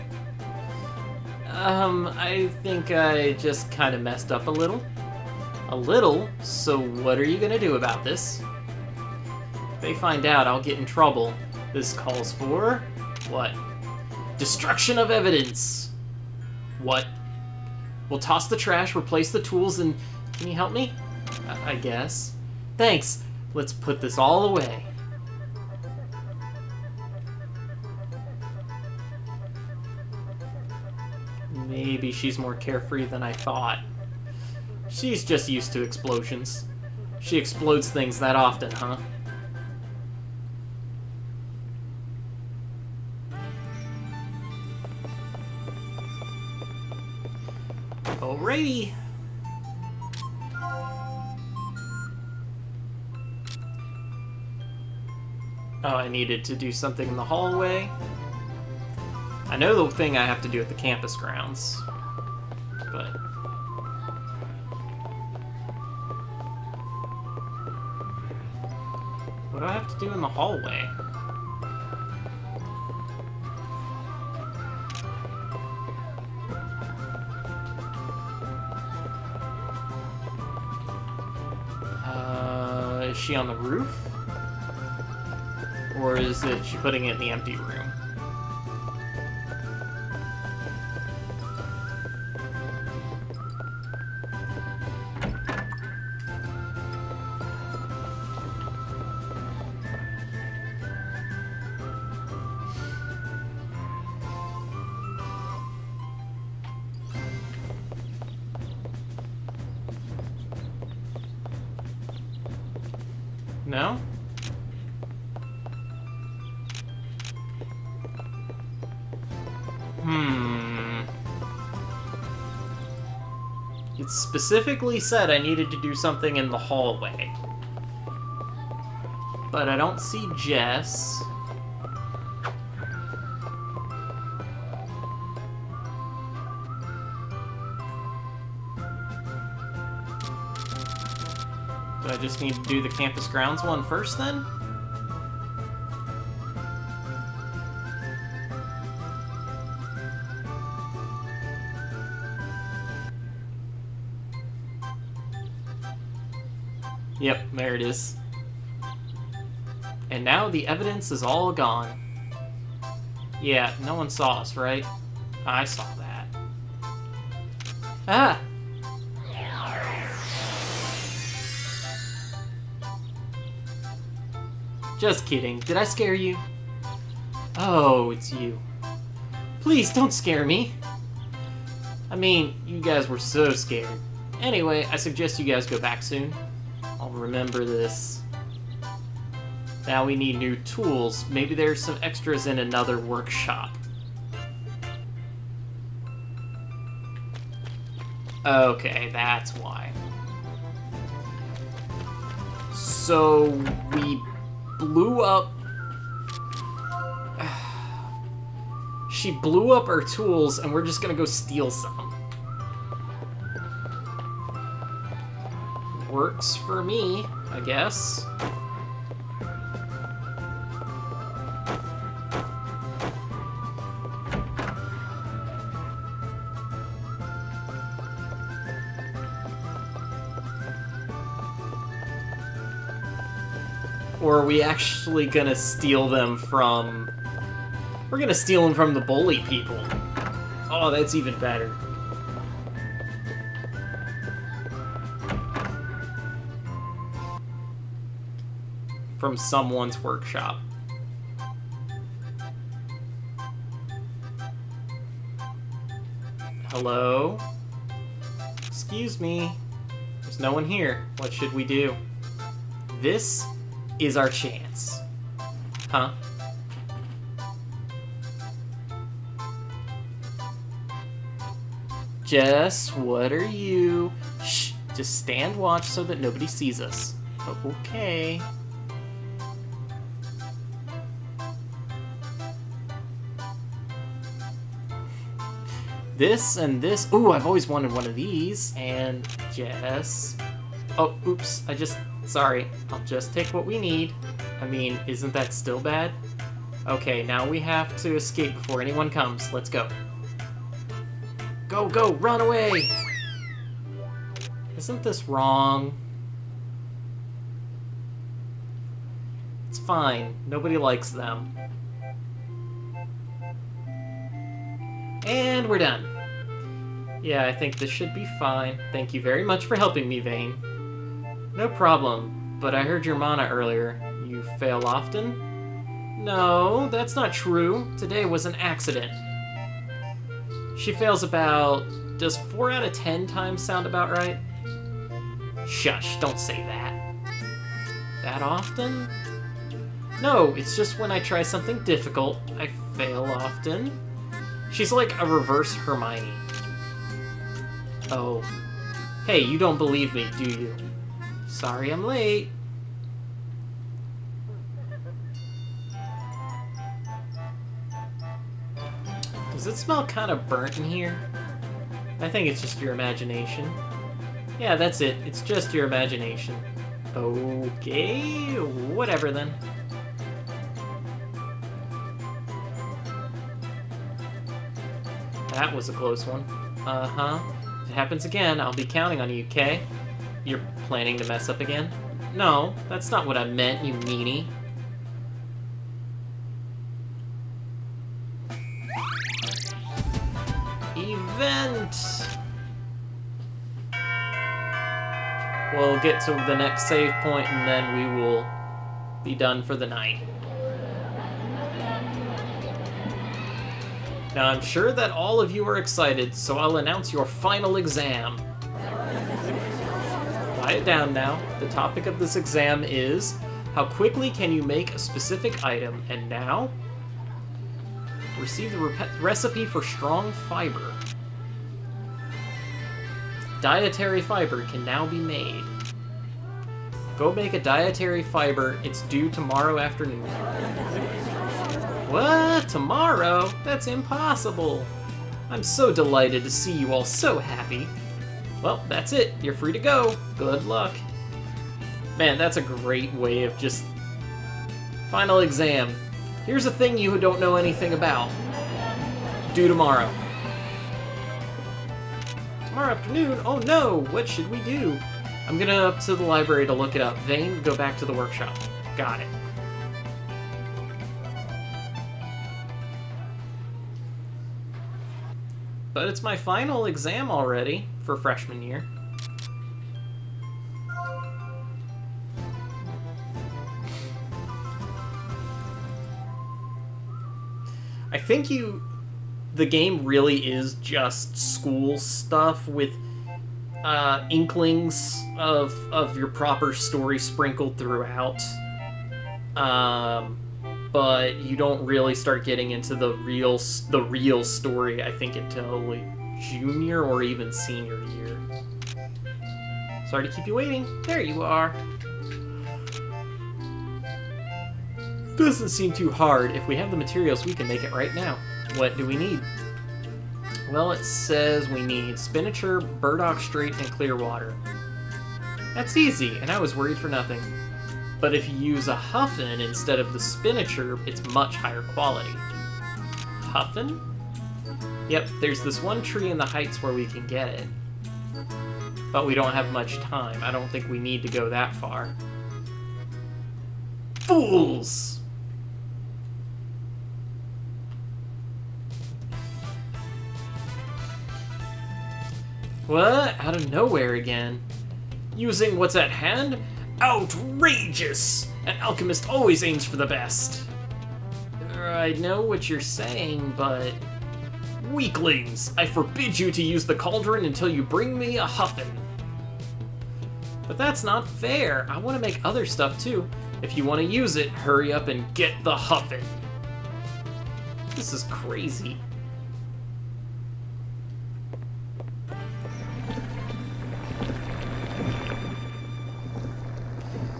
Um, I think I just kind of messed up a little. A little? So what are you gonna do about this? If they find out, I'll get in trouble. This calls for... what? Destruction of evidence! What? We'll toss the trash, replace the tools, and... Can you help me? I, I guess. Thanks! Let's put this all away. Maybe she's more carefree than I thought. She's just used to explosions. She explodes things that often, huh? Alrighty. Oh, I needed to do something in the hallway. I know the thing I have to do at the campus grounds, but... What do I have to do in the hallway? Is she on the roof? Or is it she putting it in the empty room? Specifically said I needed to do something in the hallway. But I don't see Jess. Do I just need to do the campus grounds one first then? Is. And now the evidence is all gone. Yeah, no one saw us, right? I saw that. Ah! Just kidding. Did I scare you? Oh, it's you. Please, don't scare me. I mean, you guys were so scared. Anyway, I suggest you guys go back soon. I'll remember this. Now we need new tools. Maybe there's some extras in another workshop. Okay, that's why. So, we blew up... She blew up our tools, and we're just gonna go steal some. Works for me, I guess. Or are we actually gonna steal them from... We're gonna steal them from the bully people. Oh, that's even better. From someone's workshop. Hello? Excuse me. There's no one here. What should we do? This is our chance. Huh? Jess, what are you? Shh, just stand watch so that nobody sees us. Okay. This and this. Ooh, I've always wanted one of these. And Jess. Oh, oops. I just. Sorry. I'll just take what we need. I mean, isn't that still bad? Okay, now we have to escape before anyone comes. Let's go. Go, go, run away! Isn't this wrong? It's fine. Nobody likes them. And we're done. Yeah, I think this should be fine. Thank you very much for helping me, Vayne. No problem, but I heard your mana earlier. You fail often? No, that's not true. Today was an accident. She fails about... Does 4 out of 10 times sound about right? Shush, don't say that. That often? No, it's just when I try something difficult, I fail often. She's like a reverse Hermione. Oh. Hey, you don't believe me, do you? Sorry I'm late. Does it smell kind of burnt in here? I think it's just your imagination. Yeah, that's it. It's just your imagination. Okay, whatever then. That was a close one. Uh-huh. If it happens again, I'll be counting on you, okay? You're planning to mess up again? No, that's not what I meant, you meanie. Event! We'll get to the next save point and then we will be done for the night. Now, I'm sure that all of you are excited, so I'll announce your final exam. Quiet down now. The topic of this exam is how quickly can you make a specific item, and now receive the rep- recipe for strong fiber. Dietary fiber can now be made. Go make a dietary fiber. It's due tomorrow afternoon. What? Tomorrow? That's impossible. I'm so delighted to see you all so happy. Well, that's it. You're free to go. Good luck. Man, that's a great way of just... Final exam. Here's a thing you don't know anything about. Due tomorrow. Tomorrow afternoon? Oh no! What should we do? I'm gonna up to the library to look it up. Vayne, go back to the workshop. Got it. But it's my final exam already for freshman year. I think you the game really is just school stuff with uh, inklings of of your proper story sprinkled throughout. Um, but you don't really start getting into the real the real story. I think until like junior or even senior year. Sorry to keep you waiting. There you are. Doesn't seem too hard. If we have the materials, we can make it right now. What do we need? Well, it says we need Spinacher, Burdock Strait, and clear water. That's easy, and I was worried for nothing. But if you use a Huffin instead of the Spinacher, it's much higher quality. Huffin? Yep, there's this one tree in the heights where we can get it. But we don't have much time. I don't think we need to go that far. Fools! What? Out of nowhere again. Using what's at hand? Outrageous! An alchemist always aims for the best. I know what you're saying, but... Weaklings! I forbid you to use the cauldron until you bring me a huffin. But that's not fair. I want to make other stuff too. If you want to use it, hurry up and get the huffin. This is crazy.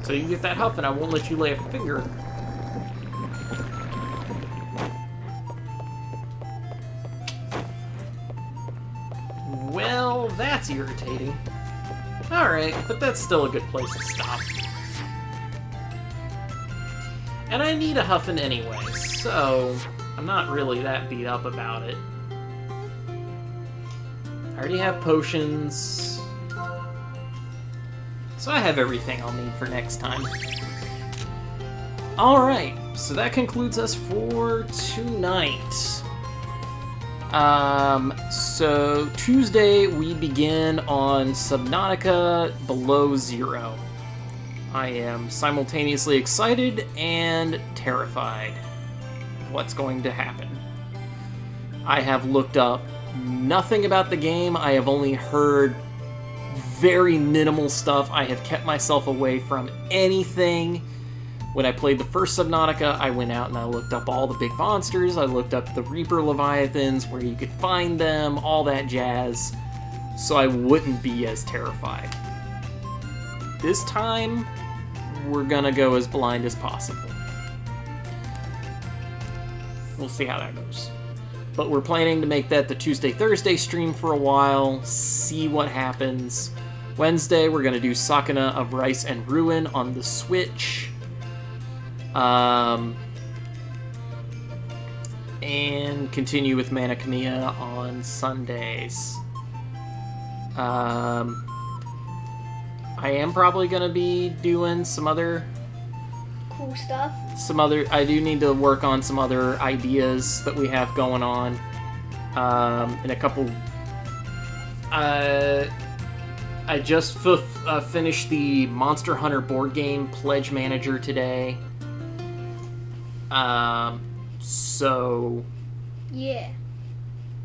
So you get that huff and I won't let you lay a finger. Well, that's irritating. Alright, but that's still a good place to stop. And I need a Huffin anyway, so I'm not really that beat up about it. I already have potions. So I have everything I'll need for next time. Alright, so that concludes us for tonight. Um, so Tuesday we begin on Subnautica Below Zero. I am simultaneously excited and terrified of what's going to happen. I have looked up nothing about the game. I have only heard very minimal stuff. I have kept myself away from anything. When I played the first Subnautica, I went out and I looked up all the big monsters. I looked up the Reaper Leviathans, where you could find them, all that jazz, so I wouldn't be as terrified. This time, we're gonna go as blind as possible. We'll see how that goes. But we're planning to make that the Tuesday Thursday stream for a while, see what happens. Wednesday, we're going to do Sakuna of Rice and Ruin on the Switch. Um, and continue with Mana Khemia on Sundays. Um, I am probably going to be doing some other Cool stuff. some other i do need to work on some other ideas that we have going on um, in a couple uh, i just f- uh, finished the monster hunter board game pledge manager today um, so Yeah.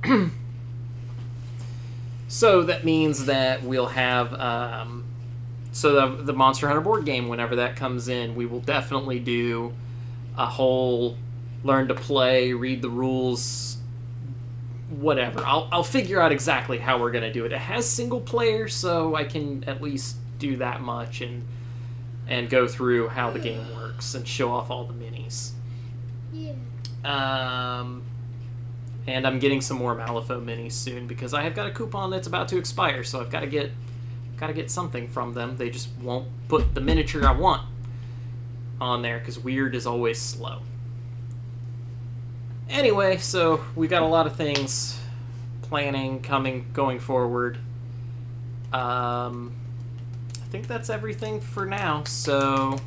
So that means that we'll have um, so the the Monster Hunter board game whenever that comes in, we will definitely do a whole learn to play, read the rules, whatever. I'll I'll figure out exactly how we're gonna do it. It has single player, so I can at least do that much and and go through how the game works and show off all the minis. Yeah. Um, and I'm getting some more Malifaux minis soon because I have got a coupon that's about to expire, so I've got to get got to get something from them. They just won't put the miniature I want on there because Wyrd is always slow. Anyway, so we got a lot of things planning coming going forward. Um, I think that's everything for now. So,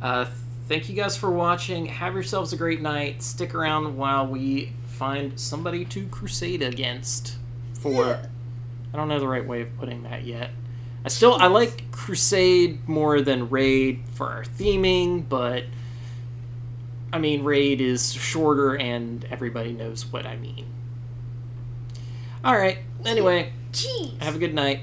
uh, thank you guys for watching. Have yourselves a great night. Stick around while we find somebody to crusade against. For I don't know the right way of putting that yet. I still I like crusade more than raid for our theming, but I mean raid is shorter and everybody knows what I mean. All right. Anyway, Jeez. have a good night.